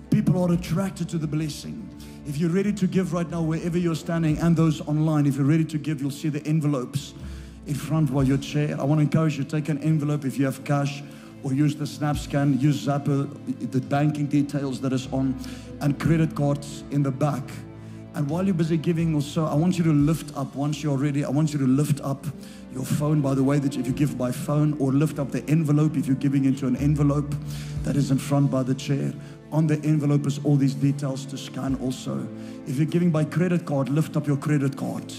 People are attracted to the blessing. If you're ready to give right now, wherever you're standing, and those online, if you're ready to give, you'll see the envelopes in front while your chair. I want to encourage you to take an envelope if you have cash or use the SnapScan, use Zapper, the banking details that is on, and credit cards in the back. And while you're busy giving also, I want you to lift up, once you're ready, I want you to lift up your phone by the way that if you give by phone or lift up the envelope if you're giving into an envelope that is in front by the chair. On the envelope is all these details to scan also. If you're giving by credit card, lift up your credit card.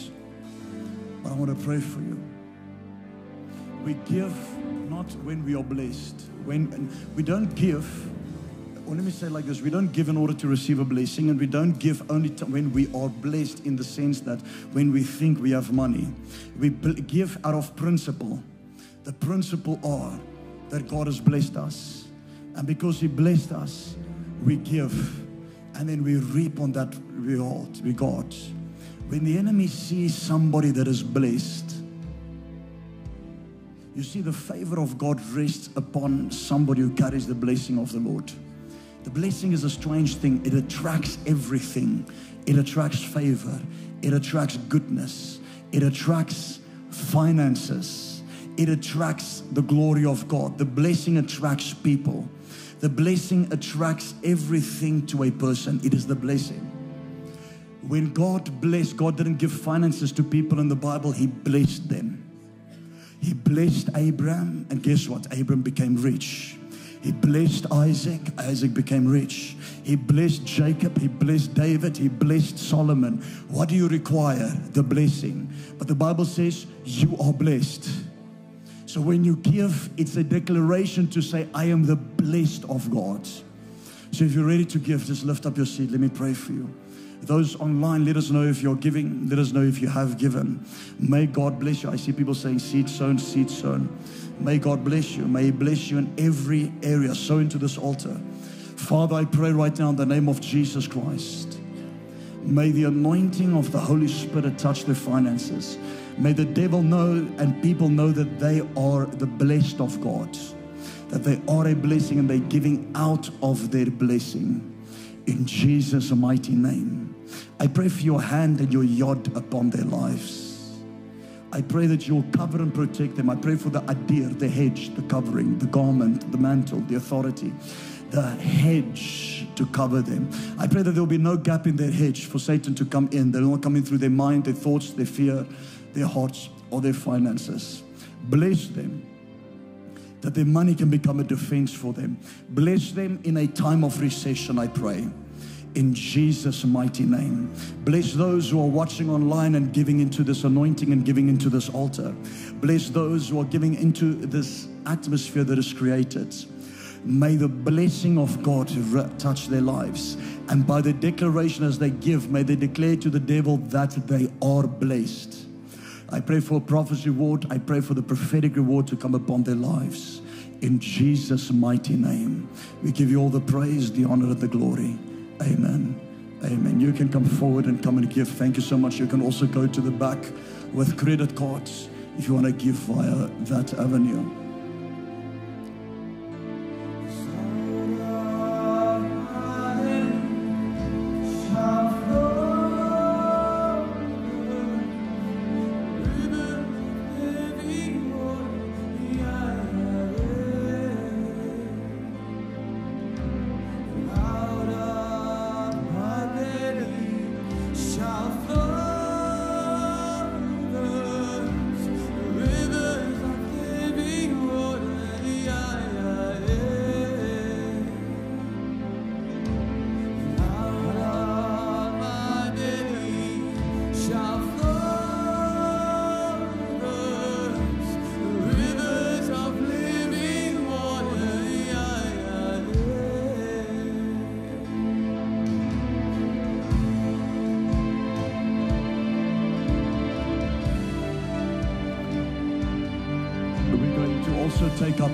But I want to pray for you. We give not when we are blessed. When we don't give let me say like this we don't give in order to receive a blessing, and we don't give only when we are blessed in the sense that when we think we have money. We give out of principle. The principle are that God has blessed us, and because He blessed us, we give, and then we reap on that reward. Regard. When the enemy sees somebody that is blessed, you see the favor of God rests upon somebody who carries the blessing of the Lord. The blessing is a strange thing. It attracts everything. It attracts favor. It attracts goodness. It attracts finances. It attracts the glory of God. The blessing attracts people. The blessing attracts everything to a person. It is the blessing. When God blessed, God didn't give finances to people in the Bible, He blessed them. He blessed Abraham, and guess what? Abraham became rich. He blessed Isaac. Isaac became rich. He blessed Jacob. He blessed David. He blessed Solomon. What do you require? The blessing. But the Bible says you are blessed. So when you give, it's a declaration to say, I am the blessed of God. So if you're ready to give, just lift up your seat. Let me pray for you. Those online, let us know if you're giving. Let us know if you have given. May God bless you. I see people saying seed sown, seed sown. May God bless you. May He bless you in every area. Sow into this altar. Father, I pray right now in the name of Jesus Christ. May the anointing of the Holy Spirit touch their finances. May the devil know and people know that they are the blessed of God, that they are a blessing and they're giving out of their blessing. In Jesus' mighty name. I pray for your hand and your yod upon their lives. I pray that you'll cover and protect them. I pray for the adir, the hedge, the covering, the garment, the mantle, the authority, the hedge to cover them. I pray that there'll be no gap in their hedge for Satan to come in. They'll not come in through their mind, their thoughts, their fear, their hearts, or their finances. Bless them that their money can become a defense for them. Bless them in a time of recession, I pray in Jesus' mighty name. Bless those who are watching online and giving into this anointing and giving into this altar. Bless those who are giving into this atmosphere that is created. May the blessing of God touch their lives. And by the declaration as they give, may they declare to the devil that they are blessed. I pray for a prophecy reward. I pray for the prophetic reward to come upon their lives. In Jesus' mighty name, we give you all the praise, the honor, and the glory. Amen. Amen. You can come forward and come and give. Thank you so much. You can also go to the back with credit cards if you want to give via that avenue.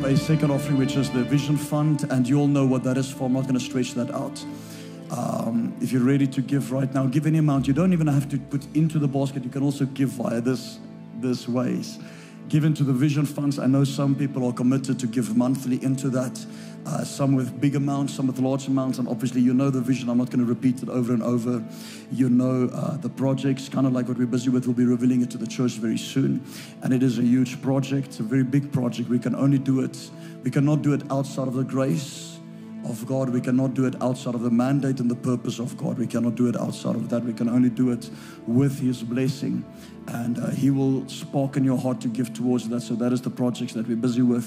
A second offering, which is the Vision Fund, and you all know what that is for. I'm not going to stretch that out. Um, if you're ready to give right now, give any amount. You don't even have to put into the basket. You can also give via this, this ways. Give into the Vision Funds. I know some people are committed to give monthly into that uh, some with big amounts, some with large amounts, and obviously you know the vision. I'm not going to repeat it over and over. You know uh, the projects, kind of like what we're busy with. We'll be revealing it to the church very soon, and it is a huge project, a very big project. We can only do it. We cannot do it outside of the grace of God. We cannot do it outside of the mandate and the purpose of God. We cannot do it outside of that. We can only do it with His blessing. And uh, He will spark in your heart to give towards that. So that is the projects that we're busy with.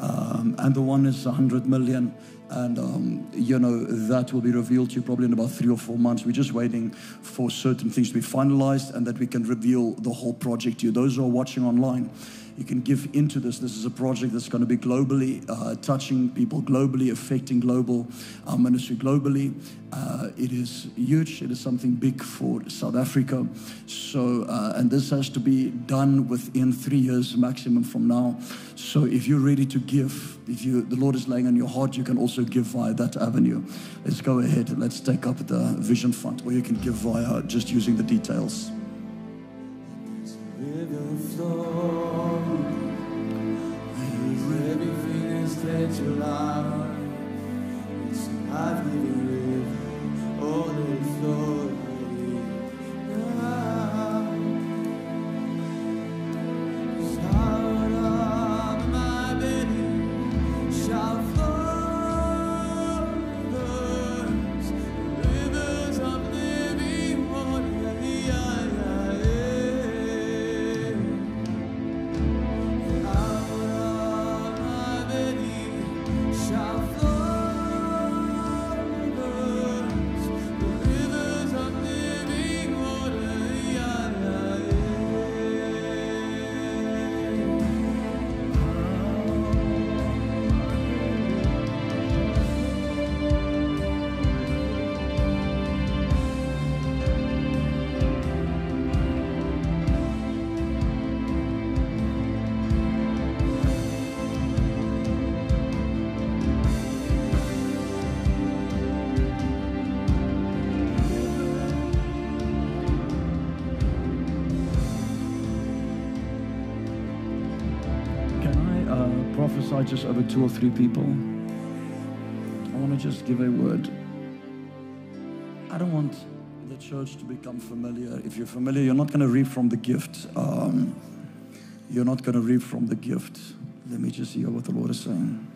Um, and the one is 100 million. And, um, you know, that will be revealed to you probably in about three or four months. We're just waiting for certain things to be finalized and that we can reveal the whole project to you. Those who are watching online, you can give into this. This is a project that's going to be globally uh, touching people globally, affecting global uh, ministry globally. Uh, it is huge. It is something big for South Africa. So, uh, and this has to be done within three years maximum from now. So, if you're ready to give, if you the Lord is laying on your heart, you can also give via that avenue. Let's go ahead. Let's take up the Vision Fund, or you can give via just using the details. Life. It's a life-giving river. Let it flow. Just over two or three people? I want to just give a word. I don't want the church to become familiar. If you're familiar, you're not going to reap from the gift. Um, you're not going to reap from the gift. Let me just hear what the Lord is saying.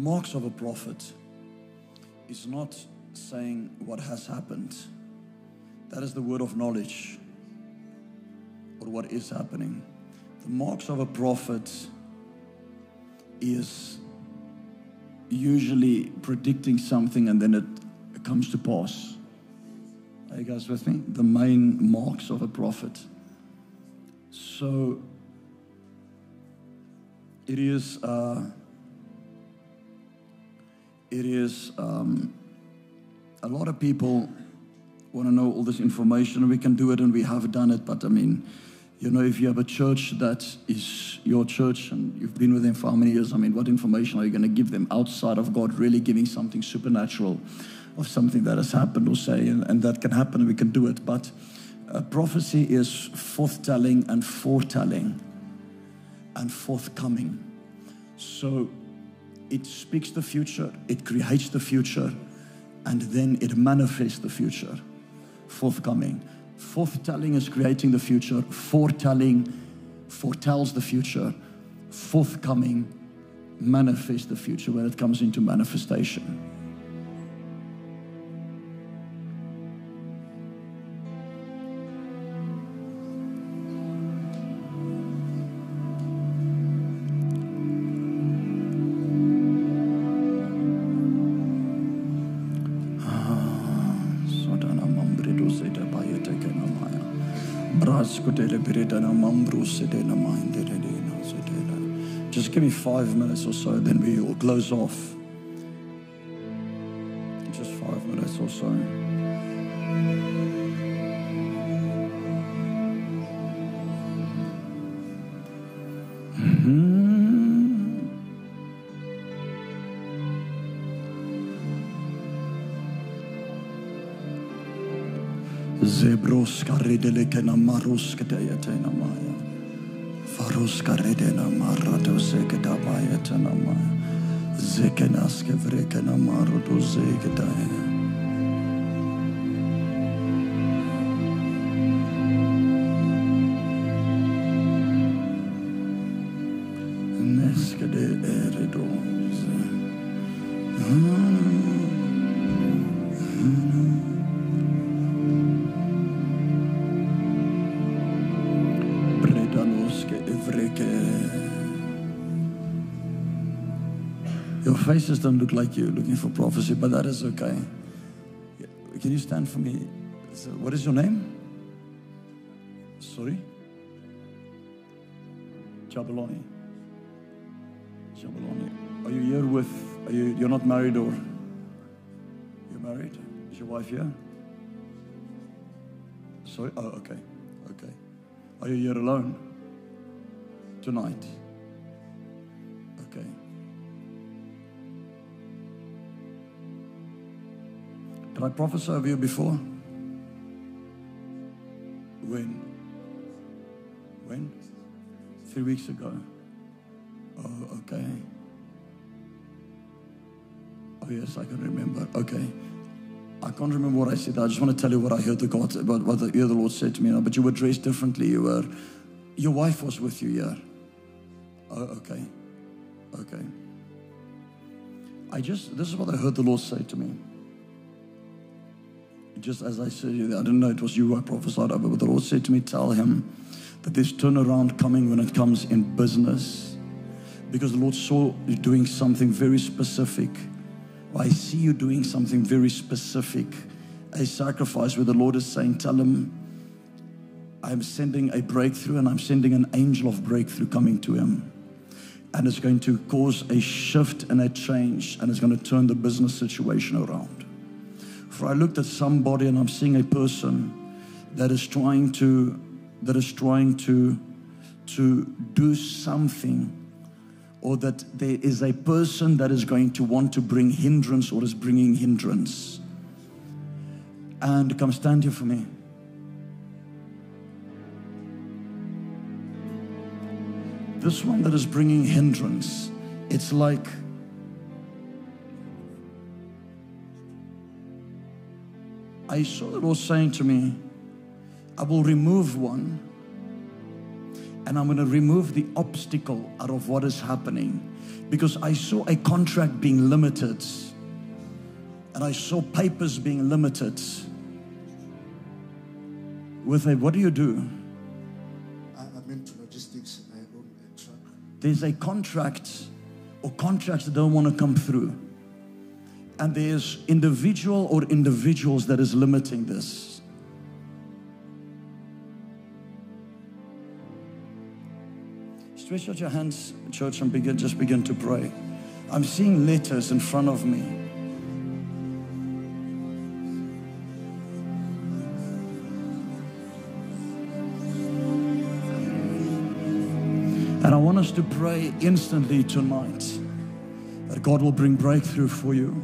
Marks of a prophet is not saying what has happened. That is the word of knowledge or what is happening. The marks of a prophet is usually predicting something and then it comes to pass. Are you guys with me? The main marks of a prophet. So it is. Uh, it is um, a lot of people want to know all this information we can do it and we have done it but i mean you know if you have a church that is your church and you've been with them for how many years i mean what information are you going to give them outside of god really giving something supernatural of something that has happened or say and, and that can happen we can do it but uh, prophecy is forthtelling and foretelling and forthcoming. So it speaks the future, it creates the future, and then it manifests the future. Forthcoming. Forthtelling is creating the future, foretelling foretells the future, forthcoming manifests the future when it comes into manifestation. Just give me five minutes or so, then we will close off. Just five minutes or so. Mhm. Zebros ቱስከሬደናማ ረዶ ዜግዳማ የተናማ ዜገናስከፍሬከናማ ረዶ ዜግዳ zekedaya. faces don't look like you looking for prophecy, but that is okay. Can you stand for me? So, what is your name? Sorry? Jabulani. Jabulani. Are you here with, are you, you're not married or? You're married? Is your wife here? Sorry? Oh, okay. Okay. Are you here alone? Tonight? Did I prophesy over you before? When? When? Three weeks ago. Oh, okay. Oh, yes, I can remember. Okay. I can't remember what I said. I just want to tell you what I heard the God, about what the, hear the Lord said to me. But you were dressed differently. You were, your wife was with you, yeah. Oh, okay. Okay. I just, this is what I heard the Lord say to me. Just as I said, I didn't know it was you I prophesied over, but the Lord said to me, Tell him that there's turnaround coming when it comes in business. Because the Lord saw you doing something very specific. I see you doing something very specific, a sacrifice where the Lord is saying, Tell him, I'm sending a breakthrough and I'm sending an angel of breakthrough coming to him. And it's going to cause a shift and a change, and it's going to turn the business situation around. For I looked at somebody and I'm seeing a person that is trying to that is trying to to do something or that there is a person that is going to want to bring hindrance or is bringing hindrance. And come stand here for me. This one that is bringing hindrance, it's like I saw the Lord saying to me, I will remove one and I'm going to remove the obstacle out of what is happening because I saw a contract being limited and I saw papers being limited. With a, what do you do? I, I'm into logistics. I own a truck. There's a contract or contracts that don't want to come through. And there's individual or individuals that is limiting this. Stretch out your hands, church, and begin, just begin to pray. I'm seeing letters in front of me. And I want us to pray instantly tonight that God will bring breakthrough for you,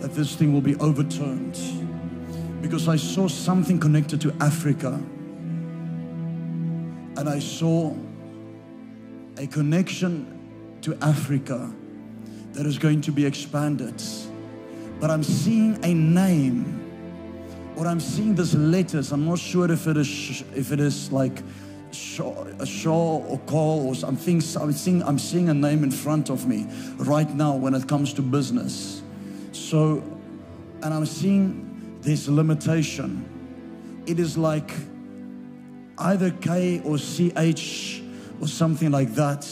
that this thing will be overturned. Because I saw something connected to Africa, and I saw a connection to Africa that is going to be expanded. But I'm seeing a name, or I'm seeing these letters. I'm not sure if it is if it is like Shaw, a Shaw or Call or something. I'm seeing I'm seeing a name in front of me right now when it comes to business. So, and I'm seeing this limitation. It is like either K or CH or something like that,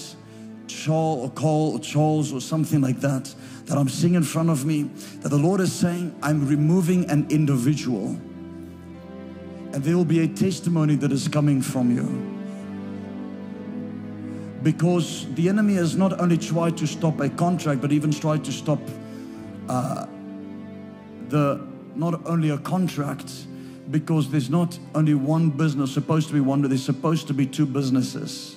Charles or Cole or Charles or something like that, that I'm seeing in front of me, that the Lord is saying, I'm removing an individual. And there will be a testimony that is coming from you. Because the enemy has not only tried to stop a contract, but even tried to stop uh, the not only a contract, because there's not only one business supposed to be one, but there's supposed to be two businesses.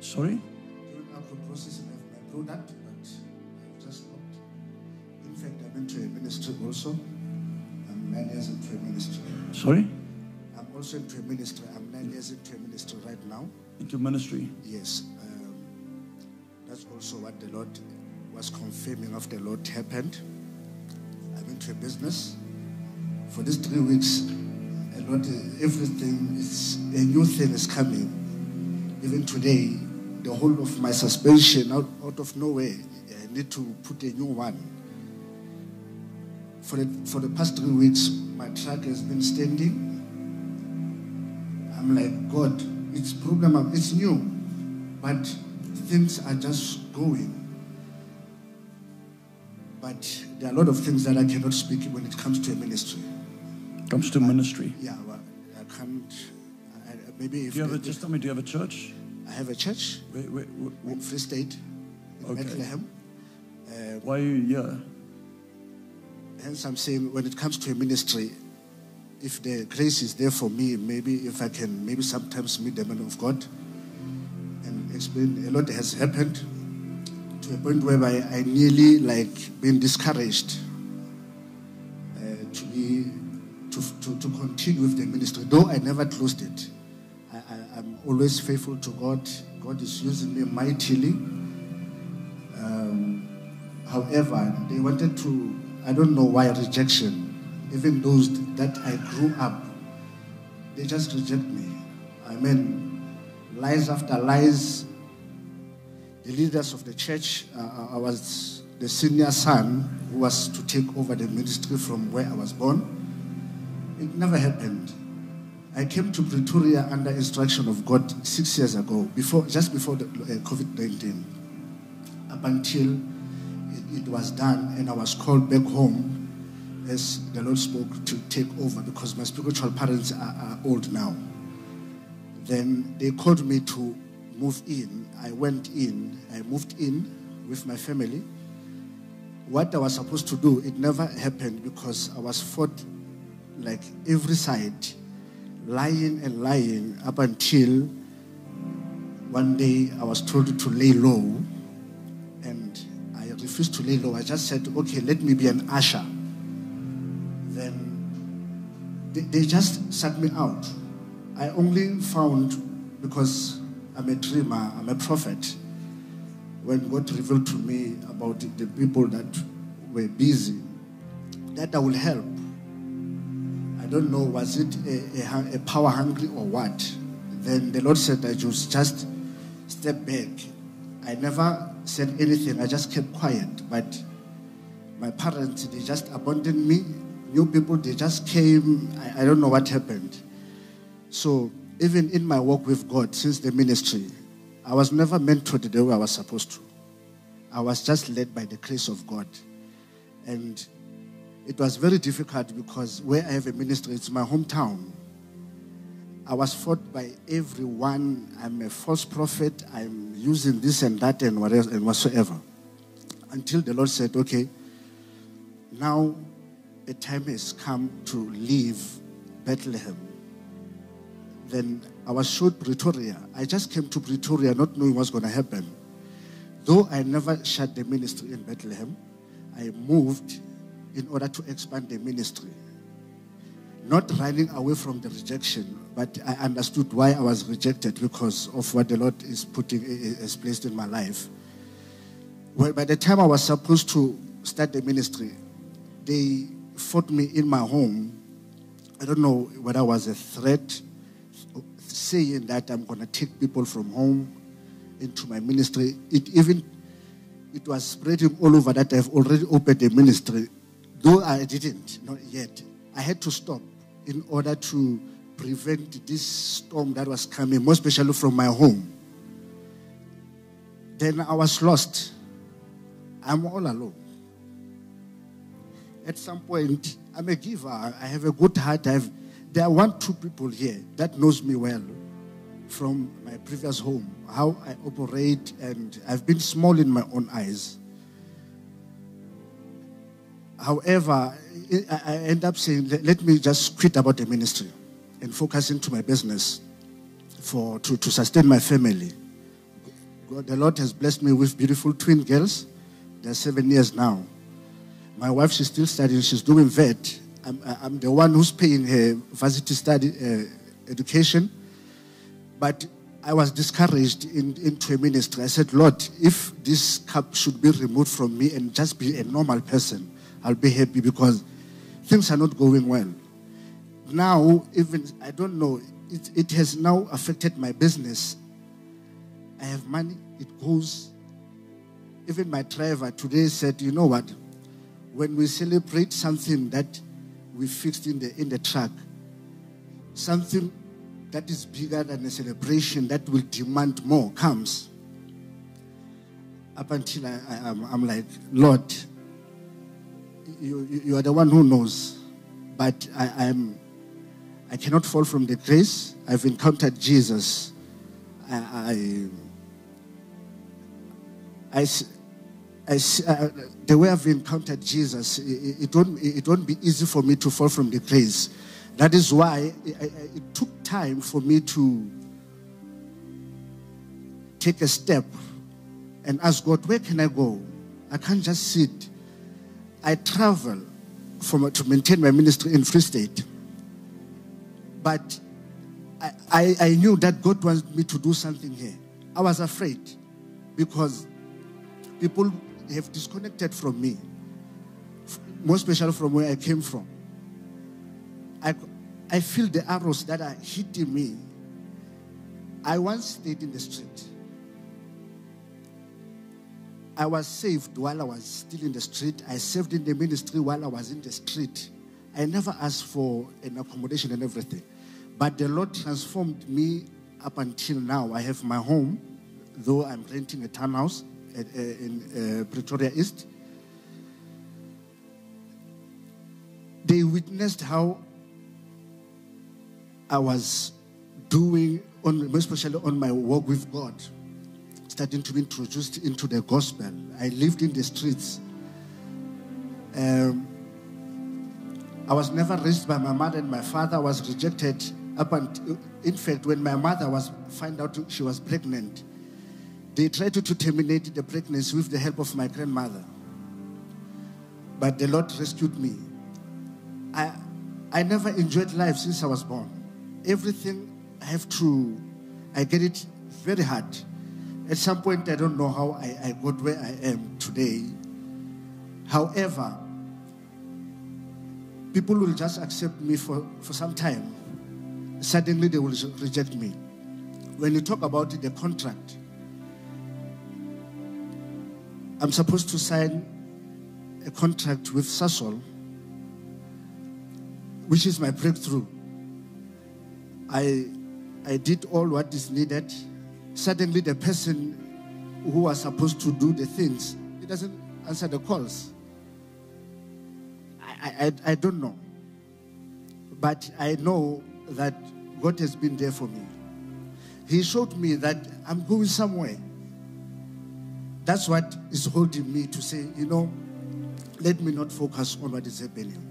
Sorry? Doing agro processing of my product, but I'm just not. In fact, I'm into a ministry also. I'm nine years into a ministry. Sorry? I'm also into a ministry. I'm nine years into a ministry right now. Into ministry. Yes. Um, that's also what the Lord was confirming of the Lord happened. I'm into a business. For these three weeks, a lot, everything is, a new thing is coming. Even today, the whole of my suspension out, out of nowhere, I need to put a new one. For the, for the past three weeks, my truck has been standing. I'm like, God, it's problem, it's new, but things are just going. But there are a lot of things that I cannot speak when it comes to a ministry. Comes to ministry. Yeah, well, I can't. I, maybe if Do you have a, just tell me, do you have a church? I have a church Where, where, where, in Free State, in Okay. Bethlehem. Uh, why are you here? Hence, I'm saying when it comes to a ministry, if the grace is there for me, maybe if I can, maybe sometimes meet the man of God and explain. A lot has happened to a point whereby I nearly like been discouraged uh, to be to, to, to continue with the ministry. Though I never closed it, I, I'm always faithful to God. God is using me mightily. Um, however, they wanted to, I don't know why rejection. Even those that I grew up, they just reject me. I mean, lies after lies. The leaders of the church, uh, I was the senior son who was to take over the ministry from where I was born. It never happened. I came to Pretoria under instruction of God six years ago, before, just before the, uh, COVID 19. Up until it, it was done, and I was called back home as the Lord spoke to take over because my spiritual parents are, are old now. Then they called me to move in. I went in, I moved in with my family. What I was supposed to do, it never happened because I was fought like every side, lying and lying up until one day I was told to lay low and I refused to lay low. I just said, okay, let me be an usher. Then they, they just sat me out. I only found, because I'm a dreamer, I'm a prophet, when God revealed to me about the people that were busy, that I will help. I don't know, was it a, a, a power hungry or what? Then the Lord said I should just step back. I never said anything, I just kept quiet. But my parents, they just abandoned me. New people, they just came. I, I don't know what happened. So, even in my walk with God since the ministry, I was never mentored the way I was supposed to. I was just led by the grace of God. And it was very difficult because where I have a ministry, it's my hometown. I was fought by everyone. I'm a false prophet. I'm using this and that and whatever and whatsoever. Until the Lord said, okay, now a time has come to leave Bethlehem. Then I was showed Pretoria. I just came to Pretoria not knowing what's going to happen. Though I never shut the ministry in Bethlehem, I moved in order to expand the ministry. Not running away from the rejection, but I understood why I was rejected because of what the Lord is putting is placed in my life. Well, by the time I was supposed to start the ministry, they fought me in my home. I don't know whether it was a threat, saying that I'm going to take people from home into my ministry. It even it was spreading all over that I've already opened a ministry, though I didn't, not yet. I had to stop in order to prevent this storm that was coming, more especially from my home. Then I was lost. I'm all alone. At some point, I'm a giver. I have a good heart. I have, there are one, two people here that knows me well from my previous home, how I operate, and I've been small in my own eyes. However, I end up saying, let, let me just quit about the ministry and focus into my business for to, to sustain my family. God, the Lord has blessed me with beautiful twin girls. They're seven years now. My wife, she's still studying. She's doing vet. I'm, I'm the one who's paying her varsity study uh, education. But I was discouraged in, into a ministry. I said, Lord, if this cup should be removed from me and just be a normal person, I'll be happy because things are not going well. Now, even, I don't know, it, it has now affected my business. I have money, it goes. Even my driver today said, you know what? When we celebrate something that we fixed in the, in the truck, something that is bigger than a celebration that will demand more comes. Up until I, am I'm like, Lord, you, you are the one who knows. But I, I'm, I cannot fall from the grace. I've encountered Jesus. I, I, I s- I s- uh, the way I've encountered Jesus, it, it, won't, it won't be easy for me to fall from the grace. That is why I, I, it took time for me to take a step and ask God, where can I go? I can't just sit. I travel to maintain my ministry in Free State. But I, I, I knew that God wanted me to do something here. I was afraid because people have disconnected from me, more especially from where I came from. I, I feel the arrows that are hitting me. I once stayed in the street. I was saved while I was still in the street. I served in the ministry while I was in the street. I never asked for an accommodation and everything. But the Lord transformed me up until now. I have my home, though I'm renting a townhouse in uh, Pretoria East. They witnessed how I was doing, on, especially on my work with God, starting to be introduced into the gospel. I lived in the streets. Um, I was never raised by my mother and my father. Was rejected up until, in fact, when my mother was find out she was pregnant, they tried to, to terminate the pregnancy with the help of my grandmother. But the Lord rescued me. I, I never enjoyed life since I was born. Everything I have to, I get it very hard. At some point, I don't know how I, I got where I am today. However, people will just accept me for, for some time. Suddenly, they will reject me. When you talk about the contract, I'm supposed to sign a contract with Sasol, which is my breakthrough. I, I did all what is needed. Suddenly, the person who was supposed to do the things, he doesn't answer the calls. I, I, I don't know. But I know that God has been there for me. He showed me that I'm going somewhere. That's what is holding me to say, you know, let me not focus on what is happening.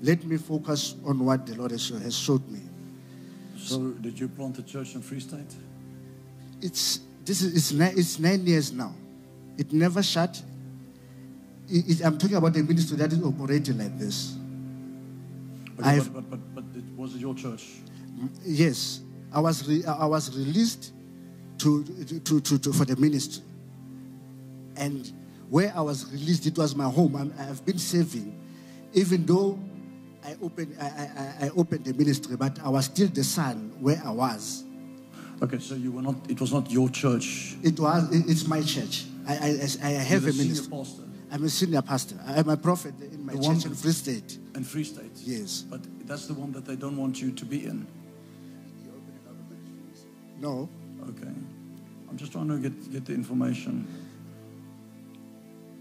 Let me focus on what the Lord has has showed me. So, did you plant a church in Free State? It's this is it's nine, it's nine years now. It never shut. It- it- I'm talking about a ministry that is operating like this. Okay, but, but, but, but it, was it your church? Yes, I was re- I was released to, to, to, to for the ministry, and where I was released, it was my home. I'm, I've been serving, even though I opened I, I, I- opened the ministry, but I was still the son where I was. Okay, so you were not. It was not your church. It was. It's my church. I I, I have You're a ministry. pastor I'm a senior pastor. I'm a prophet in my The church in Free State. in Free State. Yes. But that's the one that they don't want you to be in. No, Okay. I'm just trying to get get the information.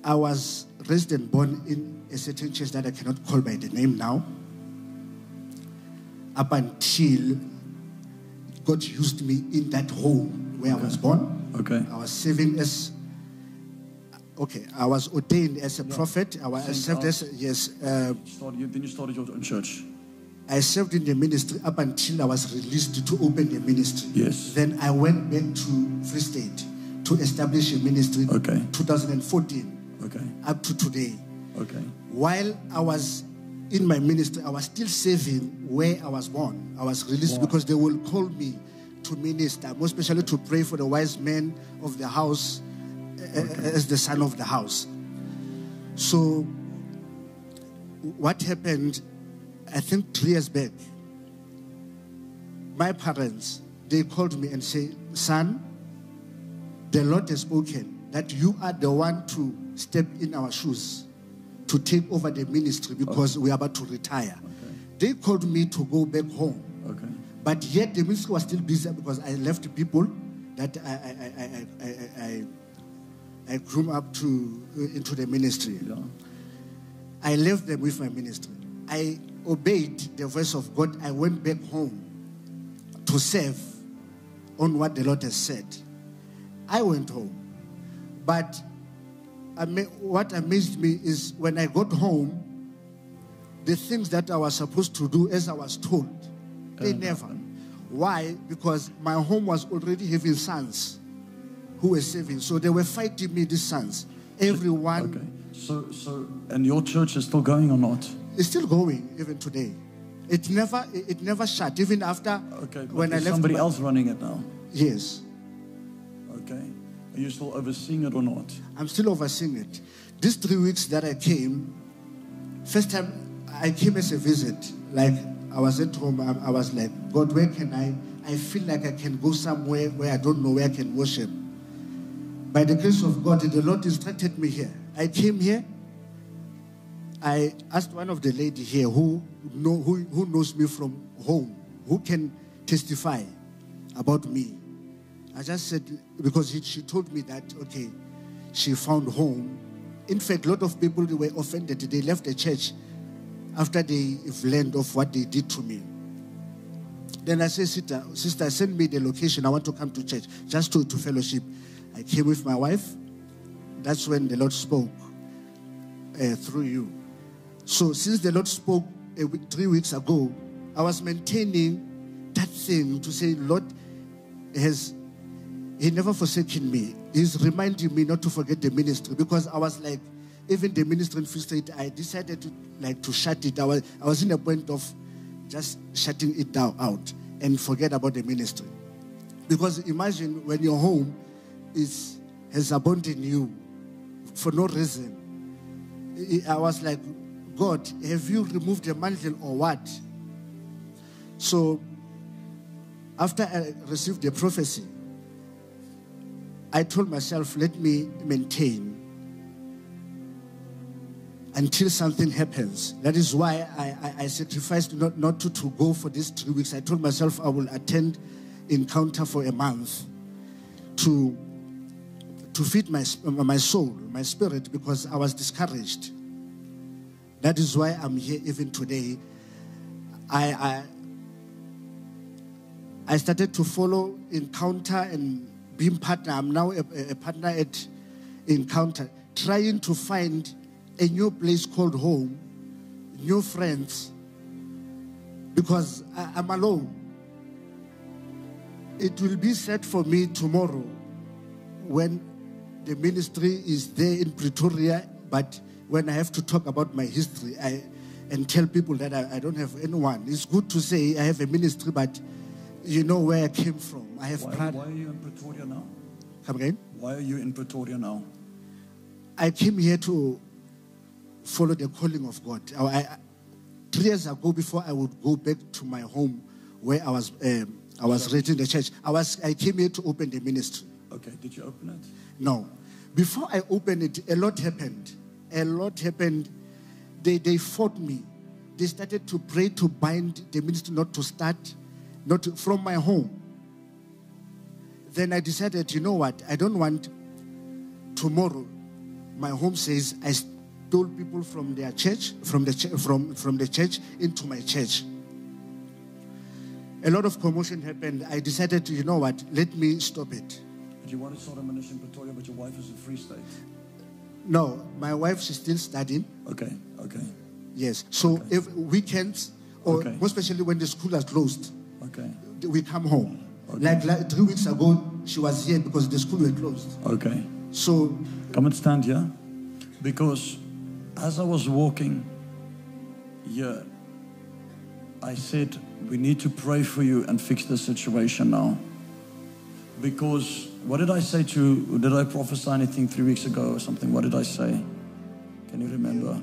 I was raised and born in a certain church that I cannot call by the name now. Up until God used me in that home where I was born. Okay. I was serving as, okay, I was ordained as a prophet. I, was, Saint served as, yes, uh, Started, you, then you started your own church. I served in the ministry up until I was released to open the ministry. Yes. Then I went back to Free State to establish a ministry Okay. 2014 Okay. up to today. Okay. While I was in my ministry, I was still serving where I was born. I was released Wow. because they will call me to minister, more especially to pray for the wise men of the house uh, as the son of the house. So, what happened, I think three years back, my parents, they called me and say, son, the Lord has spoken that you are the one to step in our shoes to take over the ministry because we are about to retire. They called me to go back home. Okay. But yet the ministry was still busy because I left people that I, I, I, I, I, I, I grew up to uh, into the ministry. Yeah. I left them with my ministry. I obeyed the voice of God. I went back home to serve on what the Lord has said. I went home. But what amazed me is when I got home, the things that I was supposed to do as I was told, they uh-huh. never. Why? Because my home was already having sons who were saving. So they were fighting me, these sons. Everyone Okay. So, so, and your church is still going or not? It's still going even today. It never, it never shut. Even after Okay. When I left. somebody my- else running it now. Yes, Okay. You still overseeing it or not? I'm still overseeing it. These three weeks that I came, first time I came as a visit. Like I was at home, I, I was like, God, where can I? I feel like I can go somewhere where I don't know where I can worship. By the grace of God, the Lord instructed me here. I came here. I asked one of the lady here who know who, who knows me from home, who can testify about me. I just said because he, she told me that okay, she found home. In fact, a lot of people were offended. They left the church after they've learned of what they did to me. Then I said, sister, sister, send me the location. I want to come to church just to, to fellowship. I came with my wife. That's when the Lord spoke uh, through you. So since the Lord spoke week, three weeks ago, I was maintaining that thing to say, Lord has He never forsaken me. He's reminding me not to forget the ministry because I was like, even the ministry in Free State, I decided to like to shut it. I was, I was in a point of just shutting it down out and forget about the ministry. Because imagine when your home is has abandoned you for no reason. I was like, God, have you removed the mantle or what? So after I received the prophecy, I told myself, let me maintain until something happens. That is why I, I, I sacrificed not, not to, to go for these three weeks. I told myself I will attend encounter for a month to, to feed my, my soul, my spirit, because I was discouraged. That is why I'm here even today. I, I, I started to follow Encounter and being partner. I'm now a, a partner at Encounter, trying to find a new place called home, new friends, because I, I'm alone. It will be set for me tomorrow when the ministry is there in Pretoria, but when I have to talk about my history, I and tell people that I, I don't have anyone. It's good to say I have a ministry, but you know where I came from. I have Why, pride. why are you in Pretoria now? Come again? Why are you in Pretoria now? I came here to follow the calling of God. I, I- three years ago, before I would go back to my home where I was, um, I was raised in the church. I was, I came here to open the ministry. Okay, did you open it? No, before I opened it, a lot happened. A lot happened. They they fought me. They started to pray to bind the ministry not to start, not from my home. Then I decided, you know what? I don't want tomorrow. My home says I stole people from their church, from the ch- from from the church into my church. A lot of commotion happened. I decided, to, you know what? Let me stop it. But you want to start a ministry in Pretoria, but your wife is in Free State. No, my wife she's still studying. Okay, okay, Yes. So if weekends, or Okay. most especially when the school is closed, okay, we come home. Okay. Like, like three weeks ago, she was here because the school were closed. okay. So Come and stand here. Because as I was walking here, I said, We need to pray for you and fix the situation now. Because what did I say to, did I prophesy anything three weeks ago or something? What did I say? Can you remember?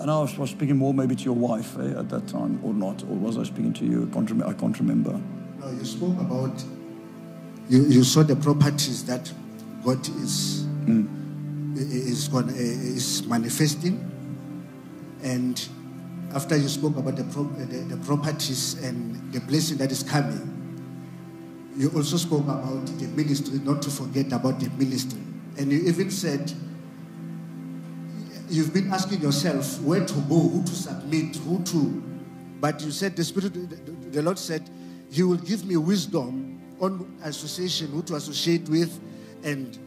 Know I was, was speaking more maybe to your wife eh, at that time or not, or was I speaking to you? I can't, rem- I can't remember. no, you spoke about you, you saw the properties that God is is going is manifesting, and after you spoke about the, pro, the the properties and the blessing that is coming, you also spoke about the ministry, not to forget about the ministry, and you even said you've been asking yourself where to go, who to submit, who to. But you said the Spirit, the- the Lord said, He will give me wisdom on association, who to associate with. And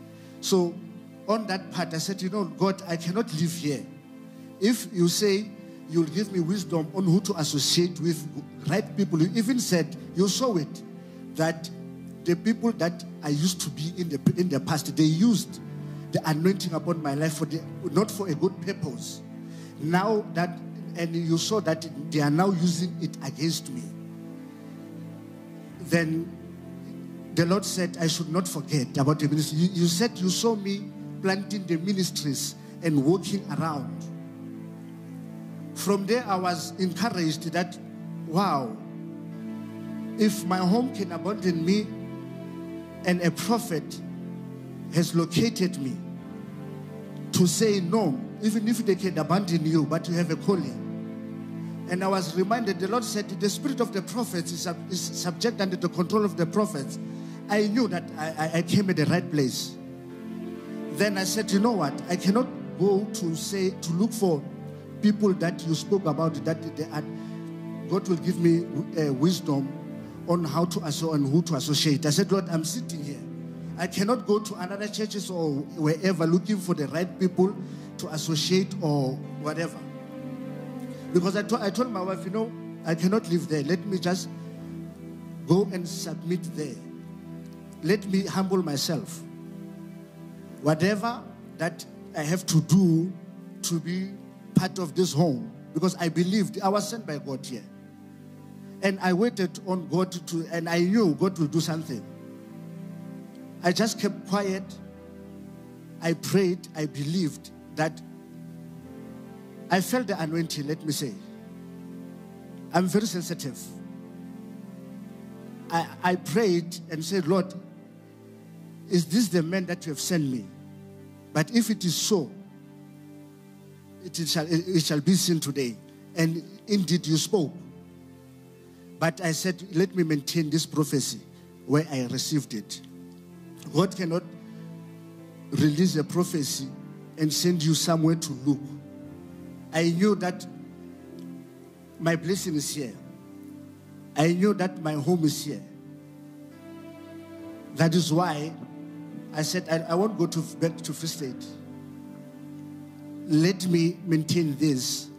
so on that part, I said, You know, God, I cannot live here. If you say you'll give me wisdom on who to associate with, right people, you even said, you saw it, that the people that I used to be in the, in the past, they used the anointing upon my life for the, not for a good purpose. Now that, and you saw that they are now using it against me. Then the Lord said, I should not forget about the ministry. You, you said you saw me planting the ministries and walking around. From there, I was encouraged that, wow, if my home can abandon me and a prophet has located me to say no, even if they can abandon you, but you have a calling. And I was reminded, the Lord said, the spirit of the prophets is, sub- is subject under the control of the prophets. I knew that I, I- came at the right place. Then I said, you know what? I cannot go to say, to look for people that you spoke about, that they are, God will give me uh, wisdom on how to associate and who to associate. I said, Lord, I'm sitting here. I cannot go to another churches or wherever looking for the right people to associate or whatever. Because I told, I told my wife, you know, I cannot live there. Let me just go and submit there. Let me humble myself. Whatever that I have to do to be part of this home, because I believed I was sent by God here. And I waited on God to, and I knew God will do something. I just kept quiet. I prayed. I believed that I felt the anointing, let me say. I'm very sensitive. I, I prayed and said, Lord, is this the man that you have sent me? But if it is so, it, shall, it shall be seen today. And indeed, you spoke. But I said, let me maintain this prophecy where I received it. God cannot release a prophecy and send you somewhere to look. I knew that my blessing is here. I knew that my home is here. That is why I said, I, I won't go to, back to Free State. Let me maintain this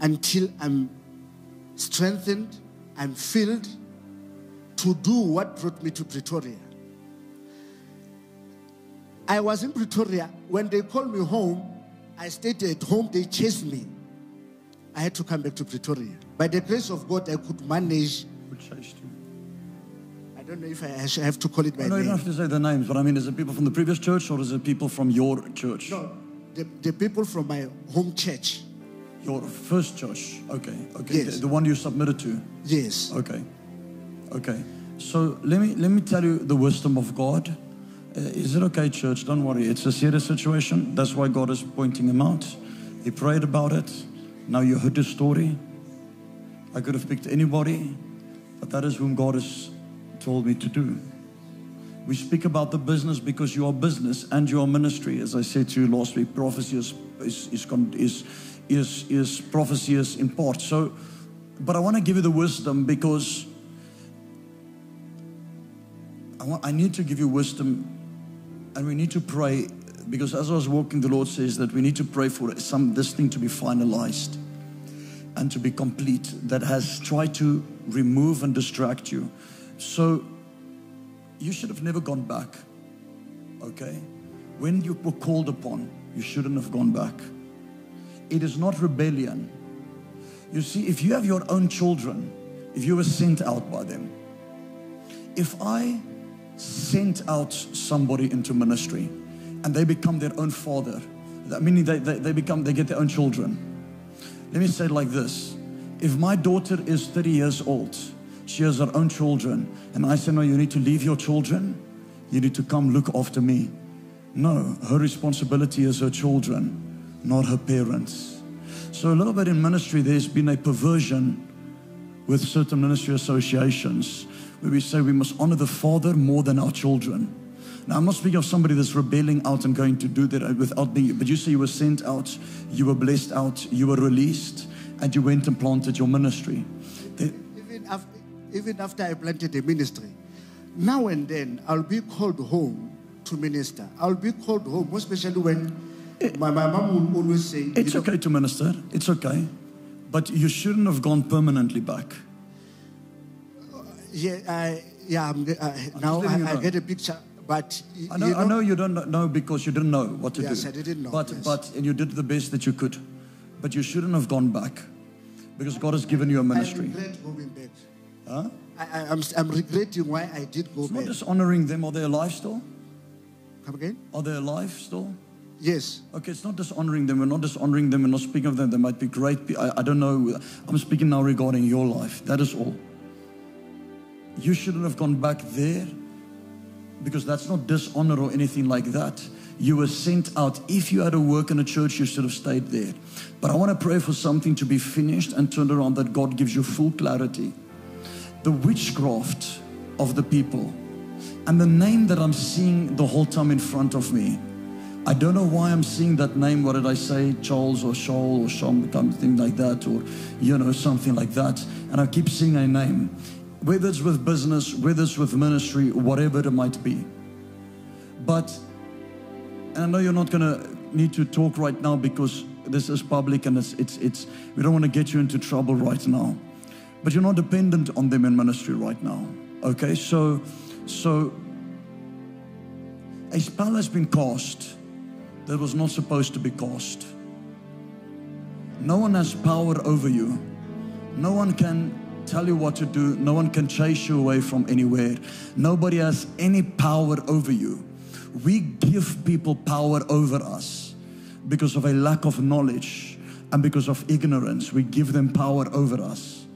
until I'm strengthened, I'm filled to do what brought me to Pretoria. I was in Pretoria. When they called me home, I stayed at home. They chased me. I had to come back to Pretoria. By the grace of God, I could manage. Who chased you? I don't know if I have to call it by No, you don't have to say the names, but I mean, is it people from the previous church or is it people from your church? No, the, the people from my home church. Your first church. Okay, okay. Yes. The, the one you submitted to. Yes. Okay. Okay. So let me let me tell you the wisdom of God. Uh, is it okay, church? Don't worry. It's a serious situation. That's why God is pointing him out. He prayed about it. Now you heard his story. I could have picked anybody, but that is whom God has told me to do. We speak about the business because you are business and you are ministry. As I said to you last week, prophecy is is is is is, is prophecy is in part. So, but I want to give you the wisdom because I, want, I need to give you wisdom, and we need to pray because as I was walking, the Lord says that we need to pray for some this thing to be finalized and to be complete that has tried to remove and distract you. So you should have never gone back. Okay? When you were called upon, you shouldn't have gone back. It is not rebellion. You see, if you have your own children, if you were sent out by them, if I sent out somebody into ministry and they become their own father, that meaning they, they, they become they get their own children. Let me say it like this. If my daughter is 30 years old, she has her own children, and I say, No, you need to leave your children, you need to come look after me. No, her responsibility is her children, not her parents. So, a little bit in ministry, there's been a perversion with certain ministry associations where we say we must honor the father more than our children. Now, I'm not speaking of somebody that's rebelling out and going to do that without being, but you say you were sent out, you were blessed out, you were released, and you went and planted your ministry. Even after, even after I planted the ministry, now and then I'll be called home to minister. I'll be called home, especially when my, my mom will always say, It's you know, okay to minister, it's okay. But you shouldn't have gone permanently back. Yeah, I, yeah. I'm, I, now I, I get a picture, but y- I know, you I know you don't know because you didn't know what to Yes, do. I didn't know, But, yes. but, and you did the best that you could. But you shouldn't have gone back because God has given you a ministry. regret going back. Huh? I, I, I'm, I'm regretting why I did go It's not back. dishonoring them. or their alive still? Come again? Are they alive still? Yes. Okay, it's not dishonoring them. We're not dishonoring them. We're not speaking of them. They might be great. I, I don't know. I'm speaking now regarding your life. That is all. You shouldn't have gone back there because that's not dishonor or anything like that. You were sent out. If you had to work in a church, you should have stayed there. But I want to pray for something to be finished and turned around that God gives you full clarity. The witchcraft of the people and the name that I'm seeing the whole time in front of me. I don't know why I'm seeing that name. What did I say? Charles or Shaul or something like that, or you know, something like that. And I keep seeing a name, whether it's with business, whether it's with ministry, whatever it might be. But, and I know you're not gonna need to talk right now because this is public and it's it's it's. We don't want to get you into trouble right now. But you're not dependent on them in ministry right now. Okay, so so a spell has been cast that was not supposed to be cast. No one has power over you. No one can tell you what to do. No one can chase you away from anywhere. Nobody has any power over you. We give people power over us because of a lack of knowledge and because of ignorance. We give them power over us.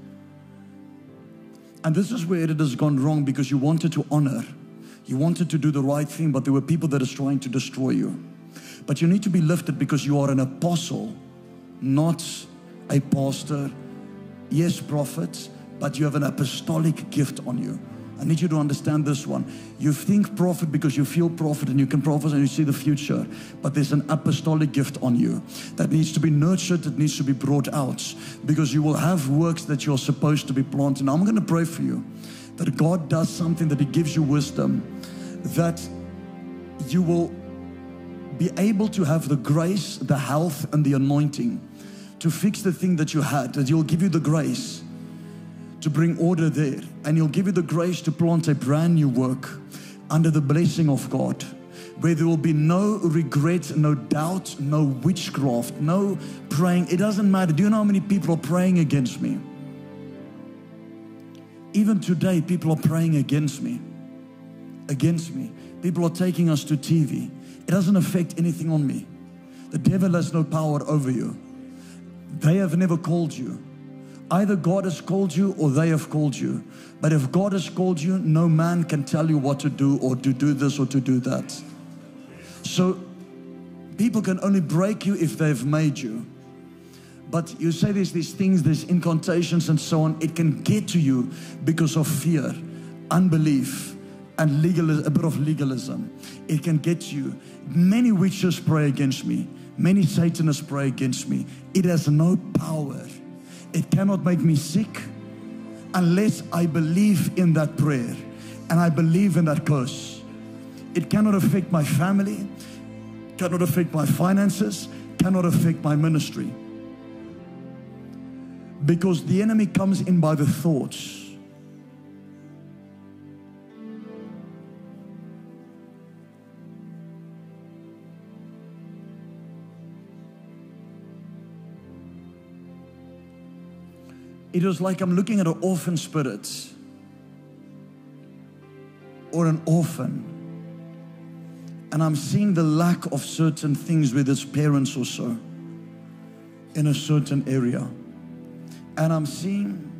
And this is where it has gone wrong because you wanted to honor. You wanted to do the right thing, but there were people that is trying to destroy you. But you need to be lifted because you are an apostle, not a pastor. Yes, prophet, but you have an apostolic gift on you. I need you to understand this one. You think prophet because you feel prophet and you can prophesy and you see the future, but there's an apostolic gift on you that needs to be nurtured, that needs to be brought out because you will have works that you're supposed to be planting. Now, I'm going to pray for you that God does something that He gives you wisdom, that you will be able to have the grace, the health, and the anointing to fix the thing that you had, that He'll give you the grace to bring order there, and He'll give you the grace to plant a brand new work under the blessing of God. Where there will be no regret, no doubt, no witchcraft, no praying. It doesn't matter. Do you know how many people are praying against me? Even today, people are praying against me. Against me. People are taking us to TV. It doesn't affect anything on me. The devil has no power over you. They have never called you. Either God has called you or they have called you. But if God has called you, no man can tell you what to do or to do this or to do that. So people can only break you if they've made you. But you say there's these things, there's incantations and so on. It can get to you because of fear, unbelief, and legal, a bit of legalism. It can get you. Many witches pray against me. Many Satanists pray against me. It has no power. It cannot make me sick unless I believe in that prayer and I believe in that curse. It cannot affect my family, cannot affect my finances, cannot affect my ministry. Because the enemy comes in by the thoughts. It was like I'm looking at an orphan spirit or an orphan. And I'm seeing the lack of certain things with its parents or so in a certain area. And I'm seeing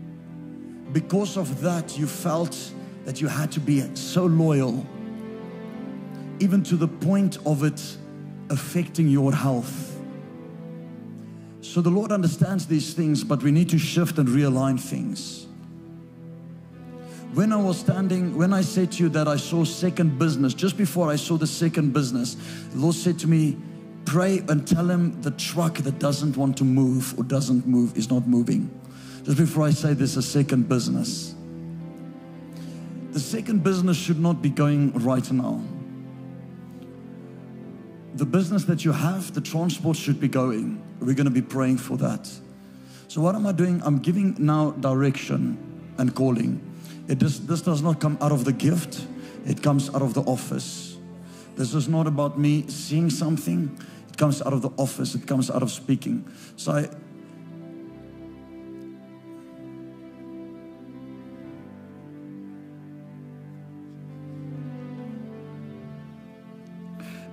because of that, you felt that you had to be so loyal, even to the point of it affecting your health. So the Lord understands these things, but we need to shift and realign things. When I was standing, when I said to you that I saw second business, just before I saw the second business, the Lord said to me, Pray and tell him the truck that doesn't want to move or doesn't move is not moving. Just before I say this, a second business. The second business should not be going right now. The business that you have, the transport should be going. We're going to be praying for that. So, what am I doing? I'm giving now direction and calling. It does, this does not come out of the gift, it comes out of the office. This is not about me seeing something, it comes out of the office, it comes out of speaking. So, I,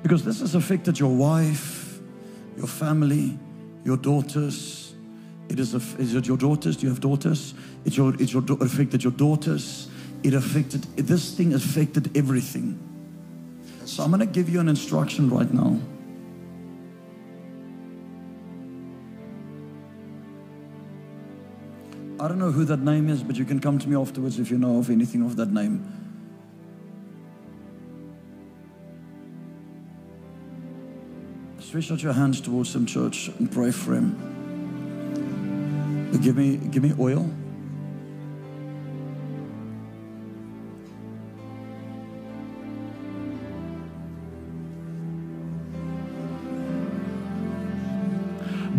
Because this has affected your wife, your family, your daughters. It is, aff- is it your daughters? Do you have daughters? It's your, it's your, affected your daughters. It affected, this thing affected everything. So I'm going to give you an instruction right now. I don't know who that name is, but you can come to me afterwards if you know of anything of that name. Stretch out your hands towards him, church, and pray for him. Give me, give me oil.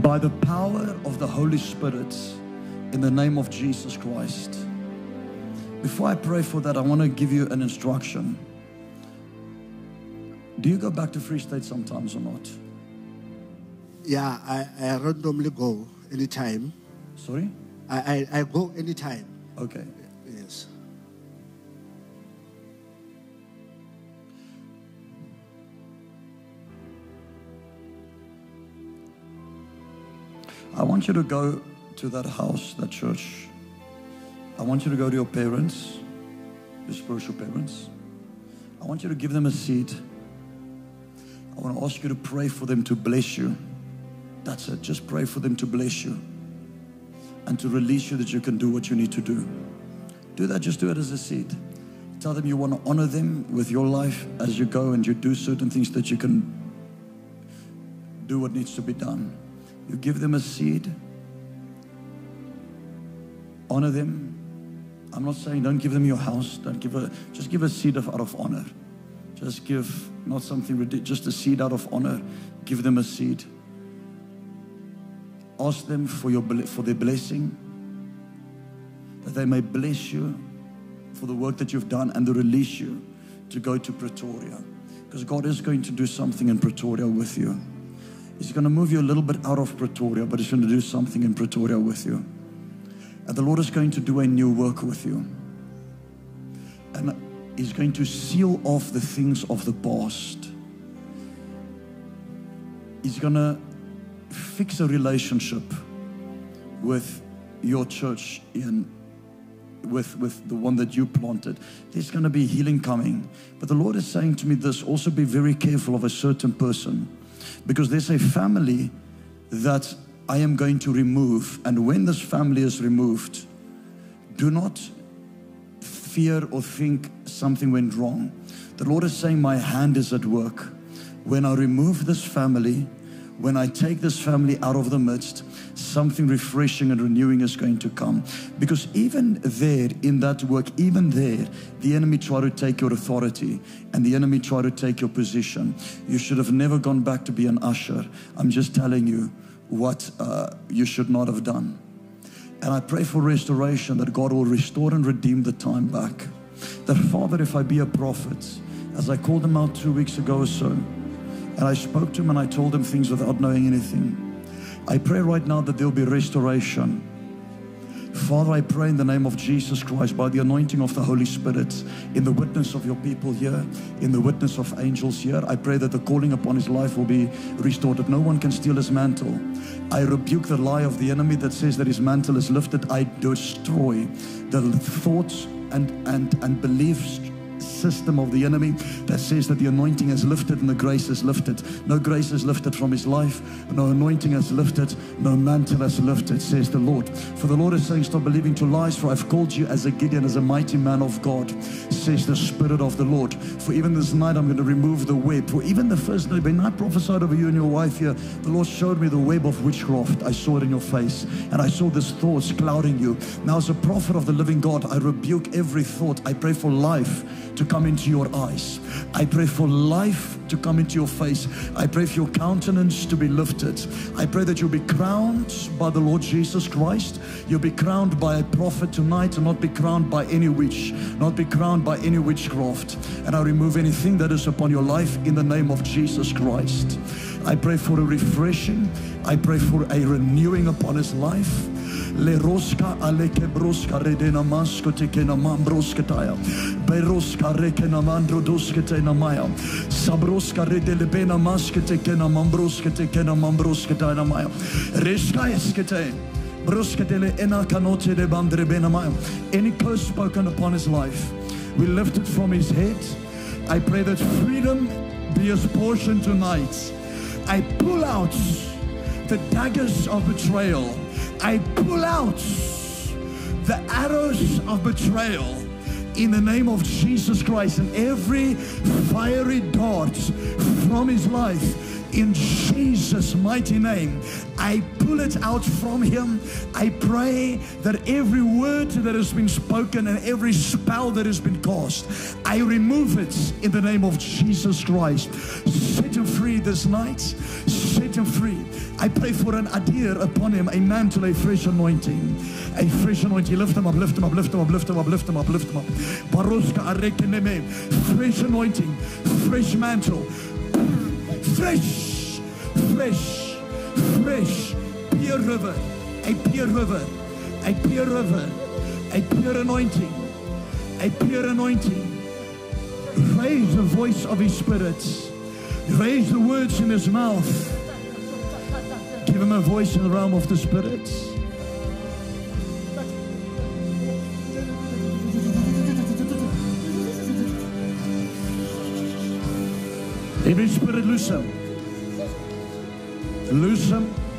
By the power of the Holy Spirit, in the name of Jesus Christ. Before I pray for that, I want to give you an instruction. Do you go back to Free State sometimes or not? Yeah, I, I randomly go anytime. Sorry? I, I, I go anytime. Okay. Yes. I want you to go to that house, that church. I want you to go to your parents, your spiritual parents. I want you to give them a seat. I want to ask you to pray for them to bless you. That's it. Just pray for them to bless you and to release you that you can do what you need to do. Do that, just do it as a seed. Tell them you want to honor them with your life as you go and you do certain things that you can do what needs to be done. You give them a seed, honor them. I'm not saying don't give them your house, don't give a just give a seed of out of honor. Just give not something ridiculous, just a seed out of honor. Give them a seed. Ask them for your for their blessing, that they may bless you for the work that you've done and to release you to go to Pretoria. Because God is going to do something in Pretoria with you. He's going to move you a little bit out of Pretoria, but He's going to do something in Pretoria with you. And the Lord is going to do a new work with you. And He's going to seal off the things of the past. He's going to fix a relationship with your church in with with the one that you planted. There's going to be healing coming. But the lord is saying to me this also be very careful of a certain person. Because there's a family that i am going to remove. And when this family is removed do not fear or think something went wrong. The lord is saying my hand is at work. When i remove this family when I take this family out of the midst, something refreshing and renewing is going to come. Because even there, in that work, even there, the enemy tried to take your authority and the enemy tried to take your position. You should have never gone back to be an usher. I'm just telling you what uh, you should not have done. And I pray for restoration that God will restore and redeem the time back. That, Father, if I be a prophet, as I called him out two weeks ago or so, and I spoke to him and I told him things without knowing anything. I pray right now that there'll be restoration. Father, I pray in the name of Jesus Christ, by the anointing of the Holy Spirit, in the witness of your people here, in the witness of angels here, I pray that the calling upon his life will be restored, that no one can steal his mantle. I rebuke the lie of the enemy that says that his mantle is lifted. I destroy the thoughts and, and, and beliefs system of the enemy that says that the anointing is lifted and the grace is lifted. No grace is lifted from his life, no anointing is lifted, no mantle has lifted, says the Lord. For the Lord is saying, Stop believing to lies, for I've called you as a Gideon, as a mighty man of God, says the Spirit of the Lord. For even this night, I'm going to remove the web. For even the first night, when I prophesied over you and your wife here, the Lord showed me the web of witchcraft. I saw it in your face, and I saw these thoughts clouding you. Now, as a prophet of the living God, I rebuke every thought. I pray for life to come into your eyes. I pray for life to come into your face. I pray for your countenance to be lifted. I pray that you'll be crowned by the Lord Jesus Christ. You'll be crowned by a prophet tonight and not be crowned by any witch, not be crowned by any witchcraft. And I remove anything that is upon your life in the name of Jesus Christ. I pray for a refreshing. I pray for a renewing upon his life. Leroska aleke broska redena masko tekena mambroska taya. Beroska rekena mandro doske tena maya. Sabroska redele bena maske tekena mambroska tekena mambroska tena maya. Reska eskete. Broska dele ena kanote de bandre bena maya. Any curse spoken upon his life, we lift it from his head. I pray that freedom be his portion tonight. I pull out the daggers of betrayal. I pull out the arrows of betrayal in the name of Jesus Christ and every fiery dart from his life in Jesus' mighty name. I pull it out from him. I pray that every word that has been spoken and every spell that has been cast, I remove it in the name of Jesus Christ. Set him free this night. Set him free. I pray for an adhere upon him, a mantle, a fresh anointing. A fresh anointing. Lift him up, lift him up, lift him up, lift him up, lift him up, lift him up. Baroska. Fresh anointing, fresh mantle, fresh, fresh, fresh, pure river, a pure river, a pure river, a pure anointing, a pure anointing. Raise the voice of his spirit, raise the words in his mouth. Give him a voice in the realm of the spirit. Every spirit, loose him. Loose him.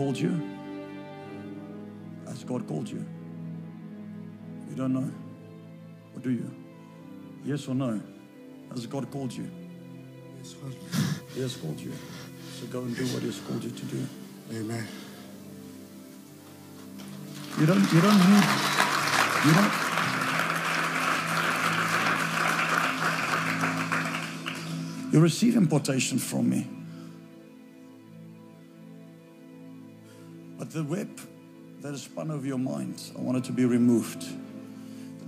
Called you. As God called you. You don't know? Or do you? Yes or no? Has God called you? Yes. He has called you. So go and do what He has called you to do. Amen. You don't, you don't need, you don't. You receive impartation from me. The web that is spun over your mind, I want it to be removed.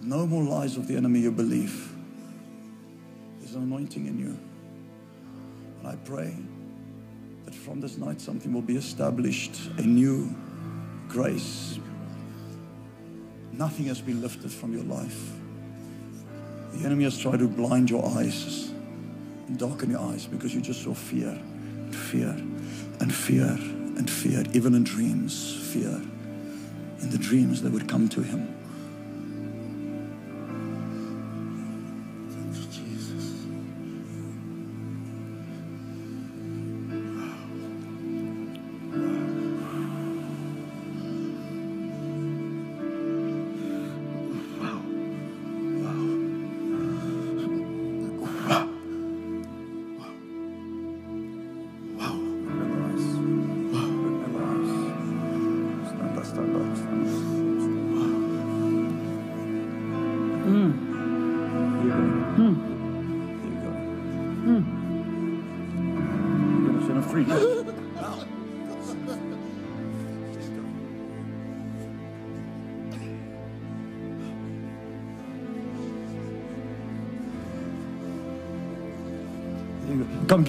No more lies of the enemy you believe. There's an anointing in you. And I pray that from this night something will be established, a new grace. Nothing has been lifted from your life. The enemy has tried to blind your eyes and darken your eyes because you just saw fear, and fear, and fear, and fear, even in dreams, fear. In the dreams that would come to him.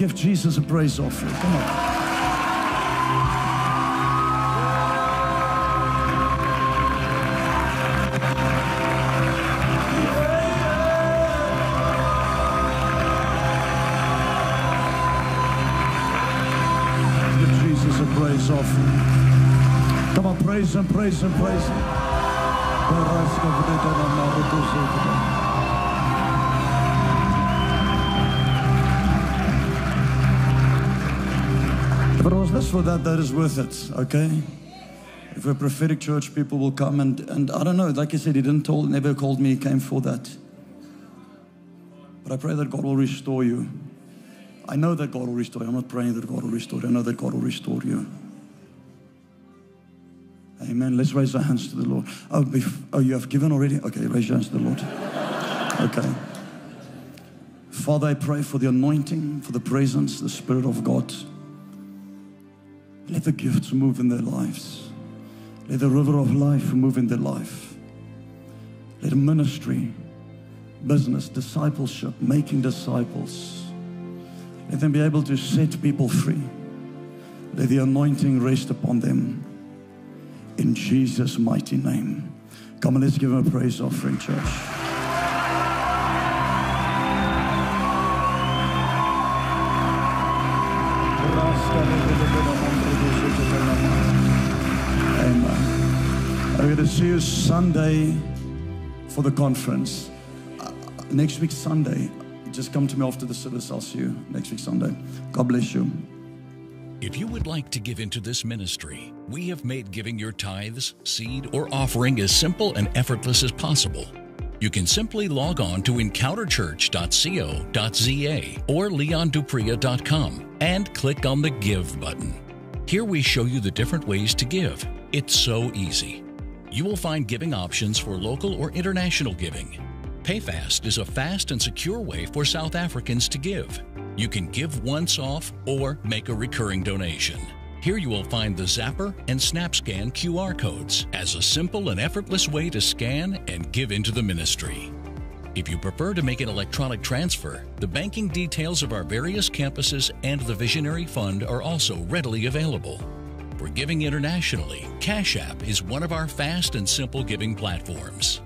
Give Jesus a praise offering. Come on. Give Jesus a praise offering. Come on, praise Him, praise Him, praise Him. This for that that is worth it, okay? If we're prophetic church, people will come and, and I don't know, like I said, he didn't told, never called me, he came for that. But I pray that God will restore you. I know that God will restore you. I'm not praying that God will restore you. I know that God will restore you. Amen. Let's raise our hands to the Lord. Oh, oh, you have given already? Okay, raise your hands to the Lord. Okay. Father, I pray for the anointing, for the presence, the Spirit of God. Let the gifts move in their lives. Let the river of life move in their life. Let ministry, business, discipleship, making disciples. Let them be able to set people free. Let the anointing rest upon them. In Jesus' mighty name. Come on, let's give him a praise offering, church. I'm going to see you Sunday for the conference. Uh, next week, Sunday. Just come to me after the service. I'll see you next week, Sunday. God bless you. If you would like to give into this ministry, we have made giving your tithes, seed, or offering as simple and effortless as possible. You can simply log on to encounterchurch.co.za or leondupreez.com and click on the Give button. Here we show you the different ways to give. It's so easy. You will find giving options for local or international giving. PayFast is a fast and secure way for South Africans to give. You can give once off or make a recurring donation. Here you will find the Zapper and SnapScan QR codes as a simple and effortless way to scan and give into the ministry. If you prefer to make an electronic transfer, the banking details of our various campuses and the Visionary Fund are also readily available. For giving internationally, Cash App is one of our fast and simple giving platforms.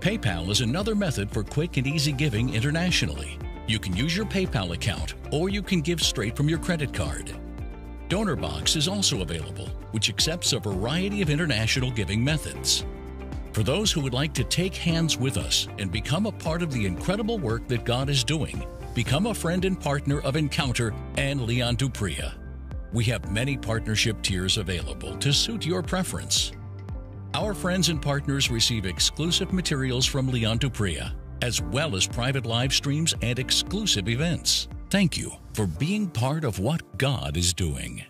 PayPal is another method for quick and easy giving internationally. You can use your PayPal account or you can give straight from your credit card. DonorBox is also available, which accepts a variety of international giving methods. For those who would like to take hands with us and become a part of the incredible work that God is doing, become a friend and partner of Encounter and Leon Du Preez. We have many partnership tiers available to suit your preference. Our friends and partners receive exclusive materials from Leon Du Preez, as well as private live streams and exclusive events. Thank you for being part of what God is doing.